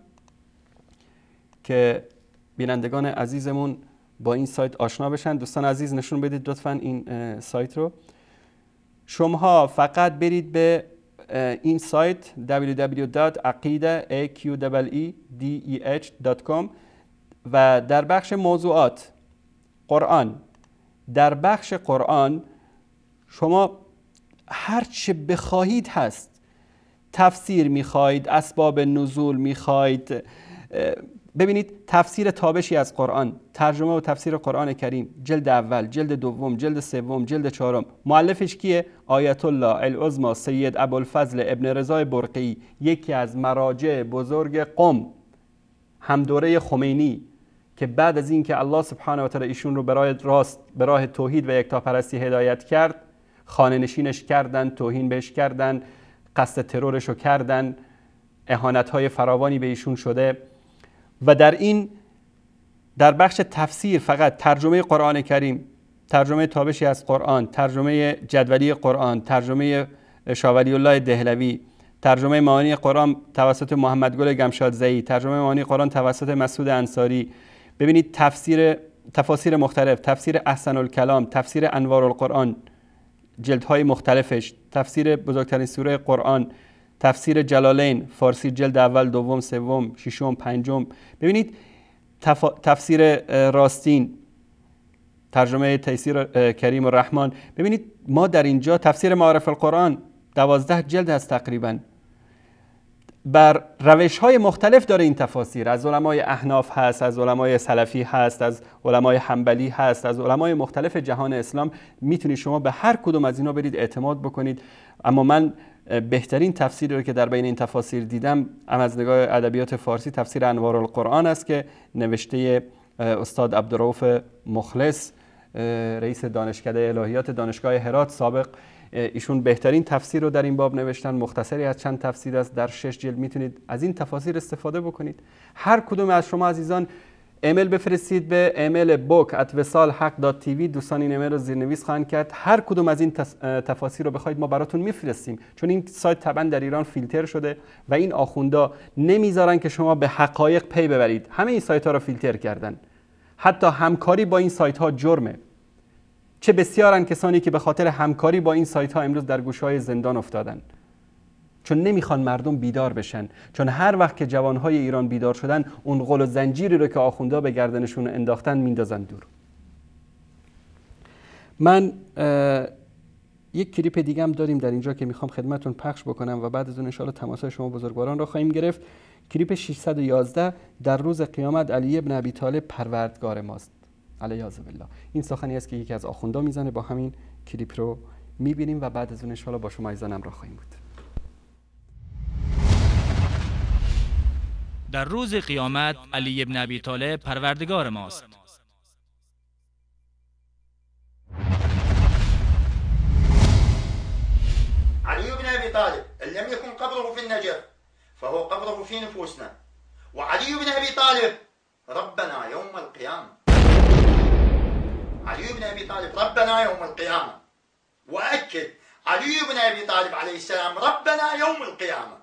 که بینندگان عزیزمون با این سایت آشنا بشن. دوستان عزیز نشون بدید لطفا این سایت رو. شما فقط برید به این سایت www.aqideh.com و در بخش موضوعات قرآن. در بخش قرآن شما هر چه بخواهید هست تفسیر می‌خواهید اسباب نزول می‌خواهید ببینید تفسیر تابشی از قرآن ترجمه و تفسیر قرآن کریم جلد اول جلد دوم جلد سوم جلد چهارم. مؤلفش کیه؟ آیت الله العظما سید ابوالفضل ابن رضای برقی یکی از مراجع بزرگ قم همدوره خمینی که بعد از اینکه الله سبحانه و تعالی ایشون رو برای راست برای توحید و یکتاپرستی هدایت کرد خانه نشینش کردن توهین بهش کردن قصد ترورش رو کردن اهانت های فراوانی به ایشون شده. و در این در بخش تفسیر فقط ترجمه قرآن کریم ترجمه تابشی از قرآن ترجمه جدولی قرآن ترجمه شاولی الله دهلوی ترجمه معانی قرآن توسط محمد گل گمشاد زئی ترجمه معانی قرآن توسط مسعود انصاری. ببینید تفسیر تفاسیر مختلف تفسیر احسن الکلام تفسیر انوار القرآن جلدهای مختلفش تفسیر بزرگترین سوره قرآن تفسیر جلالین فارسی جلد اول دوم سوم ششم پنجم. ببینید تفسیر راستین ترجمه تیسیر کریم و رحمان ببینید ما در اینجا تفسیر معارف القرآن دوازده جلد هست تقریبا. بر روش های مختلف داره این تفاسیر. از علمای احناف هست از علمای سلفی هست از علمای حنبلی هست از علمای مختلف جهان اسلام. می‌تونید شما به هر کدوم از اینا برید اعتماد بکنید. اما من بهترین تفسیری رو که در بین این تفاسیر دیدم ام از نگاه ادبیات فارسی تفسیر انوار القرآن است که نوشته استاد عبدالرؤوف مخلص رئیس دانشکده الهیات دانشگاه هرات سابق. ایشون بهترین تفسیر رو در این باب نوشتن. مختصری از چند تفسیر است. در شش جلد می‌تونید از این تفاسیر استفاده بکنید. هر کدوم از شما عزیزان ایمیل بفرستید به ایمیل book at حق TV دوستان این ایمیل رو زیرنویس خواهند کرد. هر کدوم از این تفاسیر رو بخواید ما براتون میفرستیم. چون این سایت طبعا در ایران فیلتر شده و این آخوندا نمی‌ذارن که شما به حقایق پی ببرید. همه این سایت ها رو فیلتر کردن. حتی همکاری با این سایت ها جرمه. چه بسیارن کسانی که به خاطر همکاری با این سایت ها امروز در گوشه های زندان افتادن. چون نمی‌خوان مردم بیدار بشن. چون هر وقت که جوانهای ایران بیدار شدن اون غل و زنجیری رو که آخوندا به گردنشون انداختن میندازن دور. من یک کلیپ دیگه هم داریم در اینجا که می‌خوام خدمتون پخش بکنم و بعد از اون انشاءالله تماسای شما بزرگواران را خواهیم گرفت. کلیپ 611 در روز قیامت علی ابن ابی طالب پروردگار ماست. علیه بالله. این سخنی است که یکی از آخوندا می‌زنه. با همین کلیپ رو می‌بینیم و بعد از اون انشاءالله با شما ایزانم را خواهیم بود. در روز قیامت علی ابن ابی طالب پروردگار ماست. علي بن ابي طالب ان لم يكن قبره في النجف فهو قبره في نفوسنا. وعلي بن ابي طالب ربنا يوم القيامه علي بن ابي طالب ربنا يوم القيامه واكد علي بن ابي طالب عليه السلام ربنا يوم القيامه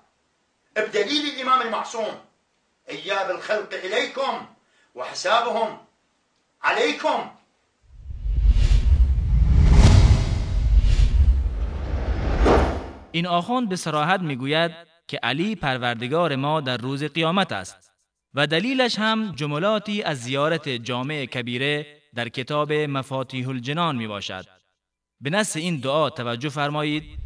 بدليل الامام المعصوم. اياب الخلق اليكم وحسابهم عليكم این آخوند به صراحت می‌گوید که علی پروردگار ما در روز قیامت است و دلیلش هم جملاتی از زیارت جامع کبیره در کتاب مفاتیح الجنان می باشد. به نص این دعا توجه فرمایید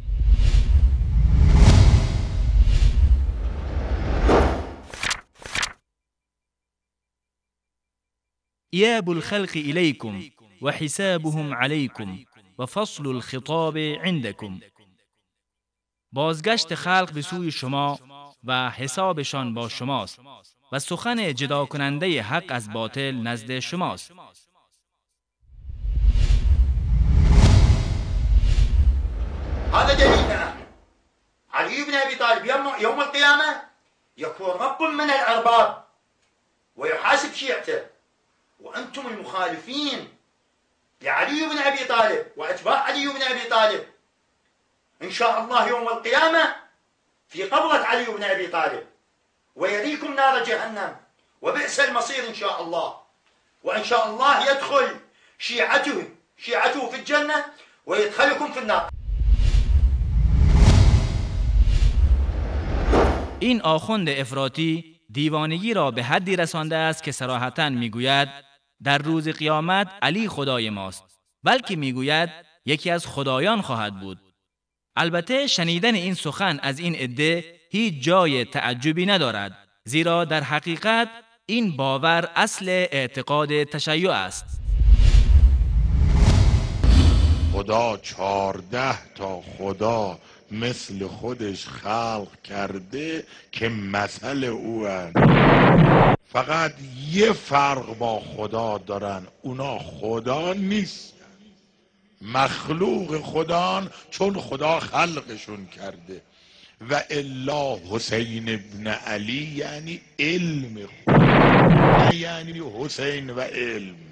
ایاب الخلق إليكم وحسابهم عليكم وفصل الخطاب عندكم. بازگشت خلق به سوی شما و حسابشان با شماست و سخن جدا کننده حق از باطل نزد شماست. هذا دليلنا علي بن أبي طالب يوم القيامة يكون رب من الأرباب ويحاسب شيعته. وأنتم المخالفين. لعلي بن أبي طالب وأتباع علي بن أبي طالب. إن شاء الله يوم القيامة في قبضة علي بن أبي طالب. ويريكم نار جهنم. وبئس المصير إن شاء الله. وإن شاء الله يدخل شيعته شيعته في الجنة ويدخلكم في النار. این آخوند افراطی دیوانگی را به حدی رسانده است که صراحتا میگوید در روز قیامت علی خدای ماست بلکه می‌گوید یکی از خدایان خواهد بود. البته شنیدن این سخن از این عده هیچ جای تعجبی ندارد زیرا در حقیقت این باور اصل اعتقاد تشیع است. خدا چارده تا خدا مثل خودش خلق کرده که مثل او هست. فقط یه فرق با خدا دارن. اونا خدا نیست. مخلوق خدان چون خدا خلقشون کرده. و الا حسین ابن علی یعنی علم خدا. یعنی حسین و علم.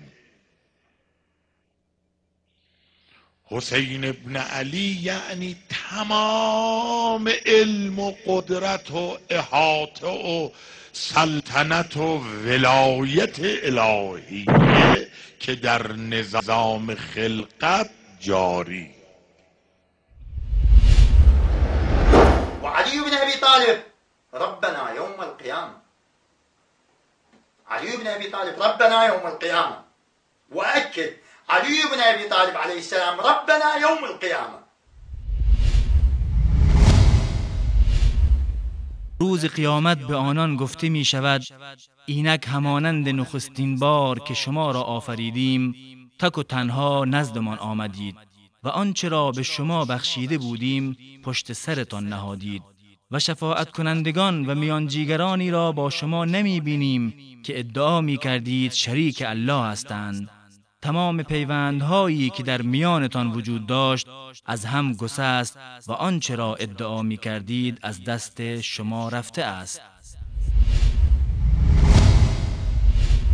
حسین ابن علی یعنی تمام علم و قدرت و احاطه و سلطنت و ولایت الهیه که در نظام خلقت جاری. وعلي بن ابي طالب ربنا يوم القيامه علي بن ابي طالب ربنا يوم القيامه واكد علي بن ابي طالب عليه السلام ربنا يوم القيامه روز قیامت به آنان گفته می شود اینک همانند نخستین بار که شما را آفریدیم تک و تنها نزدمان آمدید و آنچه را به شما بخشیده بودیم پشت سرتان نهادید و شفاعت کنندگان و میانجیگرانی را با شما نمی بینیم که ادعا می کردید شریک الله هستند. تمام پیوندهایی که در میانتان وجود داشت از هم گسست و آنچه را ادعا می کردید از دست شما رفته است.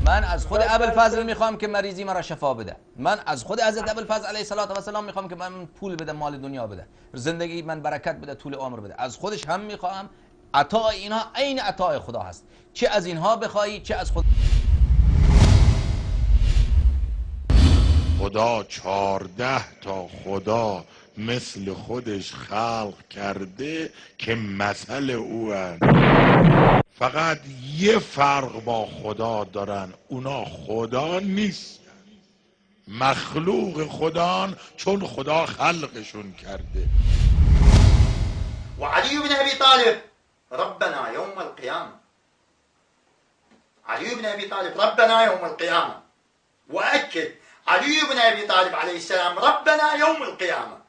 من از خود ابوالفضل می‌خوام که مریضی مرا شفا بده. من از خود حضرت ابوالفضل علیه السلام می‌خوام که من پول بده مال دنیا بده. زندگی من برکت بده طول عمر بده. از خودش هم می‌خوام. عطا اینها عین عطای خدا هست. چه از اینها بخوایی چه از خود خدا چارده تا خدا مثل خودش خلق کرده که مثل او هست. فقط یه فرق با خدا دارن. اونا خدا نیست مخلوق خدان چون خدا خلقشون کرده. وعلي بن ابي طالب ربنا يوم القيامه علي بن ابي طالب ربنا يوم القيامه واكد علي بن أبي طالب عليه السلام ربنا يوم القيامة.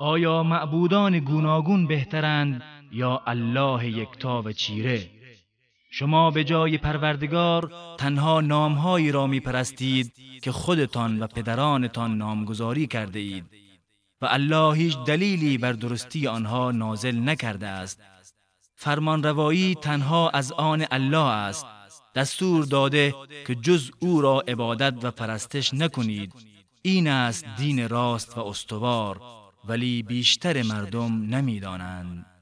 آیا معبودان گوناگون بهترند یا الله یکتا و چیره؟ شما به جای پروردگار تنها نامهایی را می پرستید که خودتان و پدرانتان نامگذاری کرده اید و الله هیچ دلیلی بر درستی آنها نازل نکرده است. فرمان روایی تنها از آن الله است. دستور داده که جز او را عبادت و پرستش نکنید. این است دین راست و استوار. ولی بیشتر مردم نمی‌دانند.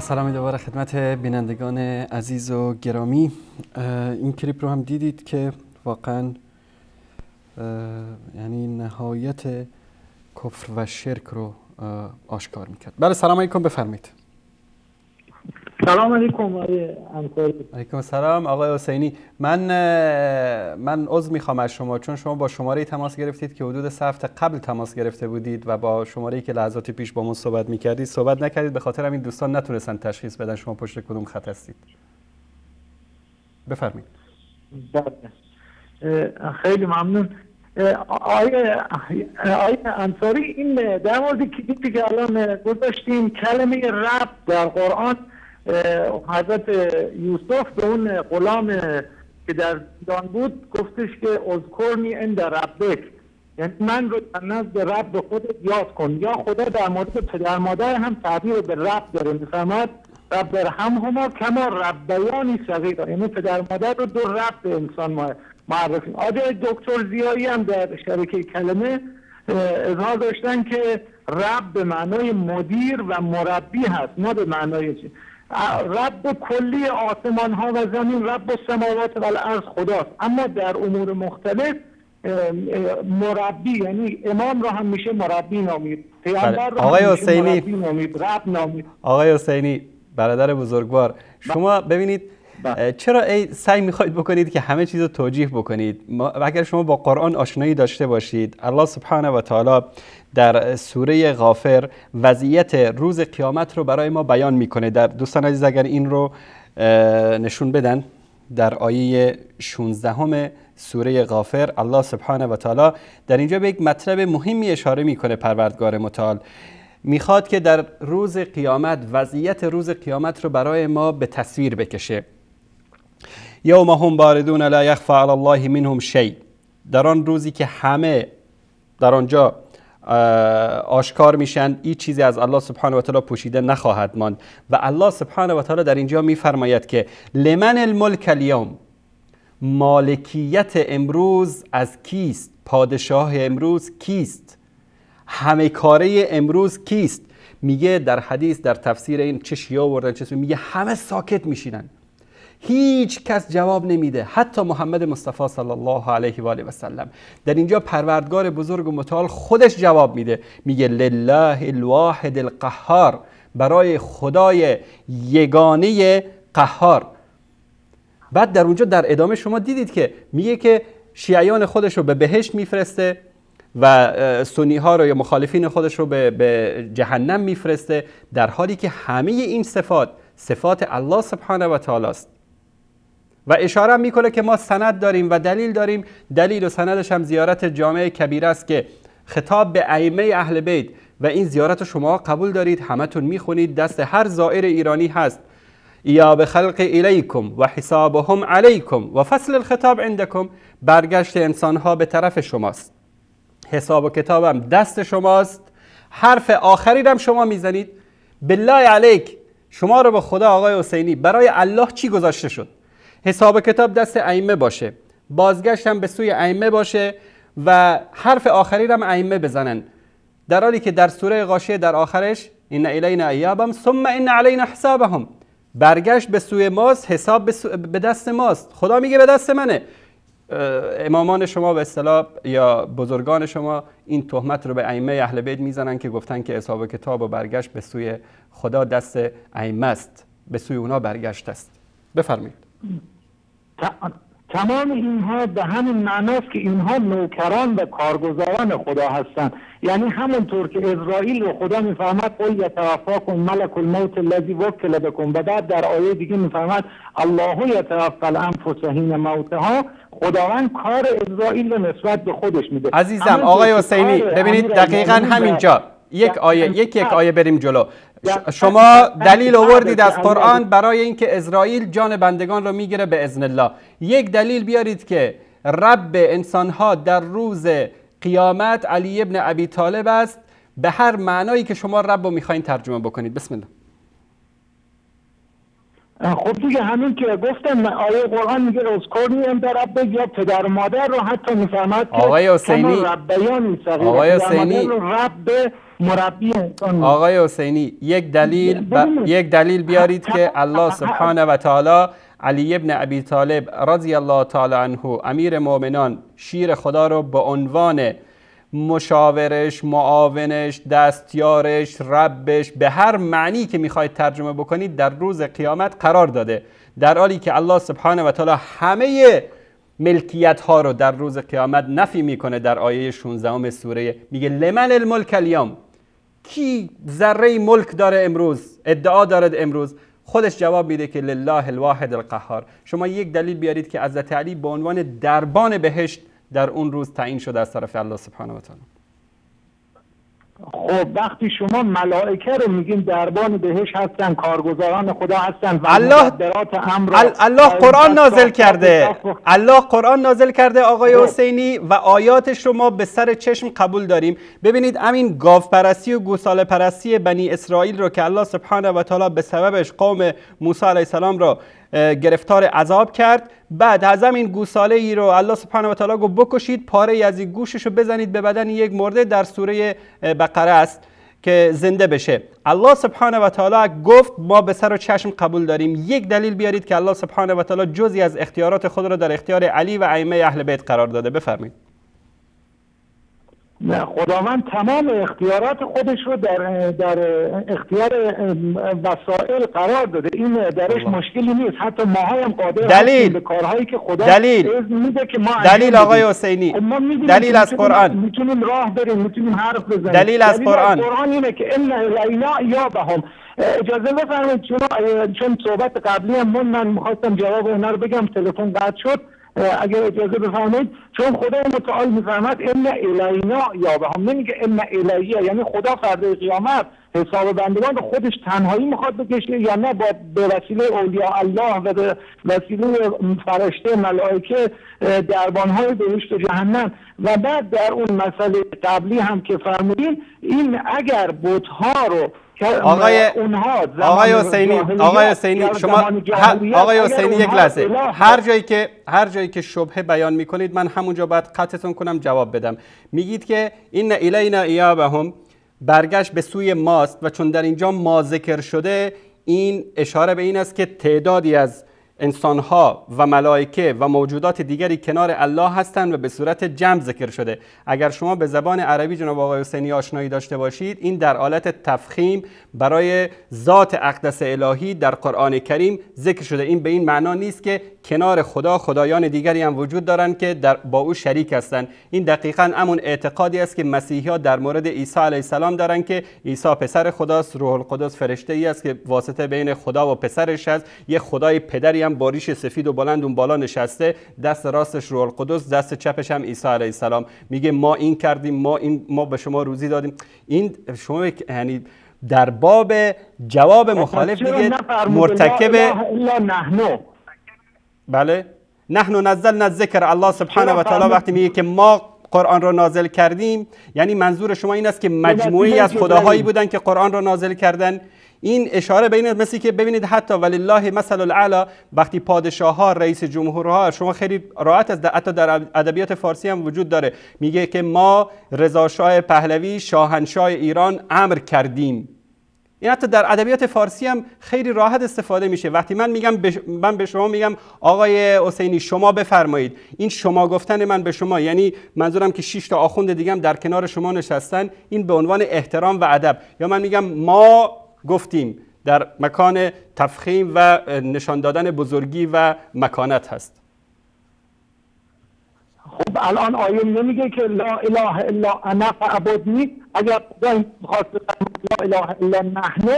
سلام دوباره خدمت بینندگان عزیز و گرامی. این کلیپ رو هم دیدید که واقعا یعنی نهایت کفر و شرک رو آشکار می‌کرد. بله سلام علیکم بفرمایید. سلام علیکم آقای علیکم سلام آقای حسینی. من من عذر می‌خوام از شما چون شما با شماره تماس گرفتید که حدود سه هفته قبل تماس گرفته بودید و با شماره که لحظات پیش با ما صحبت می‌کردید صحبت نکردید. به خاطر همین دوستان نتونستن تشخیص بدن شما پشت کدوم خط هستید. بفرمایید. بله. خیلی ممنون. آقای آقای انصاری این در مورد کلیپی که الان گذاشتیم کلمه رب در قرآن حضرت یوسف به اون غلام که در زندان بود گفتش که اذکرنی عند ربک. یعنی من رو در نزد رب خودت یاد کن. یا خدا در مورد پدر مادر هم تعبیر به رب داره. میفرماد رب در هم هما کما ربیانی صغیرا. یعنی پدر مادر رو دو رب به انسان معرفی. آقای دکتر زیایی هم در شبکه کلمه اظهار داشتن که رب به معنای مدیر و مربی هست نه به معنای چی. رب کلی آسمان ها و زمین رب سماوات و الارض خداست. اما در امور مختلف مربی یعنی امام را هم میشه مربی نامید پیامبر را آقای حسینی. نامید رب نامید. آقای حسینی برادر بزرگوار شما ببینید چرا ای سعی می‌خواید بکنید که همه چیز رو توجیه بکنید اگر شما با قرآن آشنایی داشته باشید الله سبحانه و تعالی در سوره غافر وضعیت روز قیامت رو برای ما بیان می‌کنه. در دوستان عزیز اگر این رو نشون بدن در آیه 16 همه سوره غافر الله سبحانه و تعالی در اینجا به یک مطلب مهمی اشاره می‌کنه پروردگار متعال. می‌خواد که در روز قیامت وضعیت روز قیامت رو برای ما به تصویر بکشه. یوم هم باردون لا یخفى علی الله منهم شی. در آن روزی که همه در آنجا آشکار میشن این چیزی از الله سبحانه و تعالی پوشیده نخواهد ماند. و الله سبحانه و تعالی در اینجا میفرماید که لمن الملک اليوم؟ مالکیت امروز از کیست؟ پادشاه امروز کیست؟ همه کاره امروز کیست؟ میگه در حدیث در تفسیر این چه شیعه آوردن چه میگه همه ساکت میشینن. هیچ کس جواب نمیده. حتی محمد مصطفی صلی الله علیه و آله و سلم. در اینجا پروردگار بزرگ و متعال خودش جواب میده. میگه لله الواحد القهار. برای خدای یگانه قهار. بعد در اونجا در ادامه شما دیدید که میگه که شیعیان خودش رو به بهشت میفرسته و سنی ها رو یا مخالفین خودش رو به, به جهنم میفرسته. در حالی که همه این صفات صفات الله سبحانه و تعالی است. و اشاره می‌کنه که ما سند داریم و دلیل داریم. دلیل و سندش هم زیارت جامعه کبیره است که خطاب به ائمه اهل بیت و این زیارت شما قبول دارید همتون می‌خونید. دست هر زائر ایرانی هست. یا به خلق الیکم و حسابهم علیکم و فصل الخطاب عندکم. برگشت انسان ها به طرف شماست. حساب و کتابم دست شماست. حرف آخری هم شما می‌زنید. بالله علیک شما رو به خدا آقای حسینی برای الله چی گذاشته شد؟ حساب کتاب دست ائمه باشه. بازگشت هم به سوی ائمه باشه و حرف آخری هم ائمه بزنن. در حالی که در سوره غاشیه در آخرش این الینا ایابم ثم ان علینا حسابهم. برگشت به سوی ماست حساب به دست ماست. خدا میگه به دست منه. امامان شما به اصطلاح یا بزرگان شما این تهمت رو به ائمه اهل بیت می‌زنن که گفتن که حساب کتاب و برگشت به سوی خدا دست ائمه است. به سوی اونا برگشت است. بفرمایید. تمام اینها به همین معناست که اینها نوکران و کارگزاران خدا هستند. یعنی همونطور که اسرائیل رو خدا می‌فهمد قل یتوفاکم ملک الموت الذی وکل بکن و بعد در آیه دیگه می‌فهمد الله یتوفى الانفس حین موتها. خداوند کار اسرائیل رو نسبت به خودش میده. عزیزم آقای حسینی ببینید دقیقا همینجا یک آیه یک یک آیه بریم جلو. شما دلیل آوردید از قرآن برای اینکه اسرائیل جان بندگان رو می‌گیره به اذن الله. یک دلیل بیارید که رب انسانها در روز قیامت علی ابن ابی طالب است. به هر معنایی که شما رب رو می‌خواین ترجمه بکنید. بسم الله. خب دیگه همین که گفتم آیه قرآن میگه اذکرنی ام در رب یا پدر مادر رو حتی می‌فهمد آقای حسینی آقای حسینی رب مربی انسان آقای حسینی یک دلیل ب... یک دلیل بیارید که الله سبحانه و تعالی علی ابن ابی طالب رضی الله تعالی عنه امیر مؤمنان شیر خدا رو به عنوان مشاورش معاونش دستیارش ربش به هر معنی که می‌خواید ترجمه بکنید در روز قیامت قرار داده. در حالی که الله سبحانه و تعالی همه ملکیت ها رو در روز قیامت نفی می‌کنه در آیه 16 سوره میگه لمن الملک الیوم. کی ذره ملک داره امروز ادعا دارد امروز خودش جواب میده که لله الواحد القهار. شما یک دلیل بیارید که حضرت علی به عنوان دربان بهشت در اون روز تعیین شده از طرف الله سبحانه و تعالی. خب وقتی شما ملائکه رو میگین دربان بهش هستن کارگزاران خدا هستن و الله الله قرآن نازل کرده. الله قرآن نازل کرده آقای خب. حسینی و آیات شما به سر چشم قبول داریم. ببینید همین گاو پرستی و گوساله پرستی بنی اسرائیل رو که الله سبحانه و تعالی به سببش قوم موسی علیه السلام رو گرفتار عذاب کرد. بعد از این گوساله ای رو الله سبحانه و تعالی گفت بکشید پاره از این گوشش رو بزنید به بدن یک مرده در سوره بقره است که زنده بشه. الله سبحانه و تعالی گفت ما به سر و چشم قبول داریم. یک دلیل بیارید که الله سبحانه و تعالی جزی از اختیارات خود را در اختیار علی و ائمه اهل بیت قرار داده. بفرمایید. خداوند تمام اختیارات خودش رو در در اختیار وسایل قرار داده. این درش مشکلی نیست. حتی ما هم قادر دلیل. به کارهایی که خدا دلیل. میده که ما دلیل آقای حسینی. دلیل از قرآن. می‌تونیم راه بریم می‌تونیم حرف بزنیم. دلیل از قرآن. قرآن اینه که ان الینا یابهم اجازه بفرمایید چون چون صحبت قبلی هم من من می‌خواستم جواب اونا رو بگم تلفن قطع شد. اگر اجازه بفرمایید چون خدا متعال میفرمد ان الینا یا به هم نمیگه ان الیه یعنی خدا فردا قیامت. حساب بندگان خودش تنهایی می‌خواد بکشه یا نه با به وسیله اولیاء الله و به وسیله فرشته ملائکه دربانهای بهشت و جهنم. و بعد در اون مسئله قبلی هم که فرمودین این اگر بتها رو آقای آقای حسینی آقای حسینی شما آقای حسینی یک لحظه. هر جایی که هر جایی که شبهه بیان می‌کنید من همونجا باید قطعتون کنم جواب بدم. میگید که این الینا ایابهم برگشت به سوی ماست و چون در اینجا ما ذکر شده این اشاره به این است که تعدادی از انسانها و ملائکه و موجودات دیگری کنار الله هستند و به صورت جمع ذکر شده. اگر شما به زبان عربی جناب آقای حسینی آشنایی داشته باشید این در حالت تفخیم برای ذات اقدس الهی در قرآن کریم ذکر شده. این به این معنا نیست که کنار خدا خدایان دیگری هم وجود دارند که در با او شریک هستند. این دقیقا همون اعتقادی است که مسیحی ها در مورد عیسی علیه السلام دارند که عیسی پسر خداست روح القدس فرشته ای است که واسطه بین خدا و پسرش است یه خدای پدری با ریش سفید و بلند اون بالا نشسته دست راستش روح القدس دست چپش هم عیسی علیه السلام. میگه ما این کردیم ما این ما به شما روزی دادیم. این شما یعنی در باب جواب مخالف دیگه مرتکب بله. نحن نزلنا الذکر. الله سبحانه و تعالی وقتی میگه که ما قرآن را نازل کردیم یعنی منظور شما این است که مجموعی از خداهایی بودن که قرآن را نازل کردن. این اشاره به این مثل که ببینید حتی ولله مثل الاعلا وقتی پادشاه ها رئیس جمهورها شما خیلی راحت از حتی در ادبیات فارسی هم وجود داره. میگه که ما رضا شاه پهلوی شاهنشاه ایران امر کردیم. این حتی در ادبیات فارسی هم خیلی راحت استفاده میشه. وقتی من میگم من به شما میگم آقای حسینی شما بفرمایید. این شما گفتن من به شما یعنی منظورم که 6 تا آخوند دیگه در کنار شما نشستن این به عنوان احترام و ادب. یا من میگم ما گفتیم در مکان تفخیم و نشان دادن بزرگی و مکانت هست. خب الان آیه نمیگه که لا اله الا انا فعبدنی. اگر خدا خواست لا اله الا نحن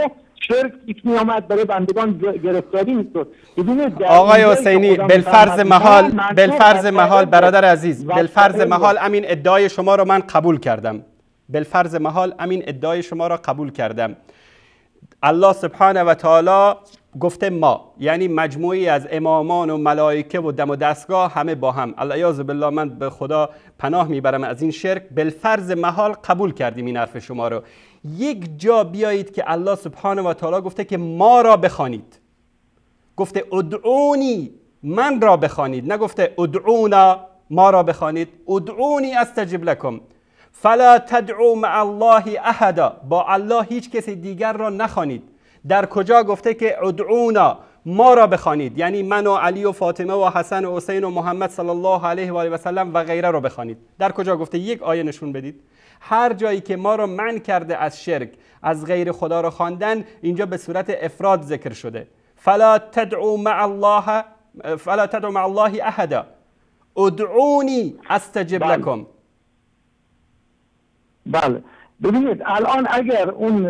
شرک پیش می آمد برای بندگان گرفتاری می‌شد. آقای حسینی بالفرض محال بالفرض محال برادر عزیز بالفرض محال امین ادعای شما رو من قبول کردم. بالفرض محال امین ادعای شما را قبول کردم. الله سبحانه و تعالی گفته ما یعنی مجموعی از امامان و ملائکه و دم و دستگاه همه با هم. الله بالله من به خدا پناه می‌برم از این شرک. بالفرض محال قبول کردیم این حرف شما رو. یک جا بیایید که الله سبحانه و تعالی گفته که ما را بخوانید. گفته ادعونی من را بخوانید. نگفته ادعونا ما را بخوانید. ادعونی استجب لکم. فلا تدعو مع الله احدا. با الله هیچ کسی دیگر را نخوانید. در کجا گفته که ادعونا ما را بخوانید. یعنی من و علی و فاطمه و حسن و حسین و محمد صلی الله علیه و آله و سلم و غیره را بخوانید. در کجا گفته؟ یک آیه نشون بدید. هر جایی که ما را من کرده از شرک از غیر خدا را خواندن اینجا به صورت افراد ذکر شده. فلا تدعو مع الله فلا تدعو مع الله احدا. ادعونی استجب بله. لكم بله. ببینید الان اگر اون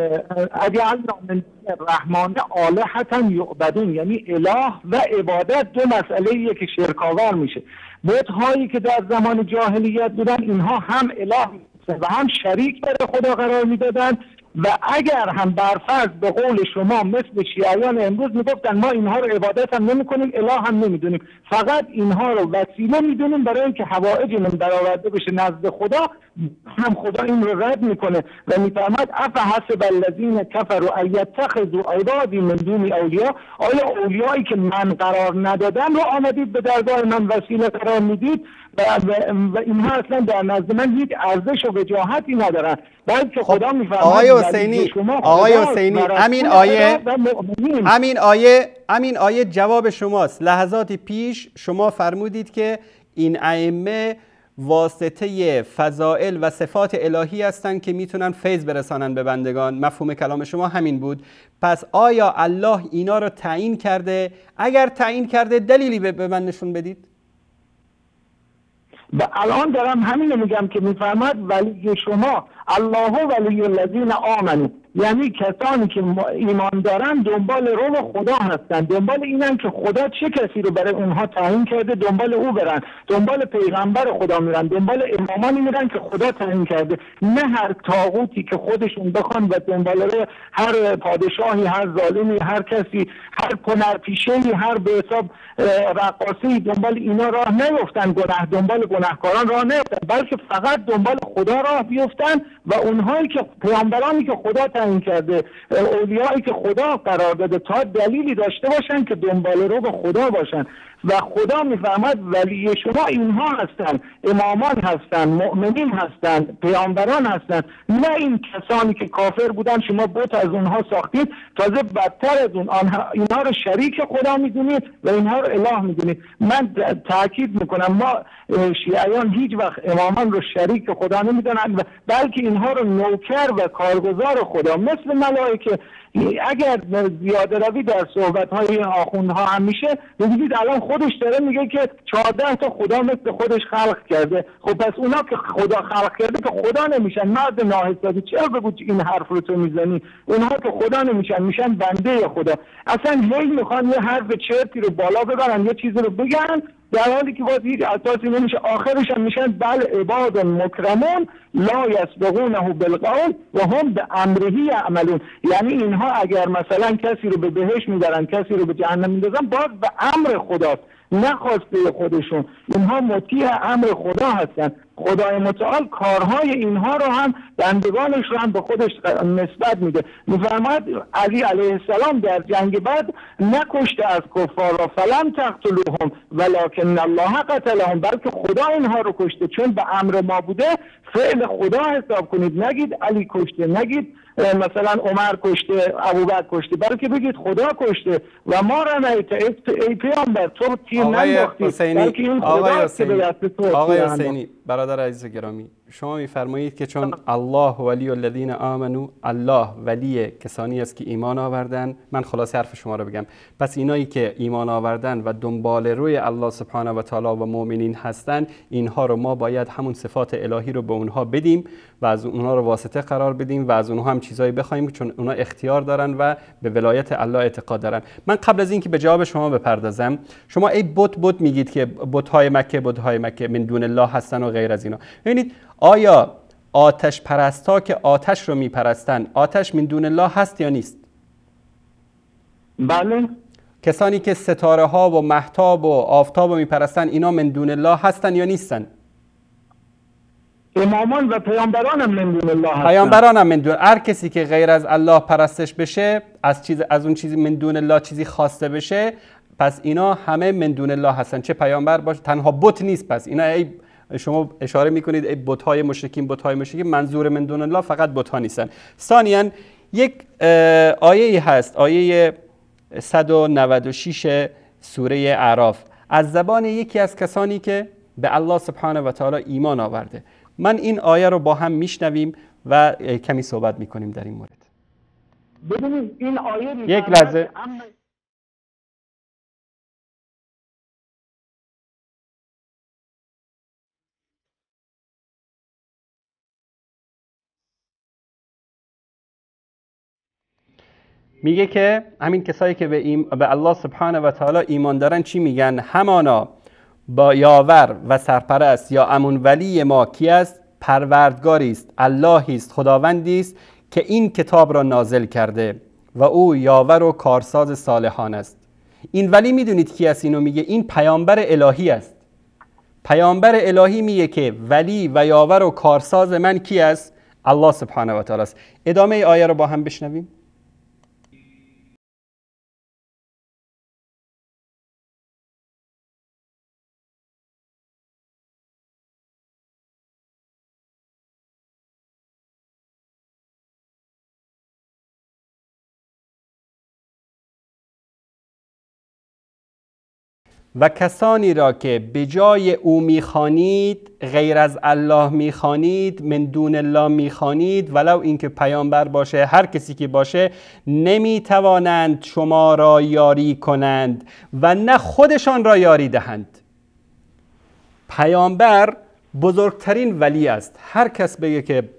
اگر من رحمان آلهتا یعبدون یعنی اله و عبادت دو مسئله که شرکاور میشه. بوت هایی که در زمان جاهلیت بودن اینها هم اله و هم شریک برای خدا قرار می‌دادن. و اگر هم برفرض به قول شما مثل شیعیان امروز می‌گفتن ما اینها رو عبادت هم نمی کنیم اله هم نمی‌دونیم. فقط اینها رو وسیله می‌دونیم برای اینکه حوائجمون برآورده بشه نزد خدا هم خدا این رو رد می‌کنه و میفرماد اف حسب الذین کفروا ان یتخذوا عبادی من دون اولیا آیا اولیایی که من قرار ندادم رو آمدید به درگاه من وسیله قرار می‌دید؟ و, و اینها اصلا در نزد من هیچ ارزش و وجاهتی ندارن. بلکه خدا میفرماد آقای حسینی آقای حسینی همین آیه همین آیه همین آیه جواب شماست. لحظات پیش شما فرمودید که این ائمه واسطه فضائل و صفات الهی هستند که می‌تونن فیض برسانن به بندگان. مفهوم کلام شما همین بود. پس آیا الله اینا رو تعیین کرده؟ اگر تعیین کرده دلیلی به من نشون بدید. و الان دارم همین میگم که میفرماد ولی شما الله ولی الذین آمنو یعنی کسانی که ایمان دارن دنبال رو خدا هستن دنبال اینن که خدا چه کسی رو برای اونها تعیین کرده دنبال او برن دنبال پیغمبر خدا میرن دنبال امامانی میرن که خدا تعیین کرده نه هر تاغوتی که خودشون بخوان و دنبال رو هر پادشاهی هر ظالمی هر کسی هر کنرپیشهی هر به حساب رقاصی دنبال اینا راه نیفتن گناه دنبال گناهکاران راه نیفتن بلکه فقط دنبال خدا راه بیفتن و اونهایی که پیامبرانی که خدا تعیین کرده اولیایی که خدا قرار داده تا دلیلی داشته باشن که دنبال رو به خدا باشن. و خدا می‌فهمد ولی شما اینها هستند امامان هستند مؤمنین هستند پیامبران هستند نه این کسانی که کافر بودن شما بت از اونها ساختید. تازه بدتر از اون آنها اینها رو شریک خدا می‌دونید و اینها رو اله می‌دونید. من تاکید می‌کنم ما شیعیان هیچ وقت امامان رو شریک خدا نمی‌دونن بلکه اینها رو نوکر و کارگزار خدا مثل ملائکه اگر زیاده روی در صحبت های آخوندها هم میشه ببینید الان خودش داره میگه که چهارده تا خدا مثل خودش خلق کرده. خب پس اونا که خدا خلق کرده که خدا نمیشن. مرد ناحسابی چرا بگو این حرف رو تو می‌زنی؟ اونها که خدا نمیشن میشن بنده خدا. اصلا هی می‌خوان یه حرف چرتی رو بالا ببرن یه چیزی رو بگن در حالی که باید هیچ اساسی نمیشه. آخرش هم میشن بل عباد مکرمون لا یسبقونه بالقول و هم به امرهی عملون یعنی اینها اگر مثلا کسی رو به بهش میدارن کسی رو به جهنم میندازن باز به امر خداست. نخواسته خودشون. اینها مطیع امر خدا هستن. خدای متعال کارهای اینها رو هم بندگانش رو هم به خودش نسبت میده. میفرماید علی علیه السلام در جنگ بعد نکشته از کفار را فلم تقتلوهم ولکن الله قتلهم بلکه خدا اینها رو کشته. چون به امر ما بوده فعل خدا حساب کنید. نگید علی کشته نگید مثلا عمر کشته ابوبکر کشته برای که بگید خدا کشته و ما را نیت ای پیامبر تو تیر ننداختی. دست تو آقای حسینی برادر عزیز گرامی. شما میفرمایید که چون الله ولی الذین آمنو الله ولی کسانی است که ایمان آوردن. من خلاص حرف شما رو بگم. پس اینایی که ایمان آوردن و دنبال روی الله سبحانه و تعالی و مؤمنین هستن اینها رو ما باید همون صفات الهی رو به اونها بدیم و از اونها رو واسطه قرار بدیم و از اونها هم چیزایی بخوایم چون اونها اختیار دارن و به ولایت الله اعتقاد دارن. من قبل از اینکه به جواب شما بپردازم شما ای بت بت میگید که بت های مکه بت های مکه من دون الله هستن و غیر از اینا. ببینید آیا آتش پرستا که آتش رو میپرستن آتش من دون الله هست یا نیست؟ بله. کسانی که ستاره ها و محتاب و آفتاب رو میپرستن اینا من دون الله هستن یا نیستن؟ امامان و پیامبران هم من دون الله هستن. پیامبران هم من دون هر کسی که غیر از الله پرستش بشه از چیز از اون چیزی من دون الله چیزی خواسته بشه پس اینا همه من دون الله هستن. چه پیامبر باشه؟ تنها بت نیست پس. اینا ای شما اشاره می‌کنید ای بت های مشرکین بت های مشرکین منظور من دون الله فقط بت ها نیستن. ثانیا یک آیه هست آیه 196 سوره اعراف. از زبان یکی از کسانی که به الله سبحانه و تعالی ایمان آورده. من این آیه رو با هم میشنویم و کمی صحبت می‌کنیم در این مورد. ببینید این آیه یک لحظه. میگه که همین کسایی که به, ایم... به الله سبحانه و تعالی ایمان دارن چی میگن؟ همانا با یاور و سرپرست یا امون ولی ما کی است؟ پروردگاری است اللهی است خداوندی است که این کتاب را نازل کرده و او یاور و کارساز صالحان است. این ولی می‌دونید کی است؟ اینو میگه. این پیامبر الهی است. پیامبر الهی میگه که ولی و یاور و کارساز من کی است؟ الله سبحانه و تعالی است. ادامه آیه رو با هم بشنویم. و کسانی را که به جای او می‌خوانید غیر از الله می‌خوانید من دون الله می‌خوانید ولو اینکه پیامبر باشه هر کسی که باشه نمی‌توانند شما را یاری کنند و نه خودشان را یاری دهند. پیامبر بزرگترین ولی است. هر کس بگه که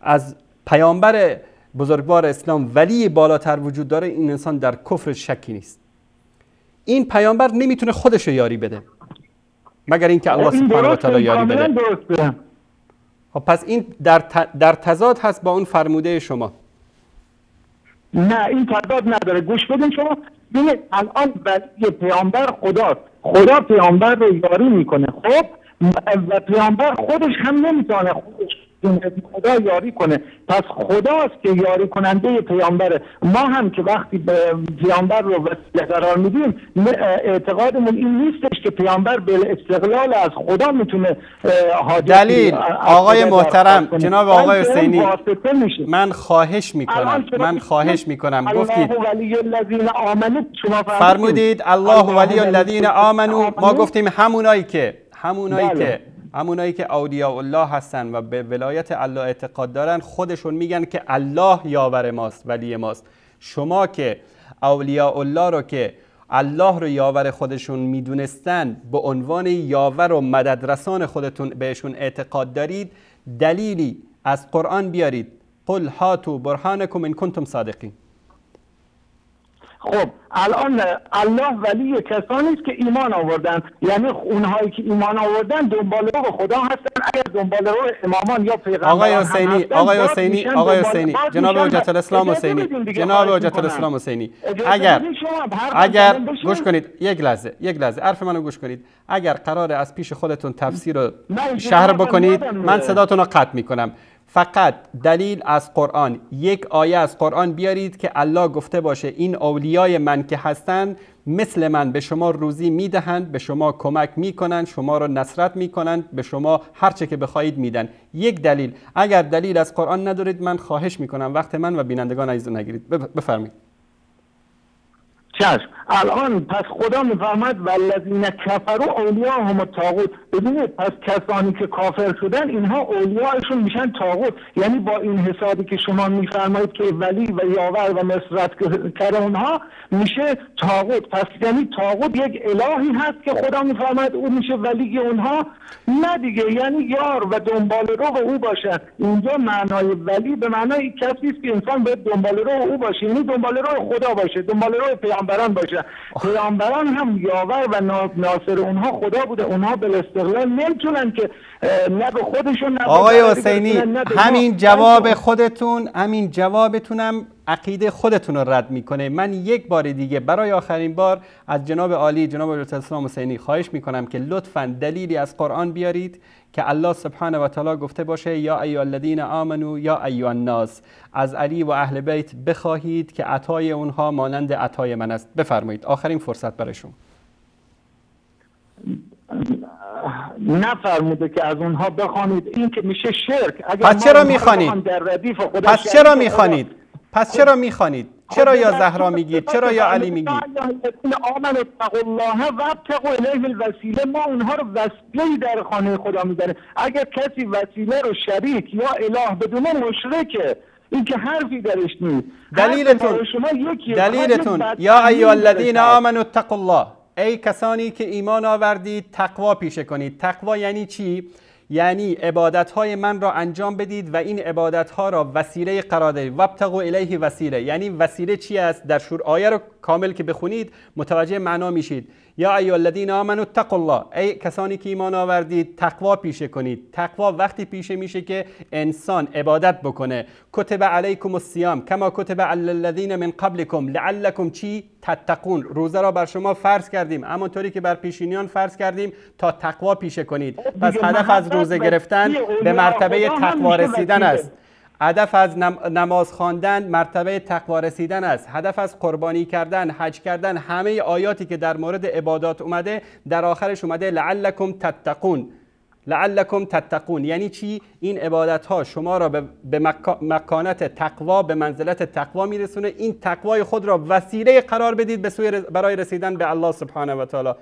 از پیامبر بزرگوار اسلام ولی بالاتر وجود داره این انسان در کفر شکی نیست. این پیامبر نمی‌تونه خودش رو یاری بده. مگر اینکه الله سبحانه و تعالی یاری بده. خب پس این در, در تضاد هست با اون فرموده شما. نه این تضاد نداره. گوش بدین شما. ببینید الان ولی پیامبر خداست. خدا پیامبر رو یاری می‌کنه. خب؟ و پیامبر خودش هم نمی‌تونه خودش خدا یاری کنه پس خداست که یاری کننده پیامبره ما هم که وقتی به پیامبر رو وسیله قرار میدیم اعتقادمون این نیستش که پیامبر به استقلال از خدا می‌تونه دلیل آقای محترم. جناب آقای حسینی. من خواهش می‌کنم من خواهش می‌کنم گفتید فرمودید الله ولی الذین آمنو ما. گفتیم همونایی که همونایی بله. که همونایی که اولیاء الله هستن و به ولایت الله اعتقاد دارن خودشون میگن که الله یاور ماست ولی ماست. شما که اولیاء الله رو که الله رو یاور خودشون می‌دونستن به عنوان یاور و مددرسان خودتون بهشون اعتقاد دارید دلیلی از قرآن بیارید. قل هاتو برهانکم ان کنتم صادقین. خب الان الله ولی کسانی است که ایمان آوردن. یعنی اونهایی که ایمان آوردن دنبال رو خدا هستن. اگر دنبال رو امامان یا پیغمبران آقای حسینی آقای حسینی آقای حسینی. جناب حجت الاسلام حسینی. جناب حجت. الاسلام حسینی. اگر اگر. گوش کنید. یک لحظه یک لحظه. حرف منو گوش کنید. اگر قرار از پیش خودتون تفسیر رو شهر بکنید من. صداتون رو قطع می‌کنم. فقط دلیل از قرآن یک آیه از قرآن بیارید که الله گفته باشه این اولیای من که هستن مثل من به شما روزی می‌دهند به شما کمک می‌کنند شما رو نصرت می‌کنند به شما هر چه که بخواهید میدن. یک دلیل. اگر دلیل از قرآن ندارید من خواهش می‌کنم. وقت من و بینندگان عزیز نگیرید. بف- بفرمایید. چشم. الان پس خدا میفرماد والذین کفروا اولیاءهم الطاغوت. ببینید پس کسانی که کافر شدن اینها اولیاءشون میشن طاغوت. یعنی با این حسابی که شما میفرمایید که ولی و یاور و نصرت کرده اونها میشه طاغوت. پس یعنی طاغوت یک الهی هست که خدا میفرماد او میشه ولی اونها نه دیگه. یعنی یار و دنبال رو او باشه اینجا معنای ولی به معنای کسی است که انسان باید دنبال رو او باشه. یعنی دنبال رو خدا باشه. دنبال رو پیامبران باشه. پیامبران هم یاور و نا- ناصر اونها خدا بوده. اونها به استقلال نمی‌تونن که نه به خودشون نه آقای حسینی. همین جواب خودتون همین جوابتونم عقیده خودتون رو رد می‌کنه. من یک بار دیگه برای آخرین بار از جناب عالی جناب حضرت اسلام حسینی خواهش می‌کنم که لطفا دلیلی از قرآن بیارید که الله سبحانه و تعالی گفته باشه یا ایها الذین آمنو یا ایها الناس از علی و اهل بیت بخواهید که عطای اونها مانند عطای من است. بفرمایید. آخرین فرصت شما. نفرموده که از اونها بخوانید. این که میشه شرک. اگر پس چرا می‌خوانید؟ پس چرا می‌خوانید؟ پس چرا می‌خوانید؟ چرا یا زهرا میگید؟ چرا یا علی میگید؟ آمن اتقوا الله و ابتقوا الیه الوسیله ما اونها رو وسیله در خانه خدا میداره اگر کسی وسیله رو شریک یا اله بدونه مشرکه این که حرفی درش نیست. دلیلتون شما یکیه. دلیلتون. یا ایها داره الذین. آمنوا اتقوا الله. ای کسانی که ایمان آوردید تقوا پیشه کنید. تقوا یعنی چی؟ یعنی عبادت های من را انجام بدید و این عبادت ها را وسیله قرار دهید. وابتغوا الیه وسیله. یعنی وسیله چی است؟ در شور آیه رو کامل که بخونید متوجه معنا میشید. یا ایها الذین آمنوا اتقوا الله. ای کسانی که ایمان آوردید تقوا پیشه کنید. تقوا وقتی پیشه میشه که انسان عبادت بکنه. کتب علیکم الصیام کما کتب علی الذین من قبلکم لعلکم چی? تتقون. روزه را بر شما فرض کردیم. همانطوری که بر پیشینیان فرض کردیم تا تقوا پیشه کنید. پس دیگه هدف از روزه گرفتن به مرتبه تقوا رسیدن. است. هدف از نم- نماز خواندن مرتبه تقوا رسیدن است. هدف از قربانی کردن حج کردن همه آیاتی که در مورد عبادات اومده در آخرش اومده لعلکم تتقون. لعلکم تتقون. یعنی چی؟ این عبادت ها شما را به, به مکا- مکانت تقوا به منزلت تقوا میرسونه. این تقوای خود را وسیله قرار بدید به سوی برای رسیدن به الله سبحانه و تعالی.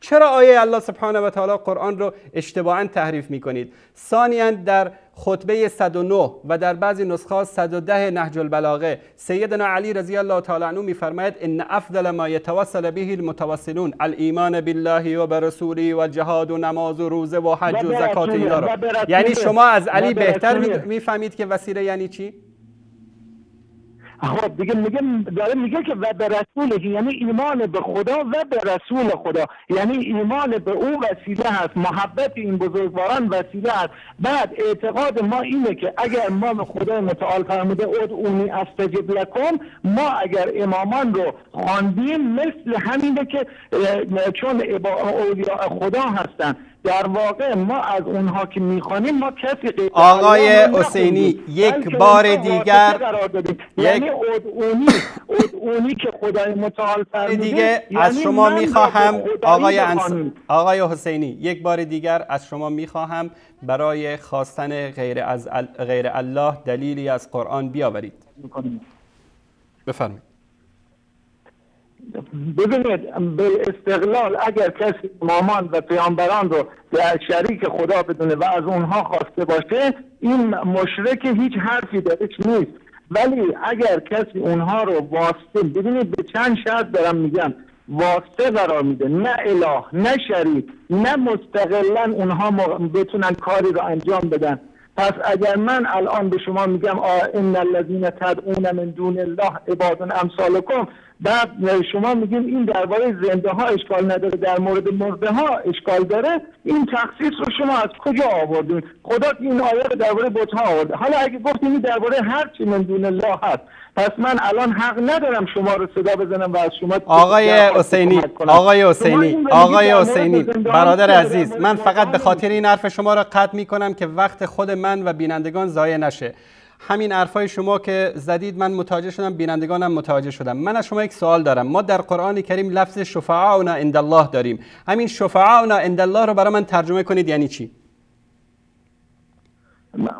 چرا آیه الله سبحانه و تعالی قرآن رو اشتباها تحریف می‌کنید؟ ثانیا در خطبه 109 و در بعضی نسخه 110 نهج البلاغه. سیدنا علی رضی الله تعالی عنه میفرماید ان افضل ما یتوسل به المتوسلون الایمان بالله و برسوله و جهاد و نماز و روزه و حج و زکات اینا رو یعنی شما از علی بهتر. می‌فهمید که وسیله یعنی چی؟ خب دیگه میگه داره میگه که و به رسول یعنی ایمان به خدا و به رسول خدا. یعنی ایمان به او وسیله هست محبت این بزرگواران وسیله هست بعد اعتقاد ما اینه که اگر ما به خدا متعال فرموده ادعونی استجب لکم ما اگر امامان رو خواندیم مثل همینه که چون اولیاء خدا هستن. در واقع ما از اونها که می‌خوانیم ما کسی غیر آقای حسینی،. یک بار دیگر- یعنی ادعونی ادعونی که خدای متعال فرموده دیگه یعنی از شما می‌خواهم آقای انس... آقای حسینی یک بار دیگر از شما می‌خواهم برای خواستن غیر از ال- غیر الله دلیلی از قرآن بیاورید. بفرمایید. ببینید به استقلال اگر کسی امامان و پیامبران رو در شریک خدا بدونه و از اونها خواسته باشه این مشرک هیچ حرفی درش نیست. ولی اگر کسی اونها رو واسطه ببینید به چند شرط دارم میگم واسطه قرار میده. نه اله نه شریک نه مستقلا اونها بتونن کاری رو انجام بدن. پس اگر من الان به شما میگم ان الذین تدعون من دون الله عباد امثالکم بعد شما میگین این درباره زنده ها اشکال نداره در مورد مرده ها اشکال داره این تخصیص رو شما از کجا آوردین؟ خدا این آیه رو درباره بت ها آورده. حالا اگه گفتین این درباره هر چی من دون الله هست پس من الان حق ندارم شما رو صدا بزنم و از شما آقای حسینی. آقای حسینی رو آقای حسینی برادر عزیز من فقط به خاطر این حرف شما را قطع می کنم که وقت خود من و بینندگان ضایع نشه. همین حرفای شما که زدید من متوجه شدم بینندگانم متوجه شدم. من از شما یک سوال دارم. ما در قرآن کریم لفظ شفعاؤنا عند الله داریم. همین شفعاؤنا عند الله رو برای من ترجمه کنید یعنی چی؟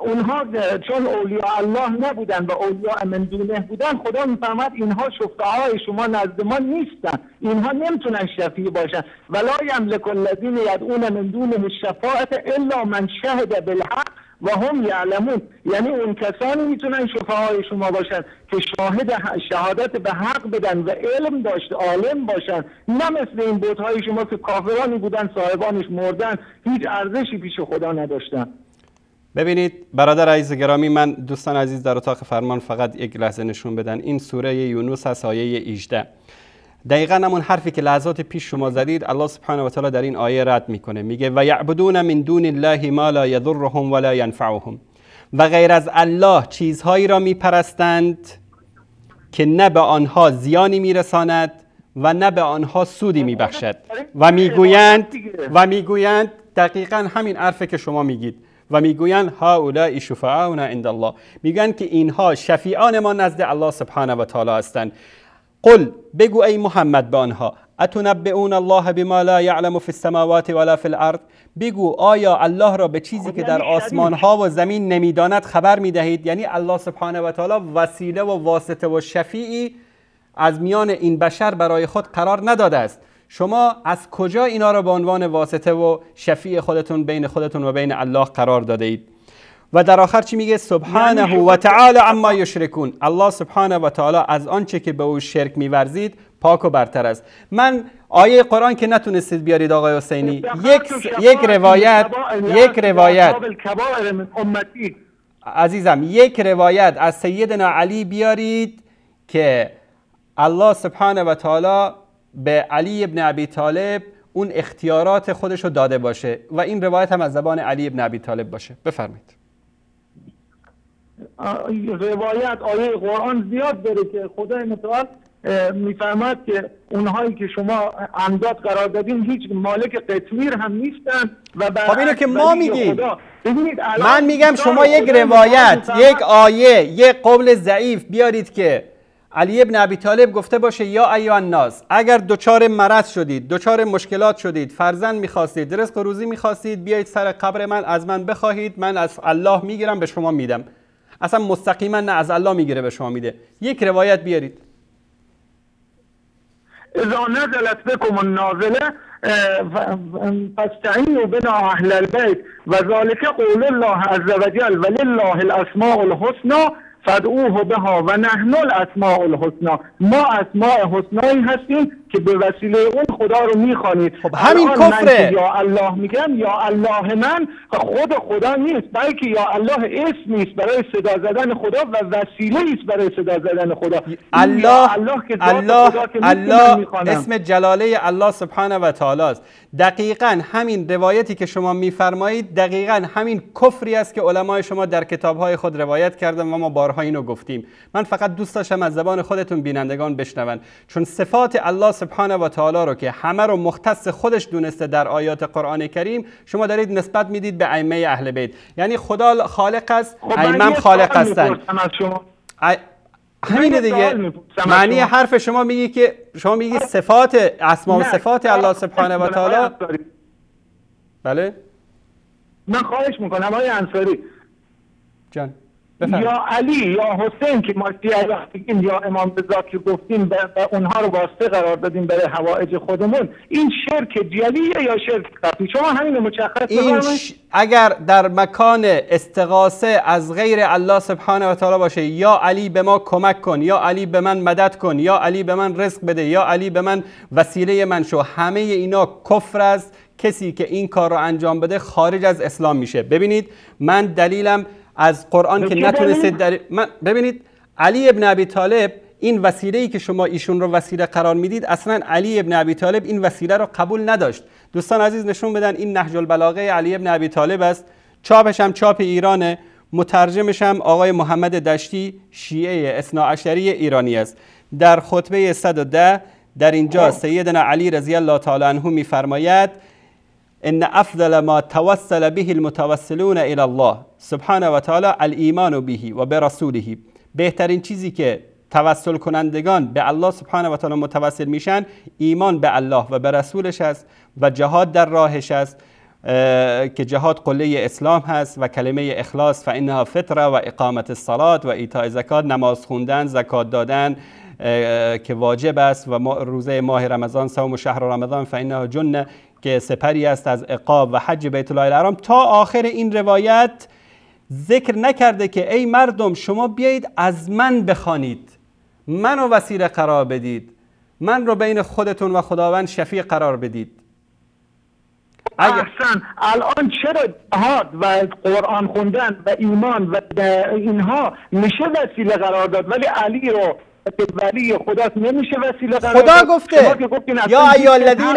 اونها چون اولیاء الله نبودن و اولیاء من دونه بودن خدا می‌فهمد اینها شفعای شما نزد ما نیستن. اینها نمی‌تونن شفیع باشن. ولا یملک الذین یدعون من دونه الشفاعت الا من شهد بالحق. و هم یعلمون. یعنی اون کسانی می‌تونن شفاهای شما باشن که شاهد شهادت به حق بدن و علم داشته عالم باشن. نه مثل این بوتهای شما که کافرانی بودن صاحبانش مردن. هیچ ارزشی پیش خدا نداشتن. ببینید برادر عزیز گرامی من دوستان عزیز در اتاق فرمان فقط یک لحظه نشون بدن. این سوره یونس هست آیه 18 دقیقا همون حرفی که لحظات پیش شما زدید الله سبحانه و تعالی در این آیه رد می‌کنه. میگه و یعبدون من دون الله ما لا یضرهم ولا ینفعهم. و غیر از الله چیزهایی را میپرستند که نه به آنها زیانی میرساند و نه به آنها سودی میبخشد. و می‌گویند و می‌گویند دقیقا همین حرفه که شما میگید. و می‌گویند هؤلاء شفعاؤنا عند الله. میگن که اینها شفیعان ما نزد الله سبحانه و تعالی هستند. قل بگو ای محمد به آنها اتنبئون الله بما لا یعلم فی السماوات ولا فی الارض؟ بگو آیا الله را به چیزی که در آسمان ها و زمین نمی‌داند خبر می‌دهید؟ یعنی الله سبحانه و تعالی وسیله و واسطه و شفیعی از میان این بشر برای خود قرار نداده است. شما از کجا اینا را به عنوان واسطه و شفیع خودتون بین خودتون و بین الله قرار داده اید و در آخر چی میگه? سبحانه و تعالی عما یشرکون. الله سبحانه و تعالی از آنچه که به او شرک میورزید پاک و برتر است. من آیه قرآن که نتونستید بیارید آقای حسینی یک یک روایت یک روایت. عزیزم یک روایت از سیدنا علی بیارید که الله سبحانه و تعالی به علی ابن ابی طالب اون اختیارات خودش رو داده باشه. و این روایت هم از زبان علی ابن ابی طالب باشه. بفرمایید. روایت آیه قرآن زیاد داره که خدای متعال می‌فهمد که اونهایی که شما انداد قرار دادین هیچ مالک قطمیر هم نیستن و خب اینو که ما میگیم. من میگم شما یک روایت یک آیه یک قول ضعیف بیارید که علی ابن ابی طالب گفته باشه یا ایها الناس اگر دچار مرض شدید دچار مشکلات شدید فرزند می‌خواستید رزق و روزی می‌خواستید بیایید سر قبر من از من بخواهید من از الله می‌گیرم به شما میدم اصلا مستقیما نه از الله می‌گیره به شما میده. یک روایت بیارید. اذا نزلت بكم النازله فاستعینوا بنا اهل البيت. و ذلك قول الله عز وجل ولله الاسماء الحسنى فادعوه بها و نحن الاسماء الحسنى. ما اسماء حسنایی هستیم که به وسیله اون خدا رو می‌خوانید. خب همین کفره. یا الله میگم یا الله من خود خدا نیست بلکه یا الله اسم نیست برای صدا زدن خدا و وسیله است برای صدا زدن خدا. الله الله که الله خدا که الله. اسم جلاله الله سبحانه و تعالی است. دقیقا همین روایتی که شما میفرمایید دقیقا همین کفری است که علمای شما در کتابهای خود روایت کردن و ما بارها اینو گفتیم. من فقط دوست داشتم از زبان خودتون بینندگان بشنون چون صفات الله سبحانه و تعالی رو که همه رو مختص خودش دونسته در آیات قرآن کریم شما دارید نسبت می‌دید به ائمه اهل بیت. یعنی خدا خالق است خب ائمه خالق هستن. همینه یه دیگه. معنی. حرف شما میگی که شما میگی صفات اسما و صفات الله سبحانه و تعالی. بله. من خواهش می‌کنم آقای انصاری. جان. یا علی یا حسین که ما بگیم یا امام رضا که گفتیم و اونها رو واسطه قرار دادیم برای حوائج خودمون این شرک جلیه یا شرک خفی شما همین مشخص این ش... اگر در مکان استغاثه از غیر الله سبحانه و تعالی باشه یا علی به ما کمک کن یا علی به من مدد کن یا علی به من رزق بده یا علی به من وسیله من شو همه اینا کفر است. کسی که این کار رو انجام بده خارج از اسلام میشه. ببینید من دلیلم از قرآن که دلیل؟ در... من ببینید علی ابن ابی طالب این وسیله ای که شما ایشون رو وسیله قرار می‌دید اصلا علی ابن ابی طالب این وسیله رو قبول نداشت. دوستان عزیز نشون بدن این نهج البلاغه علی ابن ابی طالب است. چاپش هم چاپ ایرانه. مترجمش هم آقای محمد دشتی شیعه اثنا عشری ایرانی است. در خطبه 110 در اینجا سیدنا علی رضی الله تعالی عنه میفرماید ان افضل ما توسل به المتوسلون الى الله سبحانه و تعالی الايمان به و برسوله بهترین چیزی که توسل کنندگان به الله سبحانه و تعالی متوسل میشن ایمان به الله و به رسولش است و جهاد در راهش است که جهاد قله اسلام هست و کلمه اخلاص فانها فطره و اقامت الصلات و ایتاء زکات نماز خوندن زکات دادن که واجب است و روزه ماه رمضان صوم شهر رمضان فانه جنه که سپری است از عقاب و حج بیت الله الحرام. تا آخر این روایت ذکر نکرده که ای مردم شما بیایید از من بخوانید. منو وسیله قرار بدید. من رو بین خودتون و خداوند شفیع قرار بدید. احسن. الان چرا جهاد و قرآن خوندن و ایمان و اینها میشه وسیله قرار داد؟ ولی علی رو ولی خدا نمیشه وسیله قرار خدا. گفته یا کس الذین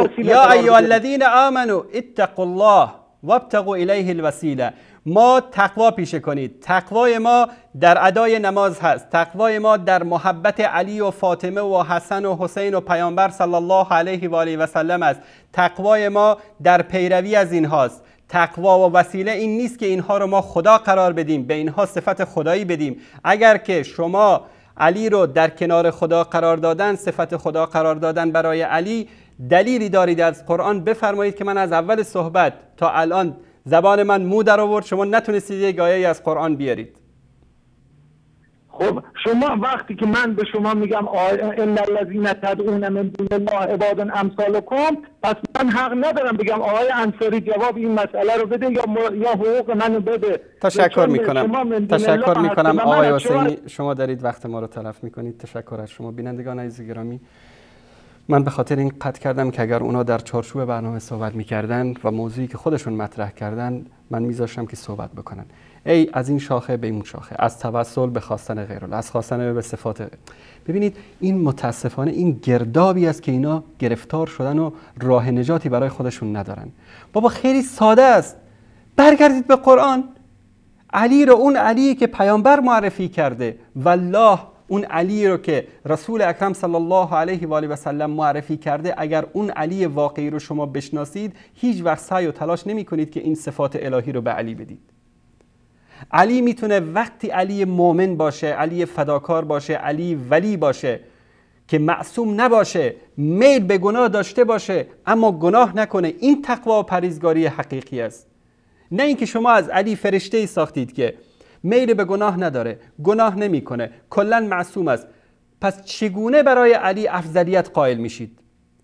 وسیله یا بده. الذین آمنوا اتقوا الله وابتغوا الیه الوسیله. ما تقوا پیشه کنید. تقوای ما در ادای نماز هست. تقوای ما در محبت علی و فاطمه و حسن و حسین و پیامبر صلی الله علیه و آله و سلم است. تقوای ما در پیروی از اینهاست تقوا و وسیله این نیست که اینها رو ما خدا قرار بدیم. به اینها صفت خدایی بدیم. اگر که شما علی رو در کنار خدا قرار دادن صفت خدا قرار دادن برای علی. دلیلی دارید از قرآن؟ بفرمایید که من از اول صحبت تا الان زبان من مو در آورد. شما نتونستید یک آیه از قرآن بیارید. خب شما وقتی که من به شما میگم ان الذین تدعون من دون الله عباد امثالکم پس من حق ندارم بگم آقای انصاری جواب این مسئله رو بده یا م- یا حقوق منو بده. تشکر می‌کنم تشکر می‌کنم آقای حسینی شما دارید وقت ما رو تلف می‌کنید. تشکر از شما. بینندگان عزیز گرامی من به خاطر این قطع کردم که اگر اونا در چارچوب برنامه صحبت می‌کردن و موضوعی که خودشون مطرح کردن من میذاشتم که صحبت بکنن. ای از این شاخه به این شاخه از توسل به خواستن غیر از خواستن به صفات غیر. ببینید این متاسفانه این گردابی است که اینا گرفتار شدن و راه نجاتی برای خودشون ندارن. بابا خیلی ساده است. برگردید به قرآن. علی رو اون علی که پیامبر معرفی کرده والله اون علی رو که رسول اکرم صلی الله علیه و آله و سلم معرفی کرده اگر اون علی واقعی رو شما بشناسید هیچ وقت سعی و تلاش نمی کنید که این صفات الهی رو به علی بدید. علی می‌تونه وقتی علی مؤمن باشه علی فداکار باشه علی ولی باشه که معصوم نباشه میل به گناه داشته باشه اما گناه نکنه. این تقوا و پریزگاری حقیقی است. نه اینکه شما از علی فرشته ای ساختید که میل به گناه نداره گناه نمی‌کنه کلا معصوم است. پس چگونه برای علی افضلیت قائل میشید؟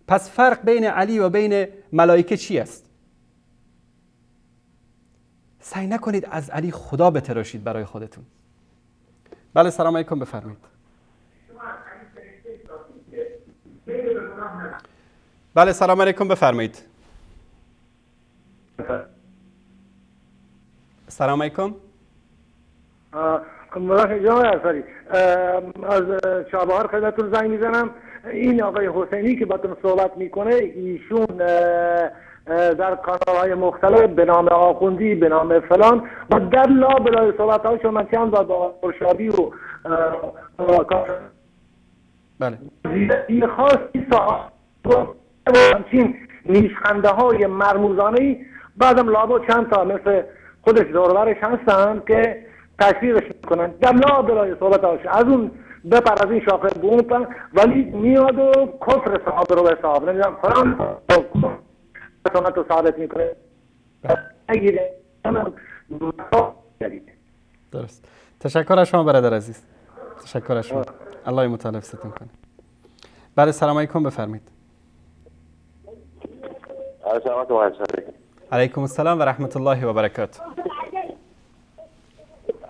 پس فرق بین علی و بین ملائکه چی است؟ سعی نکنید از علی خدا بتراشید برای خودتون. بله سلام علیکم بفرمایید. بله سلام علیکم بفرمایید. سلام علیکم. جناب انصاری. از چابهار خدمتتون زنگ می‌زنم. این آقای حسینی که باتون صحبت می‌کنه ایشون در کانال های مختلف به نام آخوندی به نام فلان و در لا بلای صحبت هاشون من چند بار با مرشابی و بله. این خاصی همچین نیشخنده های مرموزانه ای بعدم لابا چند تا مثل خودش دورورش هستن که تشویقش می‌کنن. در لا بلای صحبت هاش. از اون بپر از این شاخه پر، ولی میاد و کفر صحابه رو به صحابه نمی‌دونم قرآن رو ثابت می‌کنه. نگیره. درست. تشکر از شما برادر عزیز. تشکر از شما. الله متعال حفظتون کنه. بله سلام علیکم بفرمایید. علیکم السلام و رحمت الله و برکاته.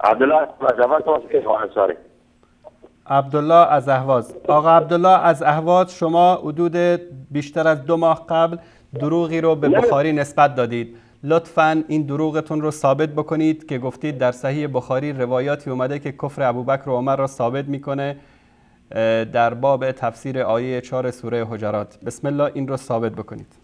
عبدالله از تو انصاری عبدالله از اهواز آقا عبدالله از اهواز شما حدود بیشتر از دو ماه قبل دروغی رو به بخاری نسبت دادید. لطفا این دروغتون رو ثابت بکنید که گفتید در صحیح بخاری روایاتی اومده که کفر ابوبکر و عمر را ثابت می‌کنه در باب تفسیر آیه 4 سوره حجرات. بسم الله این رو ثابت بکنید.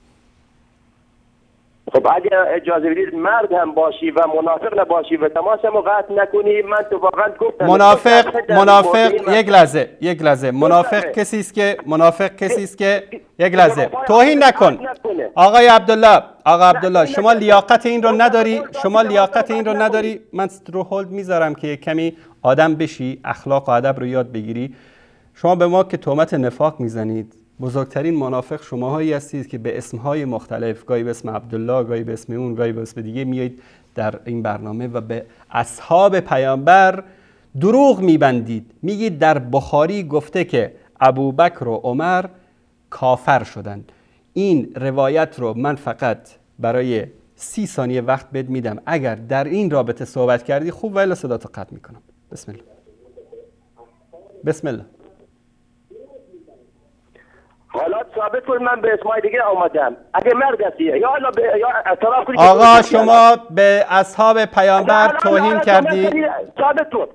خب اگه اجازه بدید مرد هم باشی و منافق نباشی و تماس هم قطع نکنی من تو واقعا گفتم. منافق منافق یک لحظه یک لحظه. منافق کسی است که منافق کسی است که یک لحظه. توهین نکن. آقای عبدالله آقا عبدالله شما لیاقت این رو نداری؟ شما لیاقت این رو نداری؟ من رو هولد می‌ذارم که کمی آدم بشی اخلاق و ادب رو یاد بگیری. شما به ما که تهمت نفاق می‌زنید بزرگترین منافق شماهایی هستید که به اسمهای مختلف گاهی به اسم عبدالله گاهی به اسم اون گاهی به اسم دیگه میایید در این برنامه و به اصحاب پیامبر دروغ میبندید. میگید در بخاری گفته که ابوبکر و عمر کافر شدند. این روایت رو من فقط برای سی ثانیه وقت بد میدم. اگر در این رابطه صحبت کردی خوب ولی صدا تو قطع می‌کنم. بسم الله. بسم الله. حالا ثابت کن من به اسمای دیگه آمدم اگه مرد هستی یا به یا اعتراف کنی آقا. شما به اصحاب پیامبر حالا- توهین حالا کردی. ثابت کن.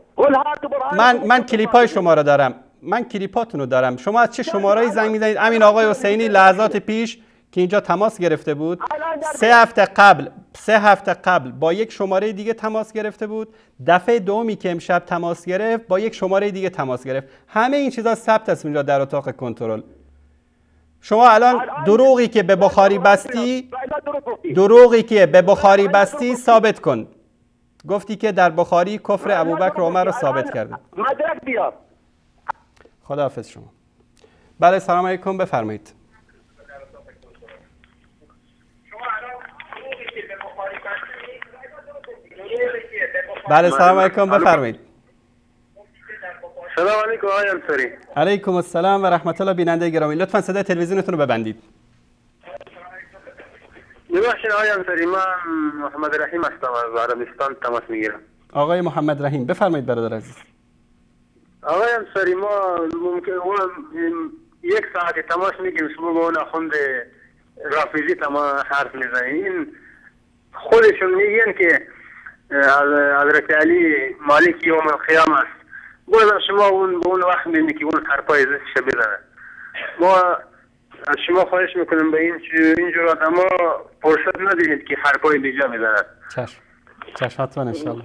من من کلیپ های شما رو دارم. من کلیپاتون رو دارم. شما از چه شماره‌ای زنگ می‌زنید؟ امین آقای حسینی لحظات پیش که اینجا تماس گرفته بود. سه هفته قبل سه هفته قبل با یک شماره دیگه تماس گرفته بود. دفعه دومی که امشب تماس گرفت با یک شماره دیگه تماس گرفت. همه این چیزا ثبت است اینجا در اتاق کنترل. شما الان دروغی که به بخاری بستی دروغی که به بخاری بستی ثابت کن. گفتی که در بخاری کفر ابوبکر و عمر رو ثابت کرده. مدرک بیار خداحافظ شما. بله سلام علیکم بفرمایید. بله سلام علیکم بفرمایید. سلام علیکم آقای انصاری. علیکم السلام و رحمت الله بیننده گرامی. لطفا صدای تلویزیونتون رو ببندید. ببخشید آقای انصاری من محمد رحیم هستم از عربستان تماس می‌گیرم. آقای محمد رحیم بفرمایید برادر عزیز. آقای انصاری ما ممکن یک ساعت تماس میگیم شما با اون اخوند رافیزی تماس حرف می‌زنیم این خودشون میگن که حضرت علی مالک یوم القیام است. بازم شما اون به اون وقت می‌بینی که اون حرفای زشتش بزنه ما از شما خواهش می‌کنیم به این این جور آدما فرصت ندهید که حرفای بیجا می‌زنن چشم. چشم حتما انشاءالله.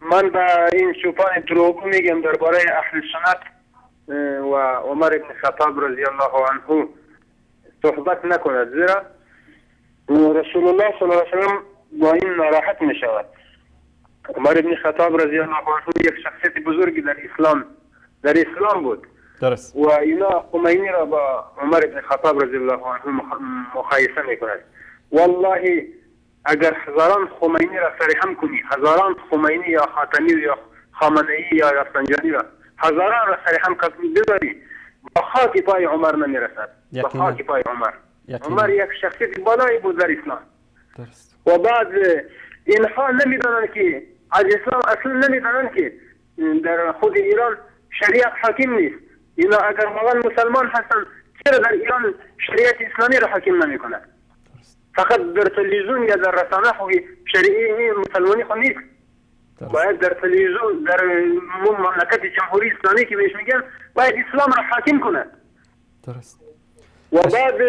من به این چوپان دروغو میگم درباره اهل سنت و عمر ابن خطاب رضی الله عنه صحبت نکند. زیرا رسول الله صلی الله علیه وسلم با این ناراحت می شود عمر ابن خطاب رضی الله عنه یک شخصیت بزرگی در اسلام در اسلام بود. درست. و اینا خمینی را با عمر ابن خطاب رضی الله عنه مقایسه می کند والله اگر هزاران خمینی را سرهم کنی هزاران خمینی یا خاتمی یا خامنه ای یا رفسنجانی را هزاران را سرهم کنی بذاری با خاک پای عمر نمی‌رسد. با. خاک پای عمر. عمر یک شخصیت بالایی بود در اسلام. درست. و بعد اینها نمی‌دانند که از اسلام اصلا نمیدانند که در خود ایران شریعت حاکم نیست. اینا اگر واقعا مسلمان هستن چرا در ایران شریعت اسلامی را حاکم نمی کند فقط در تلویزیون یا در رسانه خو شریعه مسلمانی خو نیست. باید در تلویزیون در مم- مملکت جمهوری اسلامی که بهش میگن باید اسلام را حاکم کند. درست. و بعد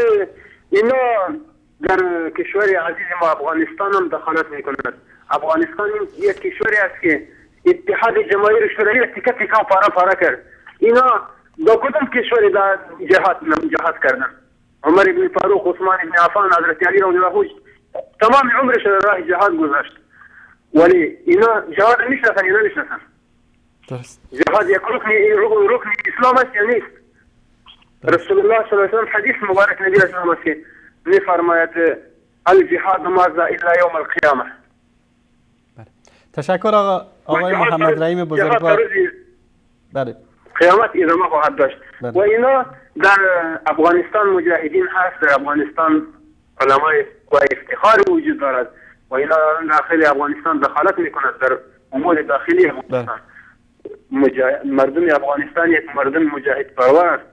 اینا در کشور عزیز ما افغانستان هم دخالت میکنند افغانستان یک کشوری است که اتحاد جماهیر شوروی تیکه تیکه و پارا پارا کرد. اینا با کدام کشوری در جهاد جهاد کردن؟ عمر ابن فاروق عثمان ابن عفان حضرت علی رضی الله تمام عمرش راه جهاد گذاشت. ولی اینا جهاد نمیشناسن اینا نمیشناسن. درست. جهاد یک رکن رکن اسلام است یا نیست؟ رسول الله صلی الله علیه و سلم حدیث مبارک نبی اسلام است که میفرماید الجهاد ماذا الا یوم القیامه تشکر آقا آقای محمد رحیم بزرگوار. بله. قیامت ادامه خواهد داشت. بله. و اینا در افغانستان مجاهدین هست در افغانستان علمای و افتخار وجود دارد. و اینا داخل افغانستان دخالت میکند در امور داخلی افغانستان. مجا... مردم افغانستان یک مردم مجاهد پرور است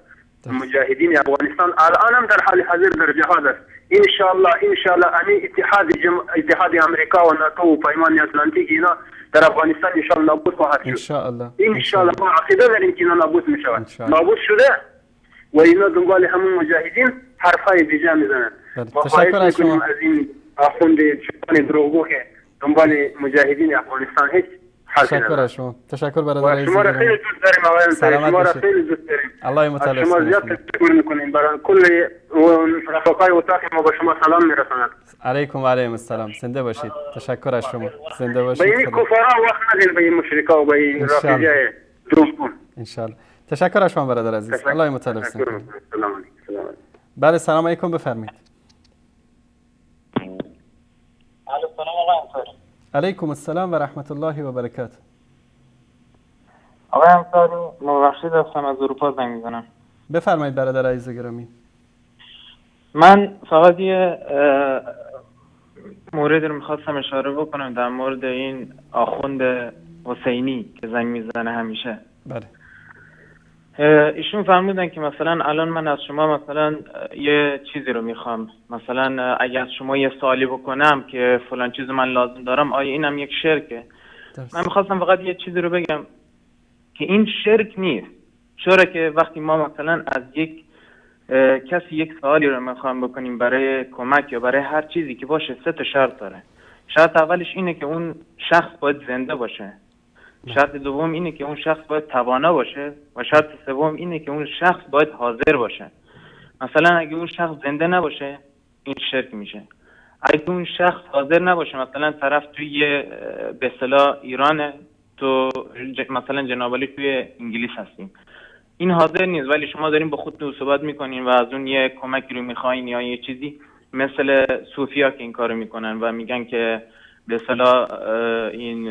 مجاهدین افغانستان الان هم در حال حاضر در جهاد است إن شاء الله إن شاء الله. امی اتحاد جم... اتحاد امریکا و ناتو و پیمان اتلانتیک اینا در أفغانستان إن شاء الله نابود خواهد شد إن شاء الله. إن شاء الله. ما عقیده داریم که اینا نابود می شود شاء الله. نابود شده و اینا دنبال همون مجاهدین حرفای بیجا میزنن تشکر از شما. از این آخوند چوبان دروغو که دنبال مجاهدین أفغانستان حرفی تشکر از شما. تشکر برادر عزیز شما را. خیلی دوست داریم سلامت شما را. خیلی دوست داریم. الله متعال شما زیاد تشکر می‌کنیم. برای کل رفقای اتاق ما با شما سلام میرساند علیکم و علیکم السلام. زنده باشید. تشکر از شما. زنده به باشید. این خدا. کفارا وقت ندین به این مشرکا و به این انشاءالله. رافیجای دروغگون انشالله تشکر از شما برادر عزیز. الله متعال سلام علیکم. سلام بله سلام علیکم. بفرمایید. سلام. آقای انصاری علیکم السلام و رحمت الله و برکاته. آقای انصاری مبخشید هستم از اروپا زنگ می‌زنم. بفرمایید برادر عزیز گرامی. من فقط یه مورد رو می‌خواستم اشاره بکنم در مورد این آخوند حسینی که زنگ می‌زنه همیشه. بله. ایشون فرمودن که مثلا الان من از شما مثلا یه چیزی رو می‌خوام. مثلا اگه از شما یه سوالی بکنم که فلان چیز من لازم دارم آیا اینم یک شرکه؟ من می‌خواستم فقط یه چیزی رو بگم که این شرک نیست. چرا که وقتی ما مثلا از یک کسی یک سوالی رو می‌خوام بکنیم برای کمک یا برای هر چیزی که باشه سه تا شرط داره. شرط اولش اینه که اون شخص باید زنده باشه. شرط دوم اینه که اون شخص باید توانا باشه و شرط سوم اینه که اون شخص باید حاضر باشه. مثلا اگه اون شخص زنده نباشه این شرک میشه. اگه اون شخص حاضر نباشه مثلا طرف توی به اصطلاح ایرانه تو مثلا جنابالی توی انگلیس هستیم. این حاضر نیست ولی شما دارین با خودتون صحبت می‌کنین و از اون یه کمکی رو می‌خواین یا یه چیزی مثل صوفیا که این کارو می‌کنن و میگن که به اصطلاح این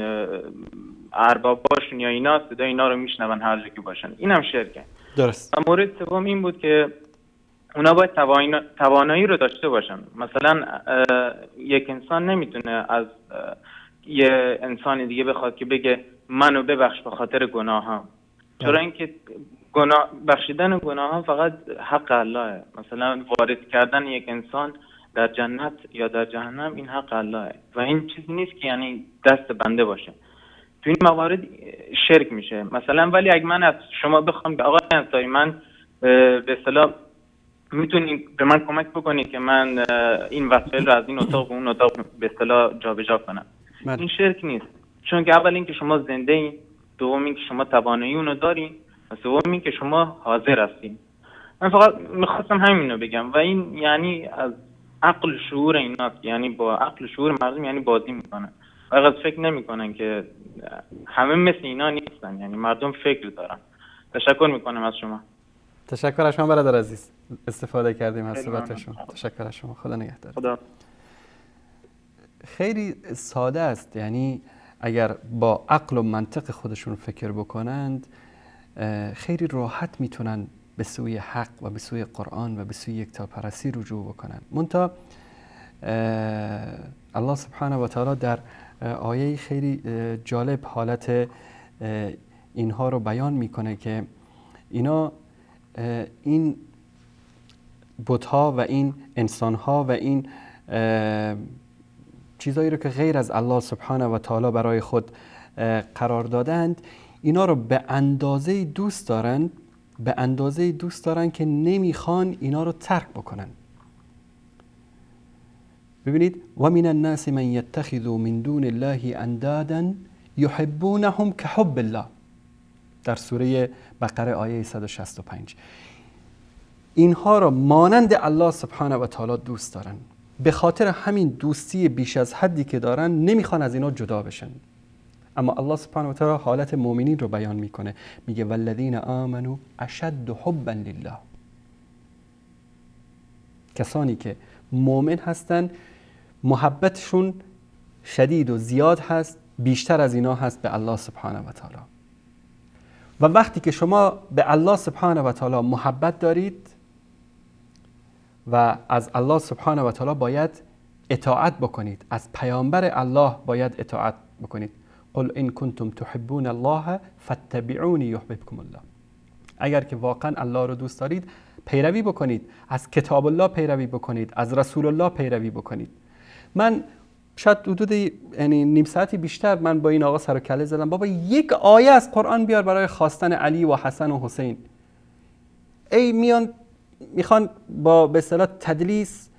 اه، ارباباشون یا اینا صدای اینا رو میشنون هر جا که باشن. اینم شرکه. درست. و مورد سوم این بود که اونا باید توانا- توانایی رو داشته باشن. مثلا یک انسان نمی‌تونه از یه انسان دیگه بخواد که بگه منو ببخش به خاطر گناهام. چرا اینکه گناه بخشیدن گناه فقط حق اللهه. مثلا وارد کردن یک انسان در جنت یا در جهنم این حق اللهه. و این چیزی نیست که یعنی دست بنده باشه. تو این موارد شرک میشه. مثلا ولی اگه من از شما بخوام که آقای انصاری من به اصطلاح می‌تونی به من کمک بکنی که من این وسایل رو از این اتاق به اون اتاق به اصطلاح جابجا کنم. بله. این شرک نیست. چون که اول اینکه شما زنده این دوم اینکه شما توانایی اونو دارین و سوم اینکه شما حاضر هستین من فقط می‌خواستم همین رو بگم. و این یعنی از عقل شعور ایناست. یعنی با عقل شعور مردم یعنی بازی می‌کنن. فقط فکر نمی‌کنن که همه مثل اینا نیستن. یعنی مردم فکر دارن. تشکر می‌کنم از شما. تشکر از شما برادر عزیز. استفاده کردیم از صحبت. شما. تشکر از شما. خدا نگهدار. خدا. خیلی ساده است. یعنی اگر با عقل و منطق خودشون فکر بکنند خیلی راحت می‌تونن به سوی حق و به سوی قرآن و به سوی یکتاپرستی رجوع بکنن. منتها اه، الله سبحانه و تعالی در آیه خیلی جالب حالت اینها رو بیان می‌کنه که اینا این بتها و این انسانها و این چیزایی رو که غیر از الله سبحانه و تعالی برای خود قرار دادند اینا رو به اندازه دوست دارند به اندازه دوست دارن که نمی‌خوان اینا رو ترک بکنن. ببینید و من الناس من یتخذ من دون الله اندادا یحبونهم كحب الله در سوره بقره آیه 165 اینها را مانند الله سبحانه و تعالی دوست دارن. به خاطر همین دوستی بیش از حدی که دارن نمی‌خوان از اینا جدا بشن. اما الله سبحانه و تعالی حالت مؤمنین رو بیان می‌کنه. میگه والذین آمنو اشد حبا لله. کسانی که مؤمن هستن محبتشون شدید و زیاد هست بیشتر از اینا هست به الله سبحانه و تعالی. و وقتی که شما به الله سبحانه و تعالی محبت دارید و از الله سبحانه و تعالی باید اطاعت بکنید از پیامبر الله باید اطاعت بکنید. قل ان کنتم تحبون الله فاتبعونی یحببکم الله. اگر که واقعا الله رو دوست دارید پیروی بکنید. از کتاب الله پیروی بکنید از رسول الله پیروی بکنید. من شاید حدود یعنی نیم ساعتی بیشتر من با این آقا سر و کله زدم. بابا یک آیه از قرآن بیار برای خواستن علی و حسن و حسین. ای میان می‌خوان با به اصطلاح تدلیس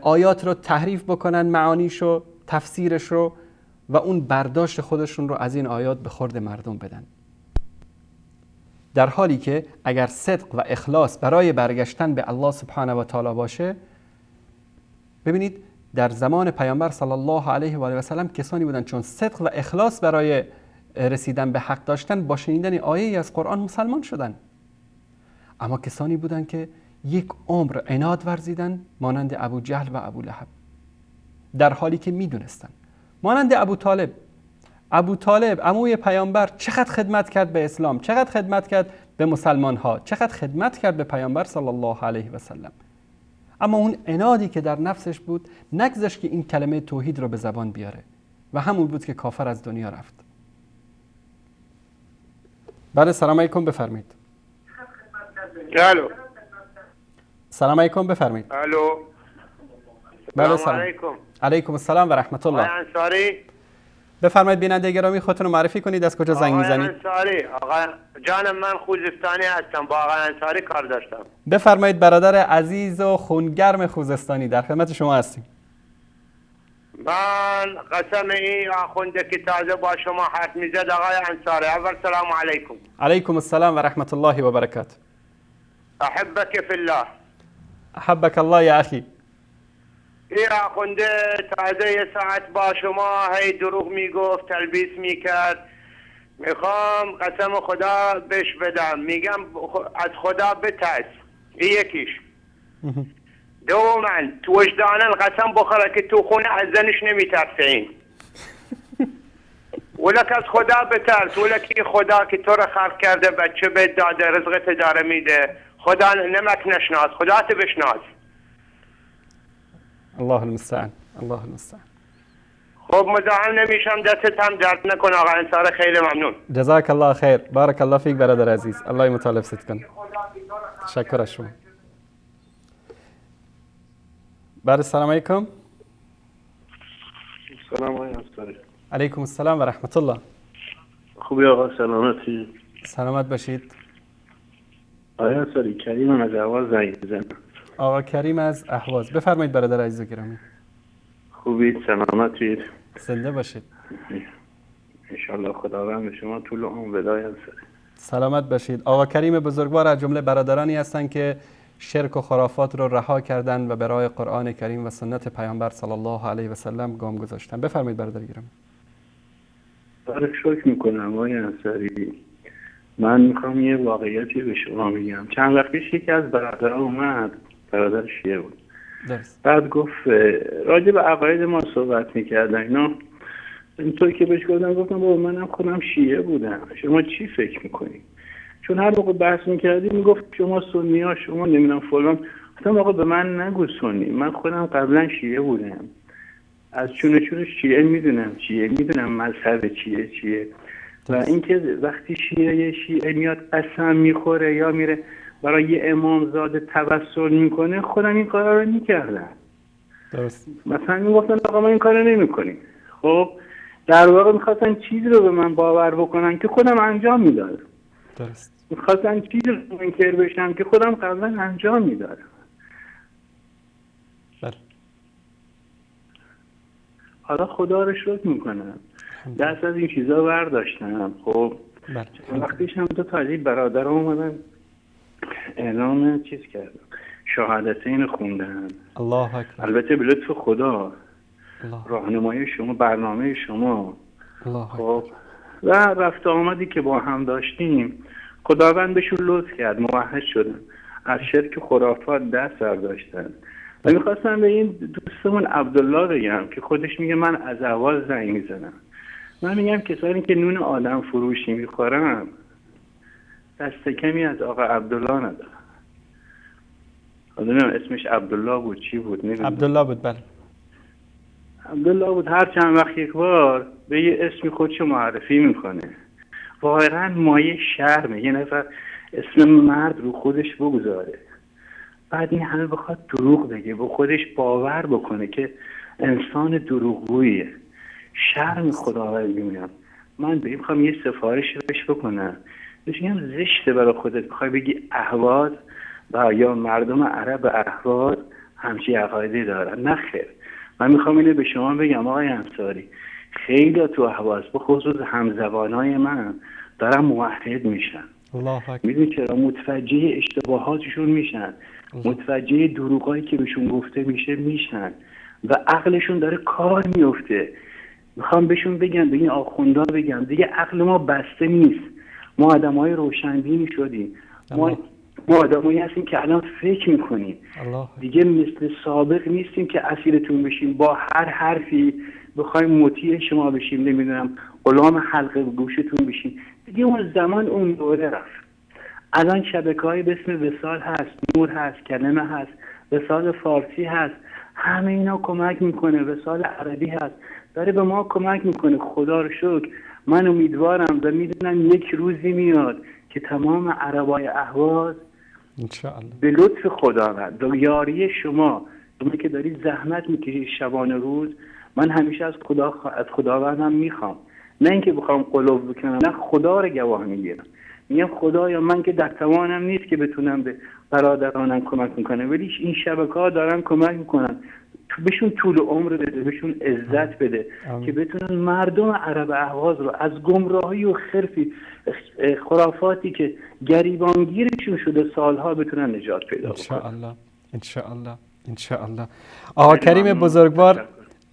آیات رو تحریف بکنن معانیشو تفسیرش رو و اون برداشت خودشون رو از این آیات به خورد مردم بدن. در حالی که اگر صدق و اخلاص برای برگشتن به الله سبحانه و تعالی باشه ببینید در زمان پیامبر صلی الله علیه و آله و سلم کسانی بودن چون صدق و اخلاص برای رسیدن به حق داشتن با شنیدن آیه از قرآن مسلمان شدن اما کسانی بودن که یک عمر عناد ورزیدن مانند ابو جهل و ابو لحب در حالی که می‌دونستن مانند ابو طالب. ابو طالب عموی پیامبر چقدر خدمت کرد به اسلام چقدر خدمت کرد به مسلمان ها چقدر خدمت کرد به پیامبر صلی الله علیه و سلم. اما اون انادی که در نفسش بود نگذاشت که این کلمه توحید رو به زبان بیاره و همون بود که کافر از دنیا رفت. بله سلام علیکم بفرمایید. الو. سلام علیکم بفرمایید. الو. بله سلام علیکم. علیکم السلام و رحمت الله. انصاری؟ بفرمایید بیننده گرامی خودتون رو معرفی کنید از کجا زنگ می‌زنید؟ انصاری آقا جانم من خوزستانی هستم با آقای انصاری کار داشتم. بفرمایید برادر عزیز و خونگرم خوزستانی در خدمت شما هستیم. من قسم این آخونده که تازه با شما حرف می‌زد آقای انصاری. اول سلام علیکم. علیکم السلام و رحمت الله و برکاته. احبك فی الله. احبك الله یا اخی. این آخونده تازه یه ساعت با شما هی دروغ می‌گفت تلبیس می‌کرد. می‌خوام قسم خدا بهش بدم. میگم از خدا بترس. این یکیش. دوما تو وجدانن قسم بخوره که تو خونه از زنش نمیترسین ولک از خدا بترس. ولک خدا که تو رو خلق کرده بچه به داده رزقت داره میده. خدا نمک نشناس. خدا تو بشناس. الله المستعان الله المستعان خب مزاحم نمیشم دستت هم درد نکن آقا انصار خیلی ممنون. جزاک الله خیر. بارک الله فیک برادر عزیز. الله مطالب ست کن. تشکر از شما. بعد السلام علیکم. سلام انصاری. علیکم السلام و رحمت الله خوبی آقا؟ سلامتی سلامت باشید. آقای انصاری کریم از اول زنگ بزنم. آقا کریم از اهواز بفرمایید برادر عزیز گرامی. خوبید سلامتید. زنده باشید. انشالله خداوند به شما طول عمر بدای انصاری سلامت باشید. آقا کریم بزرگوار از جمله برادرانی هستند که شرک و خرافات رو رها کردن و برای قرآن کریم و سنت پیامبر صلی الله علیه و سلم گام گذاشتن. بفرمایید برادر گرامی. بارک شکر می‌کنم آقای انصاری. من می‌خوام یه واقعیتی به شما میگم چند وقت پیش یکی از برادران اومد. برادر شیعه بود. درست. بعد گفت راجع به عقاید ما صحبت می‌کردن اینا اینطور که بهش گفتم گفتم بابا منم خودم شیعه بودم. شما چی فکر می‌کنی؟ چون هر موقع بحث می‌کردی می‌گفت شما سنی ها شما نمی‌دونم فلان. گفتم آقا به من نگو سنی. من خودم قبلا شیعه بودم. از چونه چونه شیعه می‌دونم. چیه می‌دونم مذهب چیه چیه. و اینکه وقتی شیعه شیعه میاد قسم می‌خوره یا میره. برای یه امامزاده توسل می‌کنه خودم این کارا رو می‌کردم. درست. مثلا می‌گفتن آقا ما این کارو نمی‌کنیم. خب در واقع می‌خواستن چیزی رو به من باور بکنن که خودم انجام می‌دادم. درست. می‌خواستن چیزی رو منکر بشم که خودم قبلا انجام می‌دادم. بله. حالا خدا رو شکر می‌کنم. دست از این چیزا برداشتم. خب بله. وقتیش هم دو تا از این برادر اومدن. اعلام چیز کردن شهادتین خوندن الله اکبر. البته به لطف خدا راهنمایی شما برنامه شما. الله خب و رفت آمدی که با هم داشتیم. خداوند بهشون لطف کرد موحد شدن. از شرک خرافات دست برداشتن و می‌خواستم به این دوستمون عبدالله بگم که خودش میگه من از اول زنگ می‌زنم. من میگم کسانی که نون آدم فروشی می‌خورم دست کمی از آقا عبدالله ندارم. نمی‌دونم اسمش عبدالله بود چی بود نمی‌دونم. عبدالله بود بله. عبدالله بود هر چند وقت یک بار به یه اسمی خودشو معرفی می‌کنه. واقعا مایه شرمه. یه نفر اسم مرد رو خودش بگذاره. بعد این همه بخواد دروغ بگه به خودش باور بکنه که انسان دروغگویه شرم خداوند میگم من به این می‌خوام یه سفارش بهش بکنم. بهش میگم زشته برای خودت. می‌خوای بگی اهواز و یا مردم عرب اهواز همچی عقایدی دارن. نه خیر. من می‌خوام اینو به شما بگم آقای انصاری. خیلی تو اهواز به خصوص همزبانای من دارن موحد میشن. می‌دونی چرا؟ متوجه اشتباهاتشون میشن. متوجه دروغایی که بهشون گفته میشه میشن. و عقلشون داره کار میفته می‌خوام بهشون بگم به این آخوندا بگم. دیگه عقل ما بسته نیست. ما آدم های روشنبینی شدیم. ما ما آدمایی هستیم که الان فکر می‌کنیم. الله. دیگه مثل سابق نیستیم که اسیرتون بشیم. با هر حرفی بخوایم مطیع شما بشیم نمی‌دونم غلام حلقه گوشتون بشیم. دیگه اون زمان اون دوره رفت. الان شبکه های به اسم وسال هست نور هست کلمه هست وسال فارسی هست. همه اینا کمک می‌کنه. وسال عربی هست. داره به ما کمک می‌کنه. خدا رو شکر. من امیدوارم و می‌دونم یک روزی میاد که تمام عربای اهواز انشاءالله. به لطف خداوند و یاری شما شما که دارید زحمت می‌کشید شبانه روز من همیشه از خدا از خداوندم می‌خوام. نه اینکه بخوام قلوب بکنم نه خدا رو گواه می‌گیرم. میگم خدایا من که در توانم نیست که بتونم به برادرانم کمک می‌کنم ولی این شبکه ها دارن کمک می‌کنن. بهشون طول عمر بده بهشون عزت بده که بتونن مردم عرب اهواز رو از گمراهی و خرفی خرافاتی که گریبانگیرشون شده سالها بتونن نجات پیدا کنن انشاءالله. انشاءالله. انشاءالله. آقا کریم بزرگوار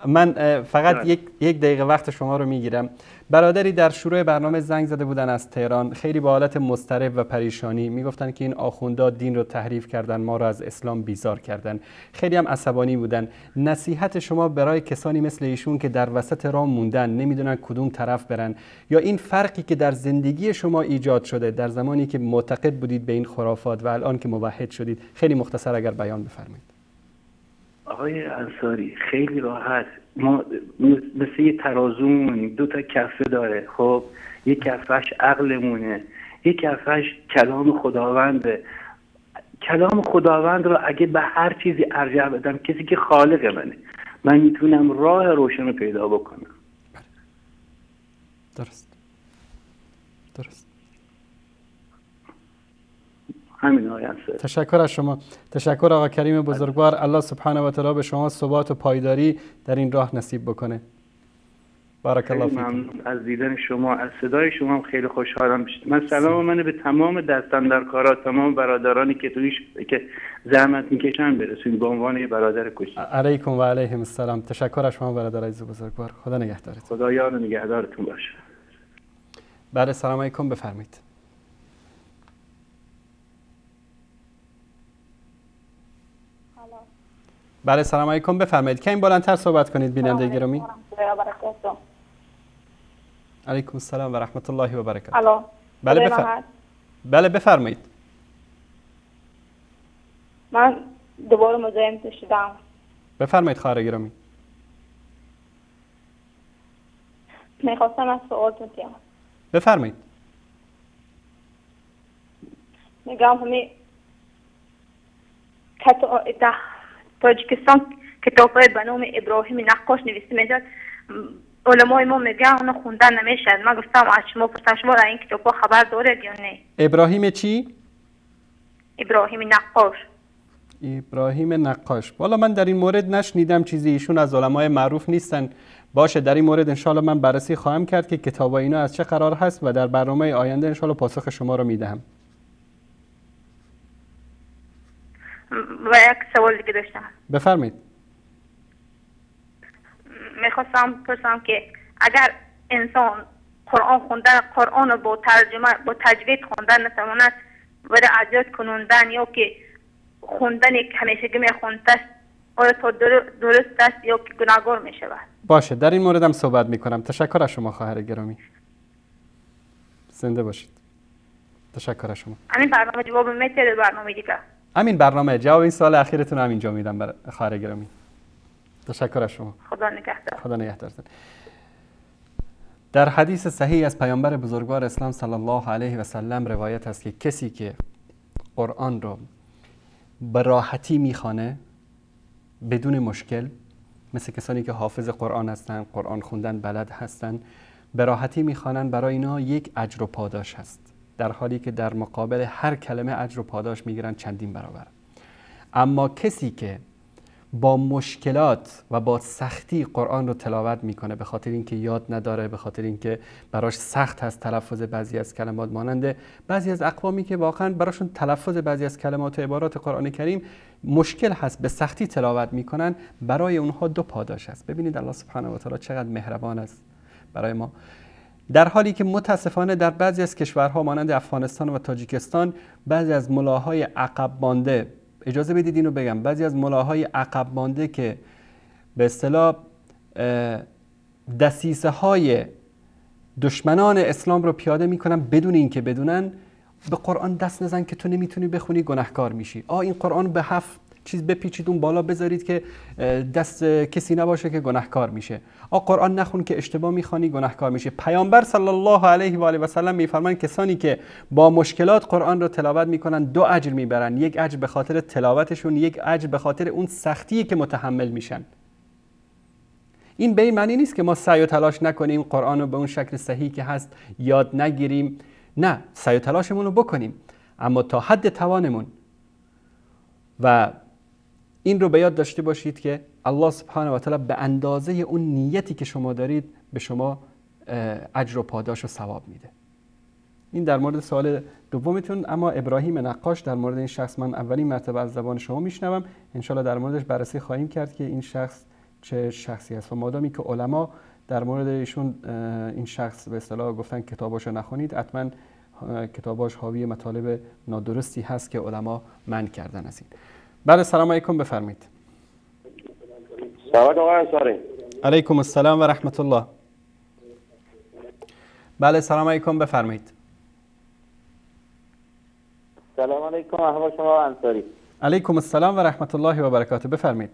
من فقط یک یک دقیقه وقت شما رو می‌گیرم. برادری در شروع برنامه زنگ زده بودن از تهران. خیلی با حالت مضطرب و پریشانی. می‌گفتن که این آخوندا دین رو تحریف کردن ما رو از اسلام بیزار کردن. خیلی هم عصبانی بودن. نصیحت شما برای کسانی مثل ایشون که در وسط راه موندن نمی‌دونن کدوم طرف برن. یا این فرقی که در زندگی شما ایجاد شده در زمانی که معتقد بودید به این خرافات و الان که موحد شدید. خیلی مختصر اگر بیان بفرمایید. آقای انصاری خیلی راحت. ما مثل یه ترازو میمونیم دو تا کفه داره خب؟ یک کفش عقلمونه یک کفش کلام خداونده. کلام خداوند رو اگه به هر چیزی ارجع بدم کسی که خالق منه من می‌تونم راه روشن رو پیدا بکنم. درست. درست. همین آقای تشکر از شما. تشکر آقا کریم بزرگوار. الله سبحانه و تعالی به شما ثبات و پایداری در این راه نصیب بکنه. بارک الله فیکم. از دیدن شما از صدای شما هم خیلی خوشحالم من سلام من به تمام دستن در کارا تمام برادرانی که تویش که زحمت می‌کشن برسونید به عنوان برادر کشی علیکم و علیهم السلام. تشکر از شما برادر عزیز بزرگوار. خدا نگهدارت خدا یار نگهدارتون باشه. بله سلام علیکم. بفرمایید. بله سلام علیکم. بفرمایید. کمی بلندتر صحبت کنید بیننده گرامی. علیکم السلام و رحمت الله و برکاته. بله صدای بفر... من هست؟ بله بفرمایید. من دوباره مزاحم شدم بفرمایید خواهر گرامی. می‌خواستم از سوالتون کنم بفرمایید. میگم همین در تاجیکستان کتاب به نام ابراهیم نقاش نوشته می‌شد علمای ما میگن اونو خوندن نمی‌شد من گفتم از شما پرسم شما در این کتاب خبر دارید یا نه؟ ابراهیم چی؟ ابراهیم نقاش. ابراهیم نقاش. والا من در این مورد نشنیدم چیزی. ایشون از علمای معروف نیستن. باشه در این مورد انشالله من بررسی خواهم کرد که کتاب اینا از چه قرار هست و در برنامه آینده انشالله پاسخ شما رو می‌دهم. و یک سوال دیگه داشتم. بفرمایید. می‌خواستم پرسم که اگر انسان قرآن خوندن قرآن رو با ترجمه با تجوید خوندن نتواند برای اجاد کنوندن یا که خوندن یک همیشگی میخوندست آیا تا در- درست است یا که گناهگار می‌شود؟ باشه در این مورد هم صحبت می‌کنم. تشکر از شما خواهر گرامی. زنده باشید. تشکر از شما. همین برنامه جواب میتره برنامه دیگه همین برنامه. جواب این سوال اخیرتون رو همینجا میدم بر خواهر گرامی. تشکر از شما. خدا نگهدار. خدا نگهدارتون. در حدیث صحیح از پیامبر بزرگوار اسلام صلی الله علیه و سلم روایت است که کسی که قرآن رو به راحتی می‌خوانه بدون مشکل مثل کسانی که حافظ قرآن هستند قرآن خوندن بلد هستند به راحتی می‌خوانند برای اینا یک اجر و پاداش هست. در حالی که در مقابل هر کلمه اجر و پاداش می‌گیرن چندین برابر. اما کسی که با مشکلات و با سختی قرآن رو تلاوت می‌کنه به خاطر اینکه یاد نداره به خاطر اینکه براش سخت هست تلفظ بعضی از کلمات ماننده بعضی از اقوامی که واقعا براشون تلفظ بعضی از کلمات و عبارات قرآن کریم مشکل هست به سختی تلاوت می‌کنن برای اونها دو پاداش هست. ببینید الله سبحانه و تعالی چقدر مهربان است برای ما. در حالی که متاسفانه در بعضی از کشورها مانند افغانستان و تاجیکستان بعضی از ملاهای عقب مانده اجازه بدید اینو بگم بعضی از ملاهای عقب مانده که به اصطلاح دسیسه های دشمنان اسلام رو پیاده می‌کنن بدون اینکه بدونن به قرآن دست نزن که تو نمی‌تونی بخونی گناهکار میشی. آ این قرآن به هفت چیز بپیچید اون بالا بذارید که دست کسی نباشه که گناهکار میشه. آ قرآن نخون که اشتباه می‌خوانی گناهکار میشه پیامبر صلی الله علیه و آله و سلم میفرمان کسانی که با مشکلات قرآن رو تلاوت می‌کنن دو اجر می‌برن یک اجر به خاطر تلاوتشون یک اجر به خاطر اون سختی که متحمل میشن. این به این معنی نیست که ما سعی و تلاش نکنیم قرآن رو به اون شکل صحیح که هست یاد نگیریم. نه سعی و تلاشمون رو بکنیم. اما تا حد توانمون. و این رو به یاد داشته باشید که الله سبحانه و تعالی به اندازه اون نیتی که شما دارید به شما اجر و پاداش و ثواب میده. این در مورد سوال دومتون اما ابراهیم نقاش در مورد این شخص من اولین مرتبه از زبان شما میشنوم. انشالله در موردش بررسی خواهیم کرد که این شخص چه شخصی است. و مادامی که علما در مورد ایشون این شخص به اصطلاح گفتن کتاباشو نخونید حتما کتاباش حاوی مطالب نادرستی هست که علما من کردن از این بله سلام علیکم بفرمایید. سلام آقای انصاری. علیکم السلام و رحمت الله. بله سلام علیکم بفرمایید. سلام علیکم احوال شما انصاری. علیکم السلام و رحمت الله و برکاته بفرمایید.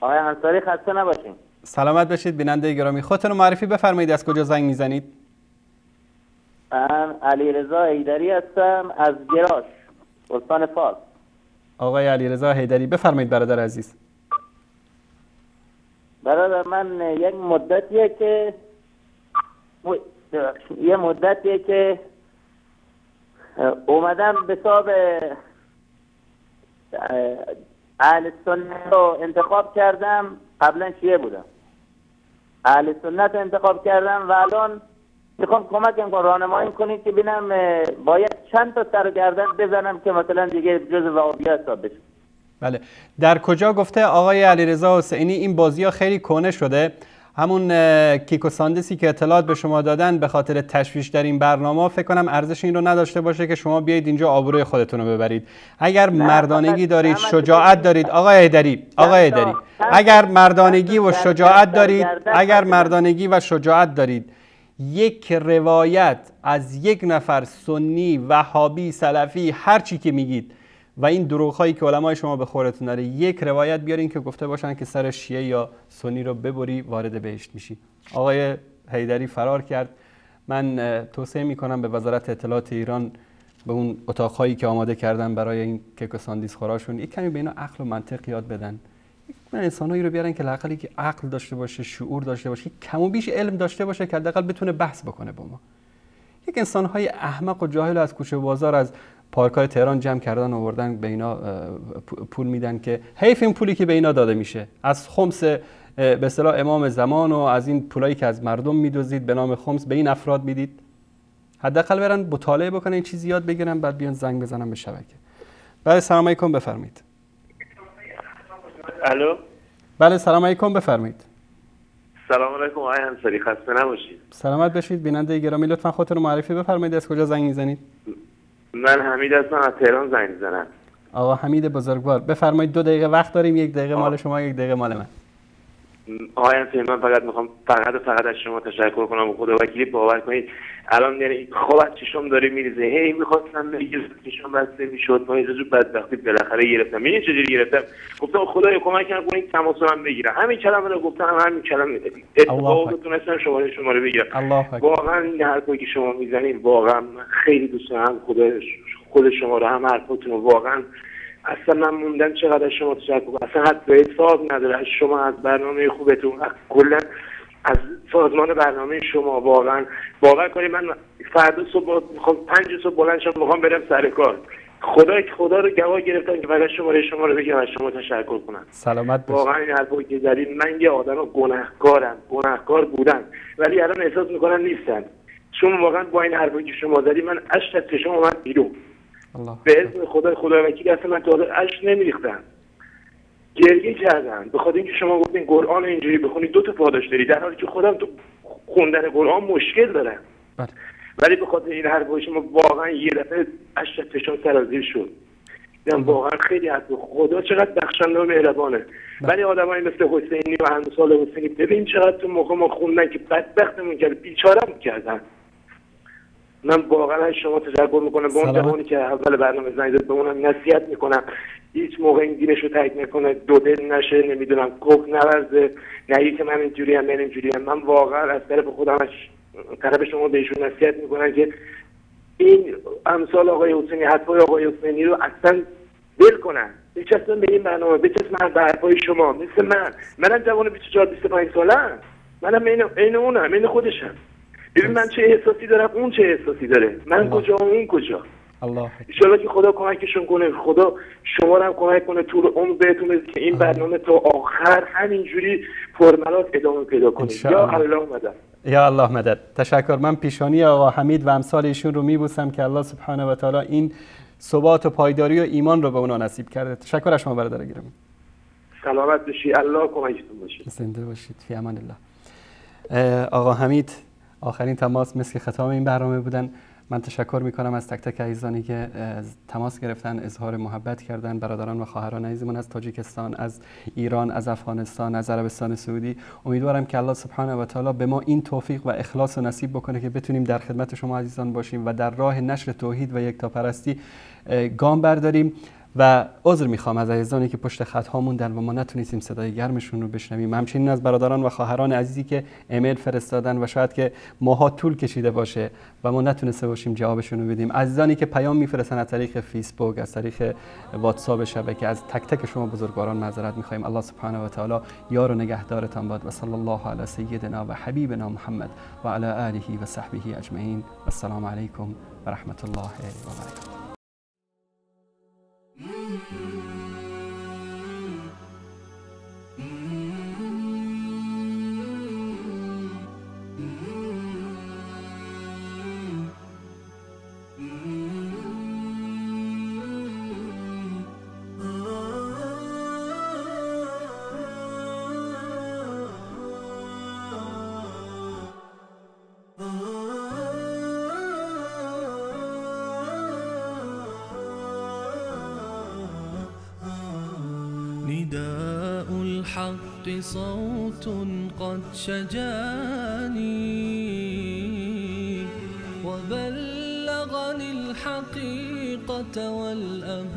آقای انصاری خسته نباشین. سلامت بشید بیننده گرامی. خودتون رو معرفی بفرمایید از کجا زنگ می‌زنید؟ من علی رضا ایدری هستم از گراش استان فارس. آقای علیرضا حیدری بفرمایید برادر عزیز. برادر من یک مدتیه که یه مدتیه که اومدم به حساب اهل سنت رو انتخاب کردم. قبلا شیعه بودم؟ اهل سنت انتخاب کردم و الان می‌خوام کمکم کن راهنمایی کنید که ببینم باید چند تا سرگردن بزنم که مثلا دیگه جز وهابی حساب بشه. بله. در کجا گفته آقای علیرضا حسینی این بازی ها خیلی کهنه شده. همون اه، کیک و ساندسی که اطلاعات به شما دادن به خاطر تشویش در این برنامه فکر کنم ارزش این رو نداشته باشه که شما بیایید اینجا آبروی خودتون رو ببرید. اگر مردانگی دارید شجاعت دارید آقای هیدری آقای هیدری اگر مردانگی و شجاعت دارید اگر مردانگی و شجاعت دارید. یک روایت از یک نفر سنی وهابی سلفی هر چی که میگید. و این دروغ هایی که علمای شما به خورتون داره یک روایت بیارین که گفته باشن که سر شیعه یا سنی رو ببری وارد بهشت میشی. آقای حیدری فرار کرد. من توصیه می‌کنم به وزارت اطلاعات ایران به اون اتاقهایی که آماده کردن برای این کیک و ساندیس خوراشون یک کمی به اینا عقل و منطق یاد بدن. من انسانایی رو بیارن که لاقل که عقل داشته باشه شعور داشته باشه کم و بیش علم داشته باشه که حداقل بتونه بحث بکنه با ما. یک انسانهای احمق و جاهل از کوچه بازار از پارکای تهران جمع کردن آوردن به اینا پول میدن که حیف این پولی که به اینا داده میشه. از خمس به اصطلاح امام زمان و از این پولایی که از مردم میدوزید به نام خمس به این افراد می‌دید. حداقل برن مطالعه بکنن این چیزی یاد بگیرن بعد بیان زنگ بزنن به شبکه. بله سلام علیکم بفرمایید. الو؟ بله سلام علیکم بفرمایید. سلام علیکم آقای انصاری خسته نباشید. سلامت باشید بیننده گرامی لطفا خودتون معرفی بفرمایید از کجا زنگ می‌زنید؟ من حمید هستم از تهران زنگ می‌زنم. آقا حمید بزرگوار بفرمایید دو دقیقه وقت داریم یک دقیقه مال شما یک دقیقه مال من. آقای انصاری من فقط می‌خوام فقط فقط از شما تشکر کنم و خدا وکیلی باور کنید. الان یعنی خواب از چشم داره میریزه. هی می‌خواستم بگیر چشم بسته می‌شد. ما یه بدبختی بالاخره گرفتم. این چجوری گرفتم. گفتم خدای کمک کنید تماس من بگیرم. همین کلمه رو گفتم همین کلمه اتفاق تونستم شماره شماره بگیرم. واقعا این حرفی که شما می‌زنید واقعا خیلی دوست دارم خدا خود شما رو هم حرفاتون واقعا اصلا من موندم چقدر شما تشکر اصلا حتی حساب نداره. از شما از برنامه خوبتون. کلا از سازمان برنامه شما واقعا باور کنید من فردا صبح می‌خوام پنج صبح بلند شم می‌خوام برم سر کار. خدا خدا رو گواه گرفتم که فقط شماره شما رو بگم از شما تشکر کنم. سلامت باشید واقعا این حرفو که زدید من یه آدم گناهکارم گناهکار بودم ولی الان احساس می‌کنم نیستم. چون واقعا با این حرفی که شما زدید من اشک از چشم اومد بیرون. به اسم خدا خدا وکیل اصلا من تا اشک نمیریختم. گریه کردم به خاطر اینکه شما گفتین قرآن اینجوری بخونید دو تا پاداش داری. در حالی که خودم تو خوندن قرآن مشکل دارم. بله. ولی به خاطر این حرف شما واقعا یه دفعه اشک فشار سرازیر شد. دیدم واقعا خیلی حرف. خدا چقدر بخشنده و مهربانه. ولی آدمایی مثل حسینی و همسال حسینی ببین چقدر تو موقع ما خوندن که بدبختمون کرد. بیچارم کردن. من واقعا از شما تشکر می‌کنم. به اون جوانی که اول برنامه زنگ زد به اونم نصیحت می‌کنم. هیچ موقع این دینش رو تایید نکنه. دو دل نشه نمی‌دونم. کوک نورزه. نه که من اینجوری هم من اینجوری هم. من واقعا از طرف خودم از طرف شما بهشون نصیحت می‌کنم که این امثال آقای حسینی حرفای آقای حسینی رو اصلا دل کنن. بچسبن به این برنامه. بچسبن به حرفای شما. مثل من. منم جوان 24 25 سالم. منم عین عین اونم عین خودشم. ببین من چه احساسی دارم اون چه احساسی داره. من کجا و اون کجا؟ الله. ان که خدا کمکشون کنه خدا شما هم کمک کنه طول عمر بهتون که این برنامه تا آخر همینجوری پرملات ادامه پیدا کنه. یا الله مدد. یا الله مدد. تشکر. من پیشانی آقا حمید و امثال ایشون رو میبوسم که الله سبحانه و تعالی این ثبات و پایداری و ایمان رو به اونا نصیب کرده. تشکر از شما برادر گرامی. سلامت باشی الله کمکتون باشه. زنده باشید. فی امان الله. آقا حمید آخرین تماس مثل ختام این برنامه بودن. من تشکر می‌کنم از تک تک عزیزانی که تماس گرفتن اظهار محبت کردن. برادران و خواهران عزیزمون از تاجیکستان از ایران از افغانستان از عربستان سعودی. امیدوارم که الله سبحانه و تعالی به ما این توفیق و اخلاص و نصیب بکنه که بتونیم در خدمت شما عزیزان باشیم و در راه نشر توحید و یکتاپرستی گام برداریم. و عذر می‌خوام از عزیزانی که پشت خط ها موندن و ما نتونستیم صدای گرمشون رو بشنویم. همچنین از برادران و خواهران عزیزی که ایمیل فرستادن و شاید که ماها طول کشیده باشه و ما نتونسته باشیم جوابشون رو بدیم. عزیزانی که پیام میفرستن از طریق فیسبوک از طریق واتساپ شبکه از تک تک شما بزرگواران معذرت می‌خوایم. الله سبحانه و تعالی یار و نگهدارتان باد. و صلی الله علی سیدنا و حبیبنا محمد و علی آله و صحبه اجمعین. السلام علیکم و رحمت الله و برکاته. Mm-hmm. صوت قد شجاني وبلغني الحقيقة والأماني.